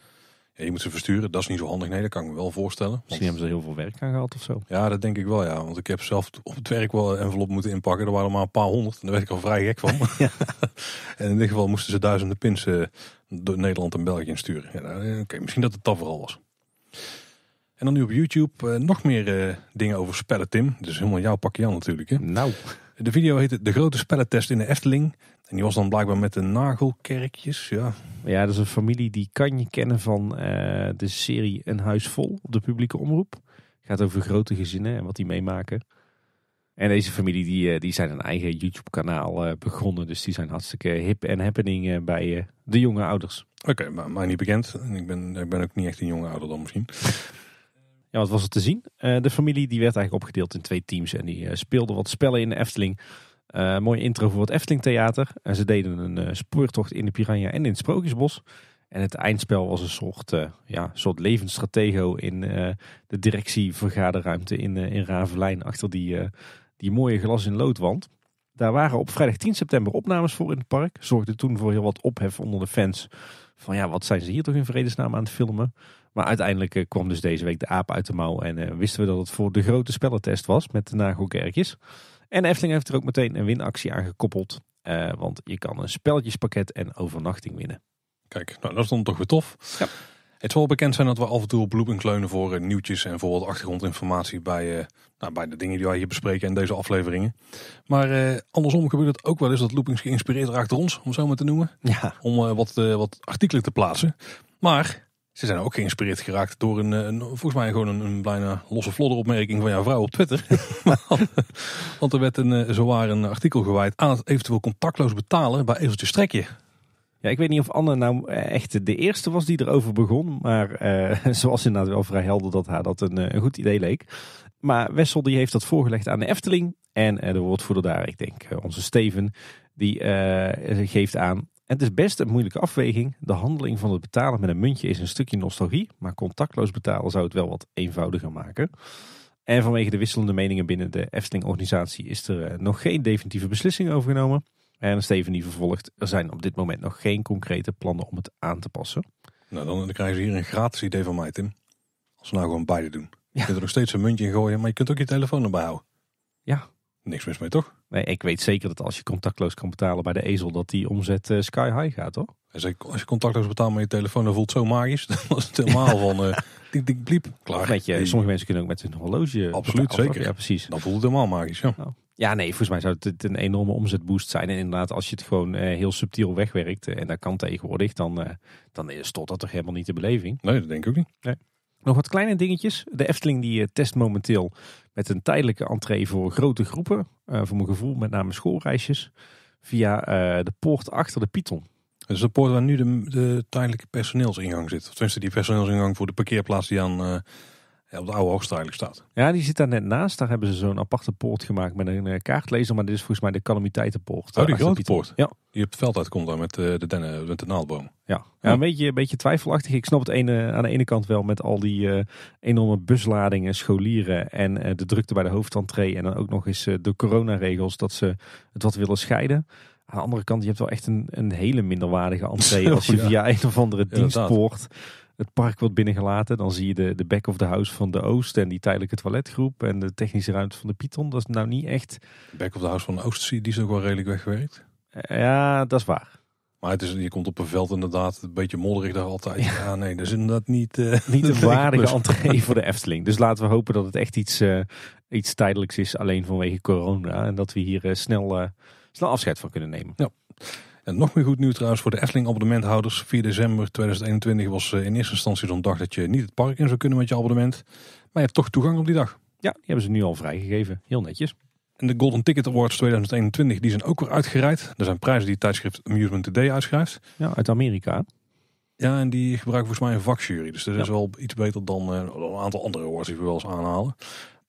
Ja, je moet ze versturen, dat is niet zo handig. Nee, dat kan ik me wel voorstellen. Misschien hebben ze heel veel werk aan gehad of zo. Ja, dat denk ik wel, ja. Want ik heb zelf op het werk wel een envelop moeten inpakken. Er waren maar een paar honderd. En daar werd ik al vrij gek van. en in dit geval moesten ze duizenden pins uh, door Nederland en België insturen. Ja, nou, Oké, misschien dat het dat vooral was. En dan nu op YouTube uh, nog meer uh, dingen over spellen, Tim. Dus helemaal jouw pakje aan natuurlijk. Hè? Nou. De video heette De Grote Spellentest in de Efteling. En die was dan blijkbaar met de nagelkerkjes. Ja, ja dat is een familie die kan je kennen van uh, de serie Een Huis Vol op de publieke omroep. Gaat over grote gezinnen en wat die meemaken. En deze familie die, die zijn een eigen YouTube kanaal begonnen. Dus die zijn hartstikke hip en happening bij de jonge ouders. Oké, maar mij niet bekend. Ik ben, ik ben ook niet echt een jonge ouder dan misschien. Wat was er te zien? Uh, de familie die werd eigenlijk opgedeeld in twee teams en die uh, speelden wat spellen in de Efteling. Uh, mooie intro voor het Efteling Theater. En ze deden een spoortocht in de Piranha en in het Sprookjesbos. En het eindspel was een soort, ja, soort levensstratego in de directievergaderruimte in, in Ravelijn. Achter die, die mooie glas in loodwand. Daar waren op vrijdag 10 september opnames voor in het park. Zorgde toen voor heel wat ophef onder de fans. Van ja, wat zijn ze hier toch in vredesnaam aan het filmen? Maar uiteindelijk eh, kwam dus deze week de aap uit de mouw en uh, wisten we dat het voor de grote spellentest was met de nagelkerkjes. En Efteling heeft er ook meteen een winactie aan gekoppeld. Uh, want je kan een spelletjespakket en overnachting winnen. Kijk, nou dat is dan toch weer tof. Ja. Het zal bekend zijn dat we af en toe op looping kleunen voor nieuwtjes en voor wat achtergrondinformatie bij, nou, bij de dingen die wij hier bespreken in deze afleveringen. Maar andersom gebeurt het ook wel eens dat loopings geïnspireerd raakt door ons, om zo maar te noemen. Ja. Om wat, wat artikelen te plaatsen. Maar ze zijn ook geïnspireerd geraakt door een, een volgens mij gewoon een, een bijna losse opmerking van jouw vrouw op Twitter. Want er werd een, eh, zowaar een artikel gewijd aan het eventueel contactloos betalen bij Ezeltje Strekje. Ja, ik weet niet of Anne nou eh, echt de eerste was die erover begon. Maar uh, zoals inderdaad wel vrij helder dat haar dat een, een goed idee leek. Maar Wessel die heeft dat voorgelegd aan de Efteling. En de woordvoerder daar, ik denk onze Steven, die geeft aan het is best een moeilijke afweging. De handeling van het betalen met een muntje is een stukje nostalgie, maar contactloos betalen zou het wel wat eenvoudiger maken. En vanwege de wisselende meningen binnen de Efteling-organisatie is er eh, nog geen definitieve beslissing over genomen. En Steven die vervolgt, er zijn op dit moment nog geen concrete plannen om het aan te passen. Nou, dan, dan krijgen ze hier een gratis idee van mij, Tim. Als we nou gewoon beide doen. Je kunt er nog steeds een muntje in gooien, maar je kunt ook je telefoon erbij houden. Ja, Niks mis mee, toch? Nee, ik weet zeker dat als je contactloos kan betalen bij de ezel, dat die omzet uh, sky high gaat, toch? Als je contactloos betaalt met je telefoon, dan voelt het zo magisch. Dat was het helemaal van, uh, dik, dik, bliep. Klaar. Met je, sommige mensen kunnen ook met hun horloge. Absoluut, zeker. Ja, precies. Dan voelt het helemaal magisch, ja. Ja, nee, volgens mij zou het een enorme omzetboost zijn. En inderdaad, als je het gewoon eh, heel subtiel wegwerkt, eh, en dat kan tegenwoordig, dan, eh dan stoort dat toch helemaal niet de beleving. Nee, dat denk ik ook niet. Nog wat kleine dingetjes. De Efteling die eh, test momenteel met een tijdelijke entree voor grote groepen. eh, voor mijn gevoel met name schoolreisjes. Via eh, de poort achter de Python. Dus de poort waar nu de, de tijdelijke personeelsingang zit. Of tenminste die personeelsingang voor de parkeerplaats die aan, ja, op de oude hoogste eigenlijk staat. Ja, die zit daar net naast. Daar hebben ze zo'n aparte poort gemaakt met een eh, kaartlezer. Maar dit is volgens mij de calamiteitenpoort. Oh, die grote poort. Ja. Die op het veld uitkomt daar met, eh, de, dennen, met de naaldboom. Ja, ja een, beetje, een beetje twijfelachtig. Ik snap het ene, aan de ene kant wel met al die eh, enorme busladingen, scholieren en de drukte bij de hoofdentree. En dan ook nog eens eh, de coronaregels dat ze het wat willen scheiden. Aan de andere kant, je hebt wel echt een, een hele minderwaardige entree. Als je Ja. via een of andere dienstpoort het park wordt binnengelaten. Dan zie je de, de back of the house van de Oost en die tijdelijke toiletgroep. En de technische ruimte van de Python. Dat is nou niet echt... Back of the House van de Oostzee, die is ook wel redelijk weggewerkt. eh, ja, dat is waar. Maar het is, je komt op een veld inderdaad, een beetje modderig daar altijd. Ja, nee, dat is inderdaad niet... eh, niet een waardige entree voor de Efteling. Dus laten we hopen dat het echt iets, eh, iets tijdelijks is, alleen vanwege corona. En dat we hier snel, snel afscheid van kunnen nemen. En nog meer goed nieuws trouwens voor de Efteling abonnementhouders. 4 december 2021 was eh, in eerste instantie zo'n dag dat je niet het park in zou kunnen met je abonnement. Maar je hebt toch toegang op die dag. Ja, die hebben ze nu al vrijgegeven. Heel netjes. En de Golden Ticket Awards 2021 die zijn ook weer uitgereikt. Er zijn prijzen die het tijdschrift Amusement Today uitschrijft. Ja, uit Amerika. Ja, en die gebruiken volgens mij een vakjury. Dus dat is wel iets beter dan, eh, een aantal andere awards die we wel eens aanhalen.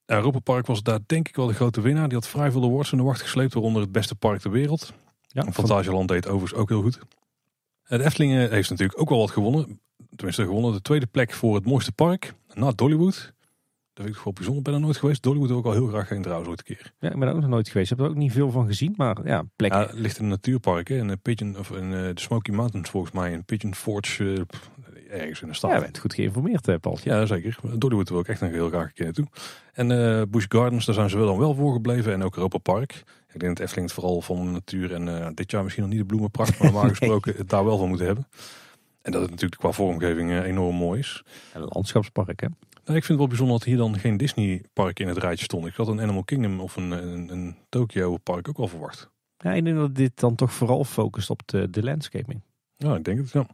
Europa Park was daar denk ik wel de grote winnaar. Die had vrij veel awards in de wacht gesleept, waaronder het beste park ter wereld. Ja, Fantasieland deed overigens ook heel goed. Eh, De Efteling eh, heeft natuurlijk ook wel wat gewonnen. Tenminste gewonnen de tweede plek voor het mooiste park. Na Dollywood. Dat vind ik wel bijzonder. Ben er nooit geweest. Dollywood wil ik al heel graag heen trouwens ooit een keer. Ja, ik ben er ook nog nooit geweest. Ik heb er ook niet veel van gezien. Maar ja, plek. Ja, het ligt in een natuurpark. Hè? In, de Pigeon, of in eh, de Smoky Mountains volgens mij. In Pigeon Forge. eh, ergens in de stad. Ja, je bent goed geïnformeerd, eh, Paul. Ja, zeker. Dollywood wil ik echt nog heel graag een keer naartoe. En eh Busch Gardens, daar zijn ze wel dan wel voor gebleven. En ook Europa Park. Ik denk dat Efteling het vooral van de natuur en eh, dit jaar misschien nog niet de bloemenpracht, maar normaal gesproken het daar wel van moeten hebben. En dat het natuurlijk qua vormgeving eh, enorm mooi is. Een landschapspark, hè? Nou, ik vind het wel bijzonder dat hier dan geen Disney park in het rijtje stond. Ik had een Animal Kingdom of een, een, een Tokyo park ook wel verwacht. Ja, ik denk dat dit dan toch vooral focust op de, de landscaping. Ja, ik denk het ja.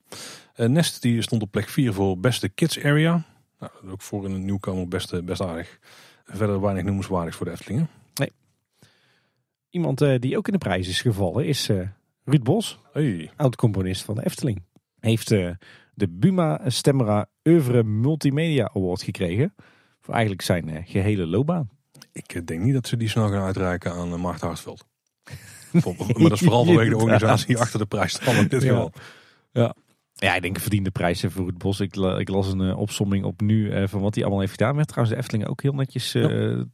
Eh, Nest die stond op plek 4 voor beste kids area. Nou, ook voor een nieuwkomer best, best aardig. Verder weinig noemenswaardig voor de Eftelingen. Iemand eh, die ook in de prijs is gevallen is eh, Ruud Bos. Hey. oud-componist van de Efteling. Heeft eh, de Buma Stemra Oeuvre Multimedia Award gekregen. Voor eigenlijk zijn eh, gehele loopbaan. Ik denk niet dat ze die snel gaan uitreiken aan Maarten Hartveld. Maar dat is vooral vanwege de organisatie achter de prijs in dit Ja. geval. Ja, ik denk verdiende prijs eh, voor Ruud Bos. Ik, ik las een opsomming op nu van wat hij allemaal heeft gedaan. Werd trouwens de Efteling ook heel netjes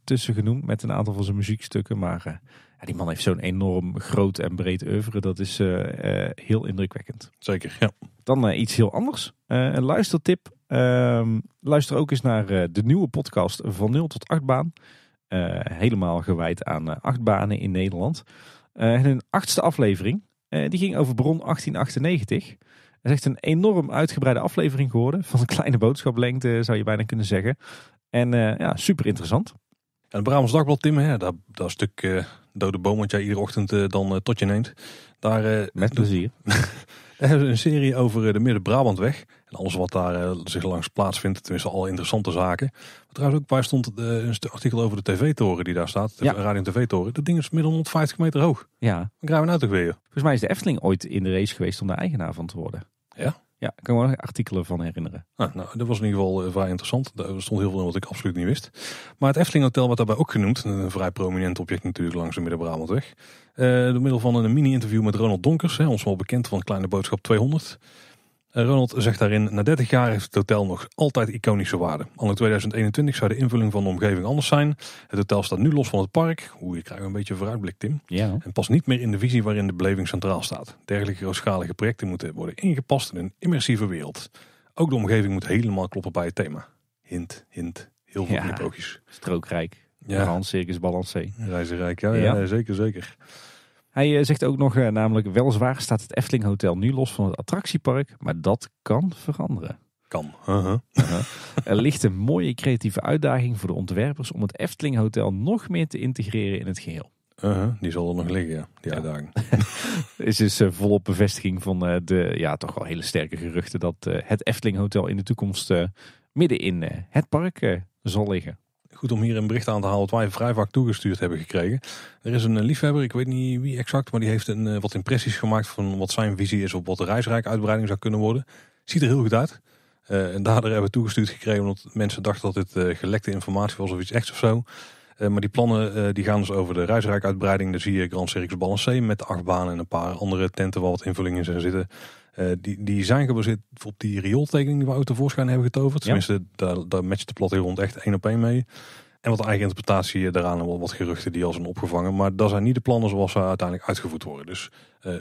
tussen genoemd. Met een aantal van zijn muziekstukken. Maar ja, die man heeft zo'n enorm groot en breed oeuvre. Dat is eh, eh, heel indrukwekkend. Zeker, ja. Dan eh, iets heel anders. Een luistertip. Ehm, luister ook eens naar de nieuwe podcast van 0 tot 8 baan. Helemaal gewijd aan achtbanen in Nederland. En hun achtste aflevering, die ging over Bron 1898. Het is echt een enorm uitgebreide aflevering geworden. Van een kleine boodschaplengte zou je bijna kunnen zeggen. En ja, super interessant. En het Brabants Dagblad, Tim, hè, dat, dat stuk eh, dode boom wat jij iedere ochtend eh, dan eh, tot je neemt. Daar, Met plezier. daar hebben ze een serie over de Midden-Brabantweg. En alles wat daar zich langs plaatsvindt. Tenminste, alle interessante zaken. Wat trouwens ook bij stond een stuk artikel over de tv-toren die daar staat. De Ja. radio- en tv-toren. Dat ding is middel 150 meter hoog. Ja, Dan krijgen we nou toch weer. volgens mij is de Efteling ooit in de race geweest om de eigenaar van te worden. Ja? Ja, ik kan me wel artikelen van herinneren. Nou, nou, dat was in ieder geval eh, vrij interessant. Er stond heel veel in wat ik absoluut niet wist. Maar het Efteling Hotel wordt daarbij ook genoemd. Een vrij prominent object natuurlijk langs de Midden-Brabantweg. Eh door middel van een mini-interview met Ronald Donkers. Hè, ons wel bekend van Kleine Boodschap 200. Ronald zegt daarin, na 30 jaar heeft het hotel nog altijd iconische waarde. Anno 2021 zou de invulling van de omgeving anders zijn. Het hotel staat nu los van het park. Oeh, je krijgt een beetje vooruitblik, Tim. Ja. En past niet meer in de visie waarin de beleving centraal staat. Dergelijke grootschalige projecten moeten worden ingepast in een immersieve wereld. Ook de omgeving moet helemaal kloppen bij het thema. Hint, hint. Heel veel Ja. knipoogjes. Strookrijk. Ja, Hans Circus Balancé. reizenrijk. Ja, ja. Ja. zeker, zeker. Hij eh, zegt ook nog, eh, namelijk weliswaar staat het Efteling Hotel nu los van het attractiepark, maar dat kan veranderen. Kan. Uh-huh. Er ligt een mooie creatieve uitdaging voor de ontwerpers om het Efteling Hotel nog meer te integreren in het geheel. Die zal er nog liggen, ja, die uitdaging. Is dus uh, volop bevestiging van de ja, toch wel hele sterke geruchten dat het Efteling Hotel in de toekomst midden in het park zal liggen. Goed om hier een bericht aan te halen wat wij vrij vaak toegestuurd hebben gekregen. Er is een liefhebber, ik weet niet wie exact, maar die heeft een, wat impressies gemaakt van wat zijn visie is op wat de reisrijk uitbreiding zou kunnen worden. Ziet er heel goed uit. Uh, en daardoor hebben we toegestuurd gekregen omdat mensen dachten dat dit gelekte informatie was of iets echt of zo. Maar die plannen die gaan dus over de reisrijkuitbreiding. Daar zie je Grand Circus Balancé met acht banen en een paar andere tenten waar wat invulling in zijn zitten. die, die zijn gebaseerd op die riooltekening die we ook tevoorschijn hebben getoverd. Ja. Tenminste, daar, daar matcht de plattegrond echt één op één mee. En wat eigen interpretatie daaraan en wat geruchten die al zijn opgevangen. Maar dat zijn niet de plannen zoals ze uiteindelijk uitgevoerd worden. Dus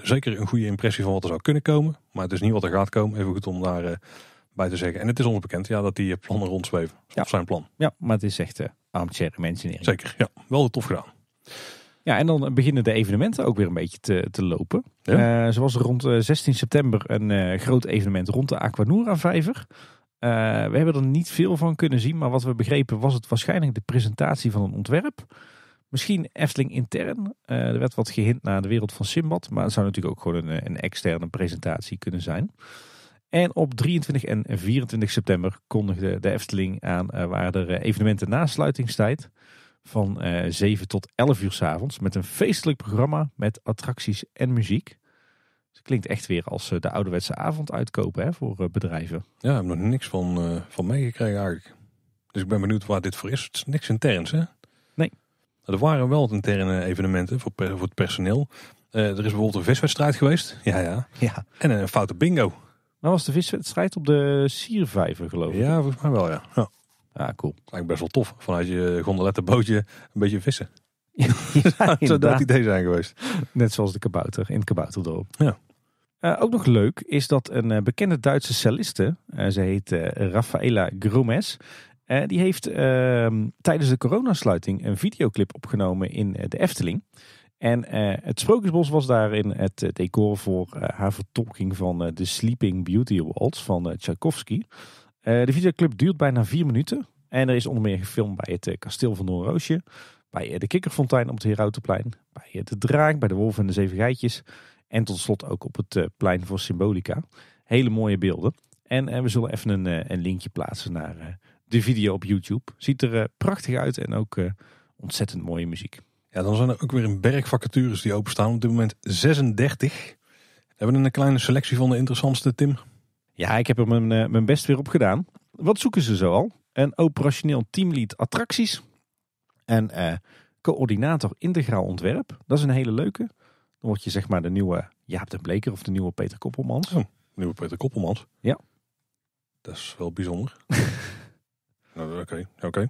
zeker een goede impressie van wat er zou kunnen komen. Maar het is niet wat er gaat komen. Even goed om daar bij te zeggen. En het is ons bekend ja, dat die plannen rondzweven. Ja. Of zijn plan. Ja, maar het is echt uh, armchair mentionering. Zeker, ja. Wel tof gedaan. Ja, en dan beginnen de evenementen ook weer een beetje te, te lopen. Ja. Uh, zoals rond 16 september een uh, groot evenement rond de Aquanura vijver. Uh, we hebben er niet veel van kunnen zien, maar wat we begrepen was het waarschijnlijk de presentatie van een ontwerp. Misschien Efteling intern. er werd wat gehint naar de wereld van Simbad, maar het zou natuurlijk ook gewoon een, een externe presentatie kunnen zijn. En op 23 en 24 september kondigde de Efteling aan waar er evenementen na sluitingstijd van uh, eh, 7 tot 11 uur s avonds met een feestelijk programma met attracties en muziek. Dus het klinkt echt weer als de ouderwetse avond uitkopen hè, voor bedrijven. Ja, ik heb nog niks van, van meegekregen eigenlijk. Dus ik ben benieuwd waar dit voor is. Het is niks interns hè? Nee. Er waren wel interne evenementen voor, voor het personeel. er is bijvoorbeeld een viswedstrijd geweest. Ja, ja. ja. En een foute bingo. Maar was de viswedstrijd op de Siervijver geloof ik? Ja, volgens mij wel ja. Ja, ja cool. Eigenlijk best wel tof. Vanuit je gondolettenbootje een beetje vissen. ja, Zou dat idee zijn geweest. Net zoals de kabouter in het kabouterdorp. Ja. Uh, ook nog leuk is dat een uh, bekende Duitse celliste, uh, ze heet Rafaela Gromes, die heeft ehm, tijdens de coronasluiting een videoclip opgenomen in de Efteling. En het Sprookjesbos was daarin het eh, decor voor haar vertolking van de Sleeping Beauty Waltz van Tchaikovsky. De videoclip duurt bijna vier minuten. En er is onder meer gefilmd bij het kasteel van Noorroosje. Bij de Kikkerfontein op het Herautenplein. Bij de Draak, bij de Wolf en de Zeven Geitjes. En tot slot ook op het plein voor Symbolica. Hele mooie beelden. En we zullen even een, een linkje plaatsen naar de video op YouTube. Ziet er prachtig uit en ook ontzettend mooie muziek. Ja, dan zijn er ook weer een berg vacatures die openstaan. Op dit moment 36. Hebben we een kleine selectie van de interessantste, Tim? Ja, ik heb er mijn, eh, mijn best weer op gedaan. Wat zoeken ze zo al? Een operationeel teamlead attracties. En uh, coördinator integraal ontwerp. Dat is een hele leuke. Dan word je zeg maar de nieuwe Jaap de Bleker of de nieuwe Peter Koppelmans. Oh, nieuwe Peter Koppelmans? Ja. Dat is wel bijzonder. nou, oké, oké.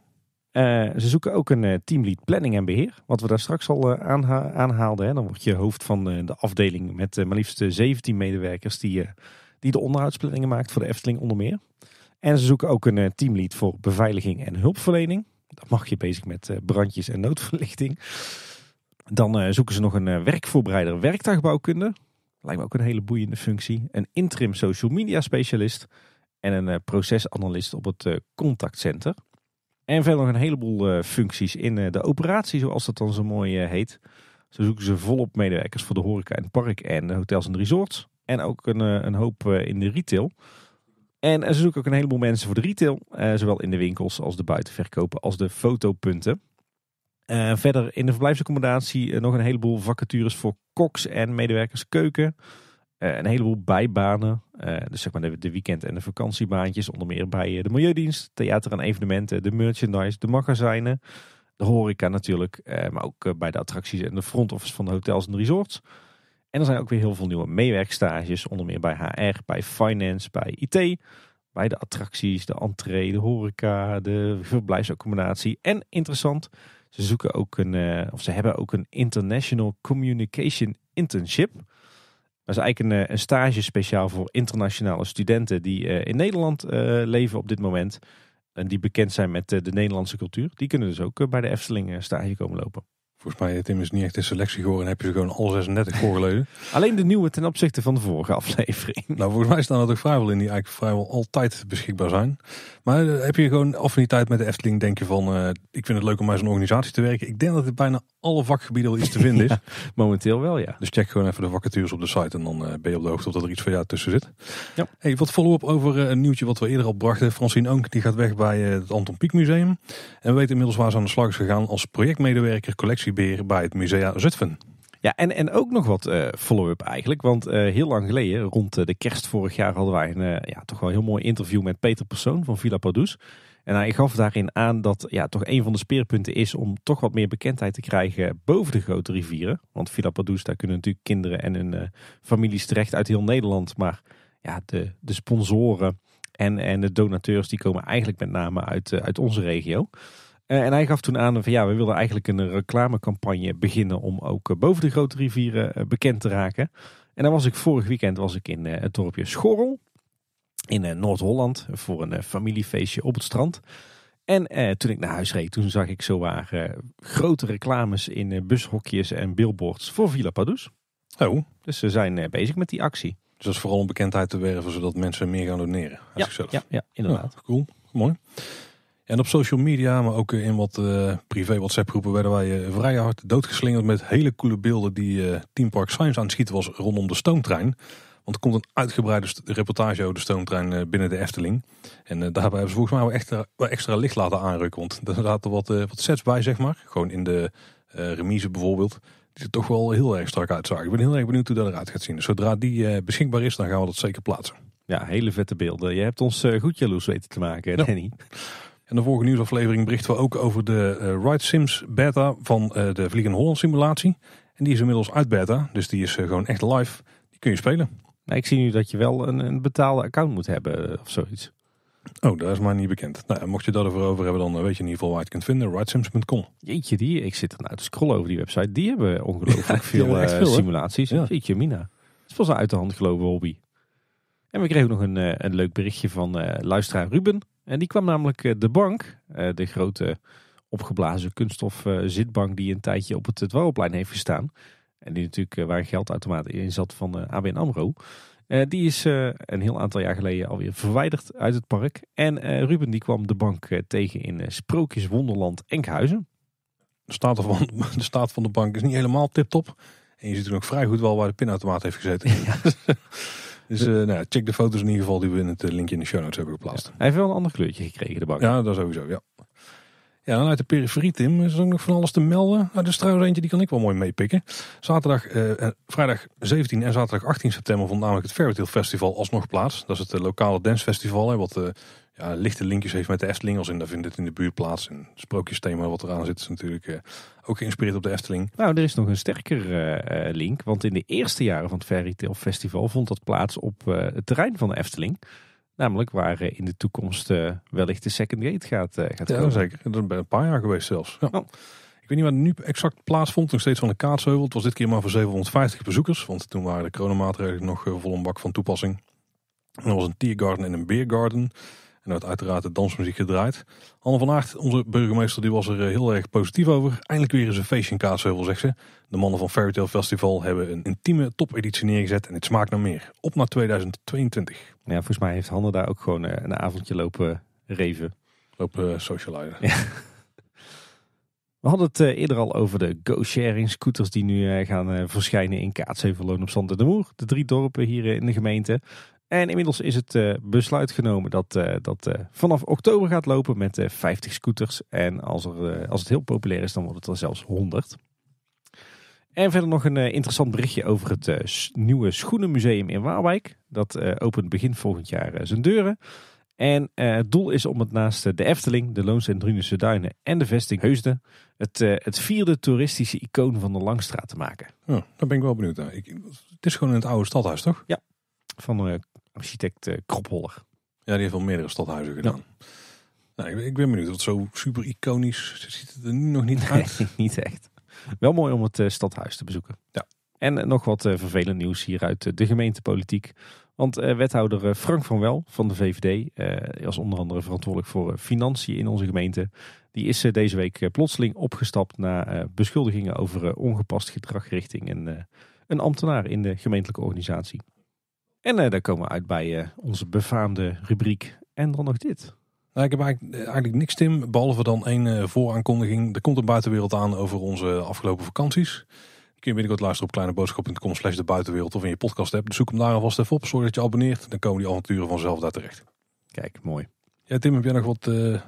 Uh, ze zoeken ook een uh, teamlead planning en beheer. Wat we daar straks al uh, aanha aanhaalden. Hè. Dan word je hoofd van de afdeling met maar liefst 17 medewerkers die, die de onderhoudsplanningen maakt voor de Efteling onder meer. En ze zoeken ook een teamlead voor beveiliging en hulpverlening. Dan mag je bezig met brandjes en noodverlichting. Dan zoeken ze nog een werkvoorbereider werktuigbouwkunde. Lijkt me ook een hele boeiende functie. Een interim social media specialist. En een procesanalist op het contactcenter. En verder nog een heleboel functies in de operatie, zoals dat dan zo mooi heet. Zo zoeken ze volop medewerkers voor de horeca en het park en de hotels en resorts. En ook een, een hoop in de retail. En ze zoeken ook een heleboel mensen voor de retail. zowel in de winkels als de buitenverkopen als de fotopunten. verder in de verblijfsaccommodatie nog een heleboel vacatures voor koks en medewerkers keuken. Een heleboel bijbanen. Dus zeg maar de, de, weekend- en de vakantiebaantjes. Onder meer bij de Milieudienst, theater en evenementen, de merchandise, de magazijnen. De horeca natuurlijk. maar ook bij de attracties en de front office van de hotels en de resorts. En er zijn ook weer heel veel nieuwe meewerkstages. Onder meer bij HR, bij finance, bij IT. Bij de attracties, de entree, de horeca, de verblijfsaccommodatie. En interessant, ze zoeken ook een, of ze hebben ook een International Communication Internship. Dat is eigenlijk een, eh, een stage speciaal voor internationale studenten die eh, in Nederland eh, leven op dit moment. En die bekend zijn met de Nederlandse cultuur. Die kunnen dus ook bij de Efteling stage komen lopen. Volgens mij, Tim is niet echt een selectie geworden en heb je ze gewoon alle 36 voorgelezen. Alleen de nieuwe ten opzichte van de vorige aflevering. Nou, volgens mij staan er toch vrijwel in die eigenlijk vrijwel altijd beschikbaar zijn. Maar uh, heb je gewoon affiniteit met de Efteling, denk je van, uh, ik vind het leuk om bij zo'n organisatie te werken. Ik denk dat het bijna alle vakgebieden wel iets te vinden is. ja, momenteel wel, ja. Dus check gewoon even de vacatures op de site en dan uh, ben je op de hoogte of dat er iets voor jou tussen zit. Ja. Hey, wat follow-up over een nieuwtje wat we eerder al brachten. Francine Oonk die gaat weg bij het Anton Pieck Museum. En we weten inmiddels waar ze aan de slag is gegaan als projectmedewerker bij het Musea Zutphen. Ja, en, en ook nog wat uh, follow-up eigenlijk. Want uh, heel lang geleden, rond uh, de kerst vorig jaar, hadden wij een ja, toch wel heel mooi interview met Peter Persoon van Villa Padus. En hij gaf daarin aan dat ja, toch een van de speerpunten is om toch wat meer bekendheid te krijgen boven de grote rivieren. Want Villa Padus, daar kunnen natuurlijk kinderen en hun families terecht uit heel Nederland. Maar ja, de, de sponsoren en, en de donateurs die komen eigenlijk met name uit, uit onze regio. Uh, en hij gaf toen aan van ja, we wilden eigenlijk een reclamecampagne beginnen om ook boven de grote rivieren uh, bekend te raken. En dan was ik vorig weekend was ik in het dorpje Schorrel in Noord-Holland voor een familiefeestje op het strand. En toen ik naar huis reed, toen zag ik zowaar grote reclames in bushokjes en billboards voor Villa Padus. Oh. Dus ze zijn bezig met die actie. Dus dat is vooral om bekendheid te werven, zodat mensen meer gaan doneren. Ja, ja, ja, inderdaad. Ja, cool, mooi. En op social media, maar ook in wat uh, privé WhatsApp groepen werden wij uh, vrij hard doodgeslingerd met hele coole beelden die uh, Team Park Science aan het schieten was rondom de stoomtrein. Want er komt een uitgebreide reportage over de stoomtrein binnen de Efteling. En daarbij hebben ze volgens mij wel extra, wel extra licht laten aanrukken. Want er zaten wat, wat sets bij, zeg maar. Gewoon in de remise bijvoorbeeld. Die er toch wel heel erg strak uitzagen. Ik ben heel erg benieuwd hoe dat eruit gaat zien. Dus zodra die beschikbaar is, dan gaan we dat zeker plaatsen. Ja, hele vette beelden. Je hebt ons goed jaloers weten te maken, ja. En de vorige nieuwsaflevering berichten we ook over de uh, Ride Sims beta van uh, de Vliegende Holland simulatie. En die is inmiddels uit beta, dus die is uh, gewoon echt live. Die kun je spelen. Nou, ik zie nu dat je wel een, een betaalde account moet hebben of zoiets. Oh, dat is maar niet bekend. Nou, mocht je dat ervoor over hebben, dan weet je in ieder geval waar je het kunt vinden. Ridesims.com. Jeetje, die, ik zit er nou te scrollen over die website. Die hebben ongelooflijk veel, veel simulaties. Ja. Jeetje, Mina. Het is pas een uit de hand gelopen hobby. En we kregen nog een, een leuk berichtje van luisteraar Ruben. En die kwam namelijk de bank, de grote opgeblazen kunststof zitbank die een tijdje op het Dwarrelplein heeft gestaan. En die natuurlijk waar een geldautomaat in zat van ABN AMRO. die is een heel aantal jaar geleden alweer verwijderd uit het park. En Ruben die kwam de bank tegen in Sprookjeswonderland Enkhuizen. De staat, van, de staat van de bank is niet helemaal tip-top. En je ziet er ook vrij goed wel waar de pinautomaat heeft gezeten. Ja. Dus uh, nou, check de foto's in ieder geval die we in het linkje in de show notes hebben geplaatst. Ja. Hij heeft wel een ander kleurtje gekregen, de bank. Ja, dat sowieso, ja. Ja, dan uit de periferie, Tim, is er ook nog van alles te melden. Nou, is trouwens eentje, die kan ik wel mooi meepikken. Zaterdag, uh, vrijdag 17 en zaterdag 18 september vond namelijk het Fairytale Festival alsnog plaats. Dat is het uh, lokale dancefestival, hè, wat uh, ja, lichte linkjes heeft met de Efteling. Als in, daar vindt het in de buurt plaats. En het sprookjesthema wat eraan zit is natuurlijk uh, ook geïnspireerd op de Efteling. Nou, er is nog een sterker uh, link. Want in de eerste jaren van het Fairytale Festival vond dat plaats op uh, het terrein van de Efteling. Namelijk waar in de toekomst wellicht de Second Gate gaat, gaat ja, komen. zeker. Dat is een paar jaar geweest zelfs. Ja. Oh. Ik weet niet waar het nu exact plaatsvond. Nog steeds van de Kaatsheuvel. Het was dit keer maar voor 750 bezoekers. Want toen waren de coronamaatregelen nog vol een bak van toepassing. En er was een tiergarden en een beergarden. En werd uiteraard de dansmuziek gedraaid. Anne van Aert, onze burgemeester, die was er heel erg positief over. Eindelijk weer eens een feestje in Kaatsheuvel, zegt ze. De mannen van Fairytale Festival hebben een intieme topeditie neergezet. En het smaakt naar meer. Op naar 2022. Ja, volgens mij heeft Hanne daar ook gewoon een avondje lopen reven. Lopen socializen. Ja. We hadden het eerder al over de go-sharing scooters die nu gaan verschijnen in Kaatsheuvel, Loon op Zand en de Moer. De drie dorpen hier in de gemeente. En inmiddels is het uh, besluit genomen dat uh, dat uh, vanaf oktober gaat lopen met 50 scooters. En als, er, als het heel populair is, dan wordt het er zelfs 100. En verder nog een interessant berichtje over het nieuwe Schoenenmuseum in Waalwijk. Dat opent begin volgend jaar zijn deuren. En het doel is om het naast de Efteling, de Loons en Drunense Duinen en de vesting Heusden... Het, het vierde toeristische icoon van de Langstraat te maken. Ja, daar ben ik wel benieuwd naar. Ik, het is gewoon in het oude stadhuis, toch? Ja, van architect uh, Kropholler. Ja, die heeft wel meerdere stadhuizen gedaan. Ja. Nou, ik, ik, ben benieuwd, wat zo super iconisch ziet het er nu nog niet uit. Nee, niet echt. Wel mooi om het uh, stadhuis te bezoeken. Ja. En uh, nog wat vervelend nieuws hier uit de gemeentepolitiek. Want wethouder Frank van Wel van de VVD, was onder andere verantwoordelijk voor financiën in onze gemeente. Die is deze week plotseling opgestapt na beschuldigingen over ongepast gedrag richting een, een ambtenaar in de gemeentelijke organisatie. En daar komen we uit bij onze befaamde rubriek. En dan nog dit. Nou, ik heb eigenlijk, eigenlijk, niks, Tim. Behalve dan één vooraankondiging. Er komt een buitenwereld aan over onze afgelopen vakanties kun je binnenkort luisteren op kleineboodschap.com slash de buitenwereld of in je podcast app. Dus zoek hem daar alvast even op. Zorg dat je abonneert. Dan komen die avonturen vanzelf daar terecht. Kijk, mooi. Ja, Tim, heb jij nog wat uh,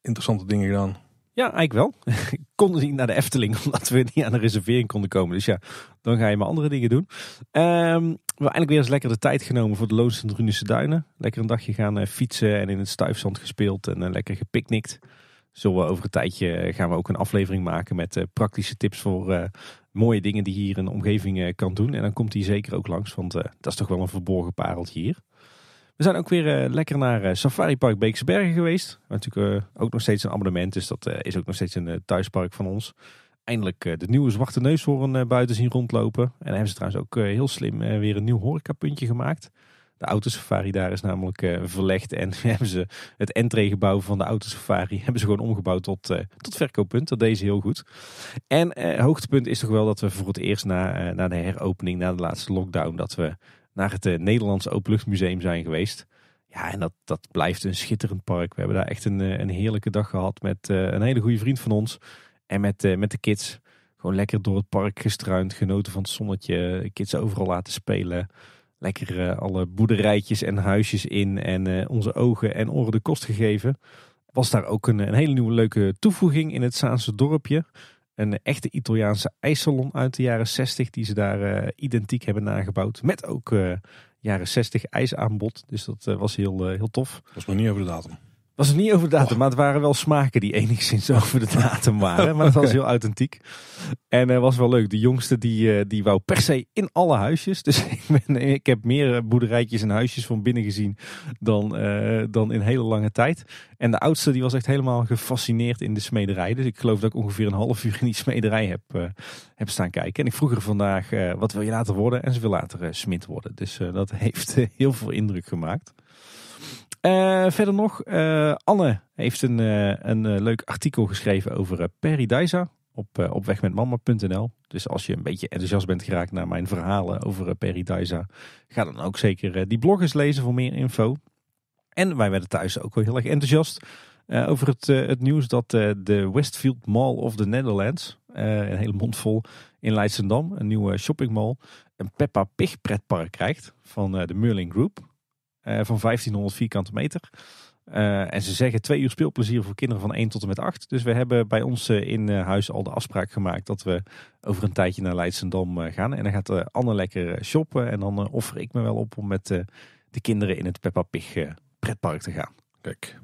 interessante dingen gedaan? Ja, eigenlijk wel. ik kon niet naar de Efteling omdat we niet aan de reservering konden komen. Dus ja, dan ga je maar andere dingen doen. Um, we hebben eindelijk weer eens lekker de tijd genomen voor de Loons en Duinen. Lekker een dagje gaan uh, fietsen en in het stuifzand gespeeld en uh, lekker gepicnict. Zullen we over een tijdje gaan we ook een aflevering maken met praktische tips voor mooie dingen die hier in de omgeving eh, kan doen. En dan komt hij zeker ook langs, want eh, dat is toch wel een verborgen pareltje hier. We zijn ook weer uh, lekker naar Safari Park Beekse Bergen geweest. Natuurlijk ook nog steeds een abonnement, dus dat is ook nog steeds een thuispark van ons. Eindelijk de nieuwe zwarte neushoorn buiten zien rondlopen. En dan hebben ze trouwens ook heel slim weer een nieuw horecapuntje gemaakt. De autosafari daar is namelijk verlegd en hebben ze het entreegebouw van de autosafari hebben ze gewoon omgebouwd tot, tot verkooppunt. Dat deed ze heel goed. En uh, hoogtepunt is toch wel dat we voor het eerst na, na de heropening, na de laatste lockdown, dat we naar het Nederlandse Openluchtmuseum zijn geweest. Ja, en dat, dat blijft een schitterend park. We hebben daar echt een, een heerlijke dag gehad met een hele goede vriend van ons. En met, met de kids. Gewoon lekker door het park gestruind, genoten van het zonnetje, kids overal laten spelen. Lekker alle boerderijtjes en huisjes in en onze ogen en oren de kost gegeven. Was daar ook een, een hele nieuwe leuke toevoeging in het Zaanse dorpje. Een echte Italiaanse ijssalon uit de jaren 60 die ze daar uh, identiek hebben nagebouwd. Met ook jaren 60 ijsaanbod. Dus dat was heel, heel tof. Dat was nog niet over de datum was het niet over de datum, oh. maar het waren wel smaken die enigszins over de datum waren. Maar het was heel authentiek. En het uh, was wel leuk. De jongste die, uh, die wou per se in alle huisjes. Dus ik, ben, ik heb meer boerderijtjes en huisjes van binnen gezien dan, uh, dan in hele lange tijd. En de oudste die was echt helemaal gefascineerd in de smederij. Dus ik geloof dat ik ongeveer een half uur in die smederij heb, heb staan kijken. En ik vroeg er vandaag, wat wil je later worden? En ze wil later smid worden. Dus dat heeft heel veel indruk gemaakt. Uh, verder nog, uh, Anne heeft een, uh, een leuk artikel geschreven over Paradisa op, op wegmetmama.nl. Dus als je een beetje enthousiast bent geraakt naar mijn verhalen over Paradisa, ga dan ook zeker die blog eens lezen voor meer info. En wij werden thuis ook wel heel erg enthousiast over het, het nieuws dat de Westfield Mall of the Netherlands, een hele mond vol in Leidschendam, een nieuwe shoppingmall, een Peppa Pig pretpark krijgt van de Merlin Group. Eh, van 1500 vierkante meter. Uh, en ze zeggen twee uur speelplezier voor kinderen van 1 tot en met 8. Dus we hebben bij ons uh, in huis al de afspraak gemaakt dat we over een tijdje naar Leidsendam gaan. En dan gaat Anne lekker shoppen. En dan offer ik me wel op om met de kinderen in het Peppa Pig pretpark te gaan. Kijk.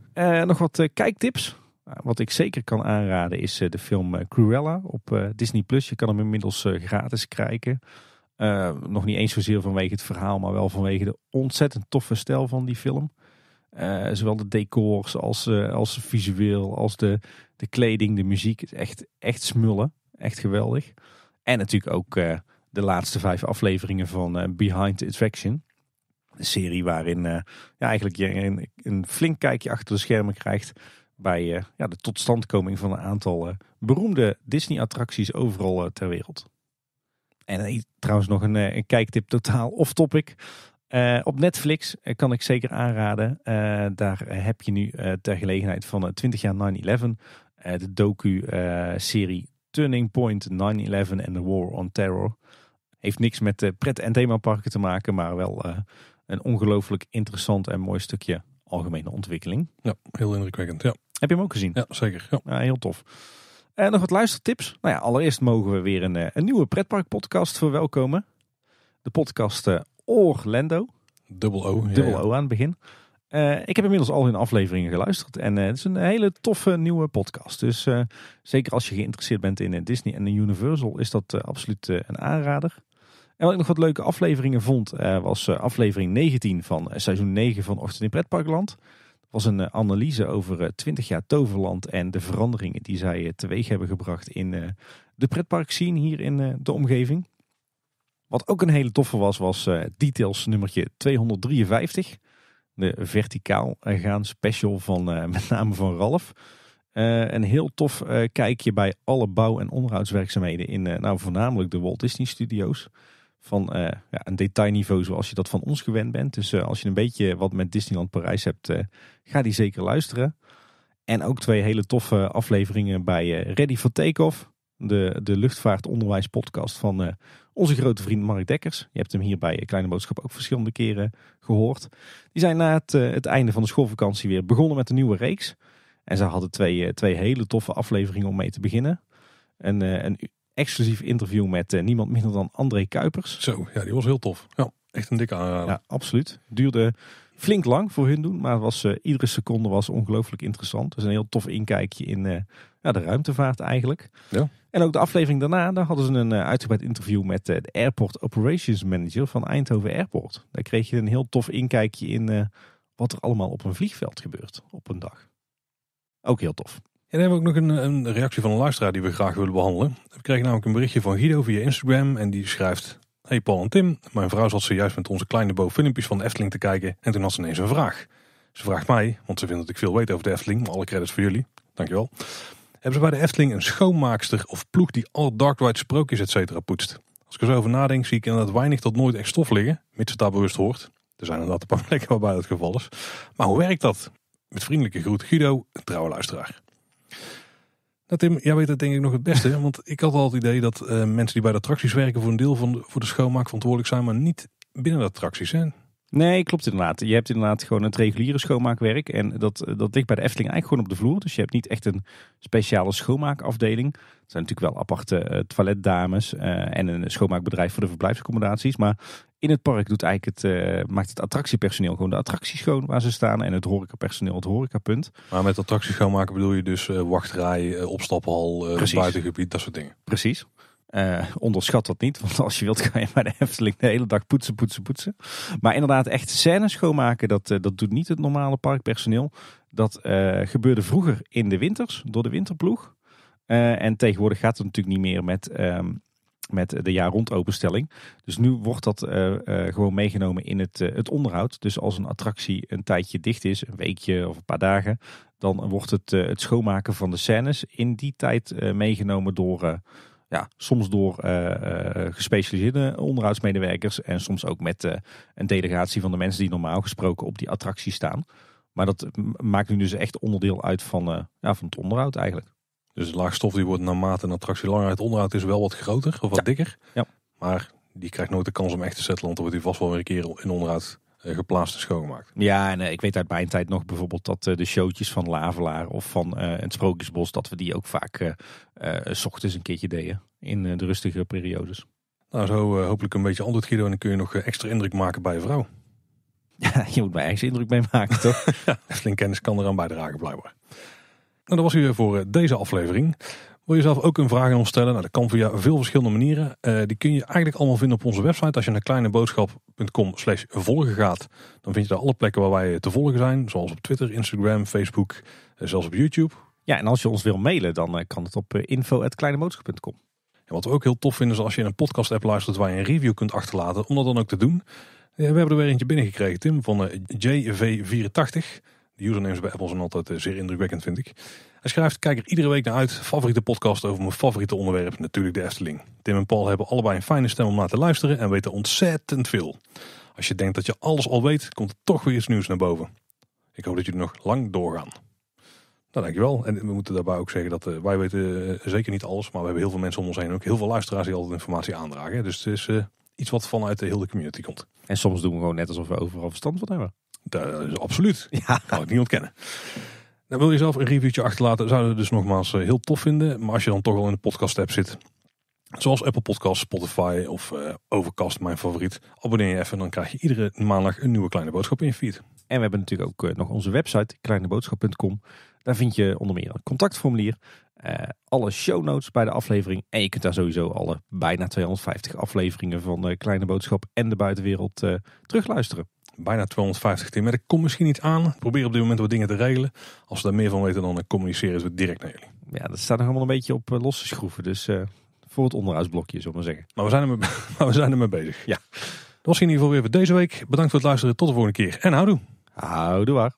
nog wat kijktips. Wat ik zeker kan aanraden is de film Cruella op Disney+. Plus. Je kan hem inmiddels gratis krijgen. Uh, nog niet eens zozeer vanwege het verhaal, maar wel vanwege de ontzettend toffe stijl van die film. Uh, zowel de decors als, uh, als visueel, als de, de kleding, de muziek. Is echt, echt smullen. Echt geweldig. En natuurlijk ook de laatste vijf afleveringen van Behind the Attraction. Een serie waarin ja, eigenlijk je een, een, flink kijkje achter de schermen krijgt bij ja, de totstandkoming van een aantal beroemde Disney-attracties overal ter wereld. En trouwens nog een, eh, een kijktip totaal off-topic. Uh, op Netflix uh, kan ik zeker aanraden. Uh, daar heb je nu ter gelegenheid van 20 jaar 9-11 de docu-serie Turning Point 9-11 and the War on Terror. Heeft niks met pret- en themaparken te maken, maar wel een ongelooflijk interessant en mooi stukje algemene ontwikkeling. Ja, heel indrukwekkend. Ja. Heb je hem ook gezien? Ja, zeker. Ja. ja heel tof. En nog wat luistertips. Nou ja, allereerst mogen we weer een, eh, een nieuwe pretpark-podcast verwelkomen. De podcast uh, Orlando. Dubbel O. Dubbel O aan het begin. Uh, ik heb inmiddels al hun afleveringen geluisterd. En het is een hele toffe nieuwe podcast. Dus zeker als je geïnteresseerd bent in Disney en Universal, is dat absoluut een aanrader. En wat ik nog wat leuke afleveringen vond, was aflevering 19 van seizoen 9 van Ochtend in Pretparkland was een eh, analyse over 20 eh, jaar Toverland en de veranderingen die zij eh, teweeg hebben gebracht in de pretpark scene hier in de omgeving. Wat ook een hele toffe was, was Details nummertje 253. De verticaal gaan special van met name van Ralf. Een heel tof kijkje bij alle bouw- en onderhoudswerkzaamheden in nou, voornamelijk de Walt Disney Studios. Van ja, een detailniveau zoals je dat van ons gewend bent. Dus als je een beetje wat met Disneyland Parijs hebt, ga die zeker luisteren. En ook twee hele toffe afleveringen bij Ready for Takeoff. De, de luchtvaartonderwijspodcast van onze grote vriend Mark Dekkers. Je hebt hem hier bij Kleine Boodschap ook verschillende keren gehoord. Die zijn na het, het einde van de schoolvakantie weer begonnen met een nieuwe reeks. En ze hadden twee, twee hele toffe afleveringen om mee te beginnen. Een, een exclusief interview met niemand minder dan André Kuipers. Zo, ja, die was heel tof. Ja, echt een dikke aanrader. Ja, absoluut. Duurde flink lang voor hun doen, maar was, iedere seconde was ongelooflijk interessant. Dus een heel tof inkijkje in ja, de ruimtevaart eigenlijk. Ja. En ook de aflevering daarna, daar hadden ze een uh, uitgebreid interview met de Airport Operations Manager van Eindhoven Airport. Daar kreeg je een heel tof inkijkje in wat er allemaal op een vliegveld gebeurt op een dag. Ook heel tof. En dan hebben we ook nog een, reactie van een luisteraar die we graag willen behandelen. We kregen namelijk een berichtje van Guido via Instagram en die schrijft... Hey Paul en Tim, mijn vrouw zat zojuist met onze kleine Bo van de Efteling te kijken en toen had ze ineens een vraag. Ze vraagt mij, want ze vindt dat ik veel weet over de Efteling, maar alle credits voor jullie. Dankjewel. Hebben ze bij de Efteling een schoonmaakster of ploeg die alle dark ride sprookjes et cetera poetst? Als ik er zo over nadenk, zie ik inderdaad weinig tot nooit echt stof liggen, mits het daar bewust hoort. Er zijn inderdaad een paar plekken waarbij dat geval is. Maar hoe werkt dat? Met vriendelijke groet Guido, een trouwe luisteraar. Nou Tim, jij weet het denk ik nog het beste. Want ik had al het idee dat uh, mensen die bij de attracties werken voor een deel van voor de schoonmaak verantwoordelijk zijn, maar niet binnen de attracties. Hè? Nee, klopt inderdaad. Je hebt inderdaad gewoon het reguliere schoonmaakwerk. En dat, dat ligt bij de Efteling eigenlijk gewoon op de vloer. Dus je hebt niet echt een speciale schoonmaakafdeling. Er zijn natuurlijk wel aparte uh, toiletdames uh, en een schoonmaakbedrijf voor de verblijfsaccommodaties. Maar in het park doet eigenlijk het, uh, maakt het attractiepersoneel gewoon de attractie schoon waar ze staan. En het horecapersoneel het horecapunt. Maar met attractie schoonmaken bedoel je dus wachtrij, opstaphal, buitengebied, dat soort dingen? Precies. Uh, onderschat dat niet, want als je wilt kan je bij de Efteling de hele dag poetsen, poetsen, poetsen. Maar inderdaad, echt scènes schoonmaken, dat, uh, dat doet niet het normale parkpersoneel. Dat uh, gebeurde vroeger in de winters, door de winterploeg. en tegenwoordig gaat het natuurlijk niet meer met, um, met de jaar rond openstelling. Dus nu wordt dat gewoon meegenomen in het, het onderhoud. Dus als een attractie een tijdje dicht is, een weekje of een paar dagen, dan wordt het, het schoonmaken van de scènes in die tijd meegenomen door ja, soms door uh, uh, gespecialiseerde onderhoudsmedewerkers en soms ook met uh, een delegatie van de mensen die normaal gesproken op die attractie staan. Maar dat maakt nu dus echt onderdeel uit van, ja, van het onderhoud eigenlijk. Dus de laagstof die wordt naarmate een attractie langer uit onderhoud is wel wat groter of wat dikker. Ja. Maar die krijgt nooit de kans om echt te settelen, want dan wordt hij vast wel weer een keer in onderhoud eh, geplaatst en schoongemaakt. Ja, en uh, ik weet uit mijn tijd nog bijvoorbeeld dat uh, de showtjes van Lavelaar of van het Sprookjesbos, dat we die ook vaak s ochtends een keertje deden in de rustige periodes. Nou, zo hopelijk een beetje antwoord Guido en dan kun je nog extra indruk maken bij je vrouw. Ja, je moet bij ergens indruk mee maken, toch? ja, kennis kan eraan bijdragen blijkbaar. Nou, dat was u voor deze aflevering. Wil je zelf ook een vraag aan ons stellen? Nou, dat kan via veel verschillende manieren. Uh, die kun je eigenlijk allemaal vinden op onze website. Als je naar kleineboodschap.com slash volgen gaat, dan vind je daar alle plekken waar wij te volgen zijn. Zoals op Twitter, Instagram, Facebook, uh, zelfs op YouTube. Ja, en als je ons wil mailen, dan uh, kan het op info.kleineboodschap.com. En wat we ook heel tof vinden is als je in een podcast app luistert waar je een review kunt achterlaten, om dat dan ook te doen. we hebben er weer eentje binnengekregen, Tim, van JV84. De usernames bij Apple zijn altijd zeer indrukwekkend, vind ik. Hij schrijft, kijk er iedere week naar uit. Favoriete podcast over mijn favoriete onderwerp, natuurlijk de Efteling. Tim en Paul hebben allebei een fijne stem om naar te luisteren en weten ontzettend veel. Als je denkt dat je alles al weet, komt er toch weer iets nieuws naar boven. Ik hoop dat jullie nog lang doorgaan. Nou, dankjewel. En we moeten daarbij ook zeggen dat uh, wij weten uh, zeker niet alles, maar we hebben heel veel mensen om ons heen. Ook heel veel luisteraars die altijd informatie aandragen. Dus het is iets wat vanuit de hele community komt. En soms doen we gewoon net alsof we overal verstand van hebben. Dat is absoluut. Ja. Kan ik niet ontkennen. Nou, wil je zelf een reviewtje achterlaten, zouden we dus nogmaals eh, heel tof vinden. Maar als je dan toch al in de podcast app zit, zoals Apple Podcasts, Spotify of uh, Overcast, mijn favoriet, abonneer je even. Dan krijg je iedere maandag een nieuwe kleine boodschap in je feed. En we hebben natuurlijk ook uh, nog onze website, kleineboodschap.com. Daar vind je onder meer een contactformulier, uh, alle show notes bij de aflevering. En je kunt daar sowieso alle bijna 250 afleveringen van de Kleine Boodschap en de buitenwereld terugluisteren bijna 250 team. Ik kom misschien niet aan. Probeer op dit moment wat dingen te regelen. Als we daar meer van weten, dan communiceren we direct naar jullie. Ja, dat staat nog allemaal een beetje op uh, losse schroeven. Dus uh, voor het onderhoudsblokje, zullen we maar zeggen. Maar we zijn er mee, maar we zijn er mee bezig. Ja. Dat was in ieder geval weer voor deze week. Bedankt voor het luisteren. Tot de volgende keer. En houdoe. Houdoe waar.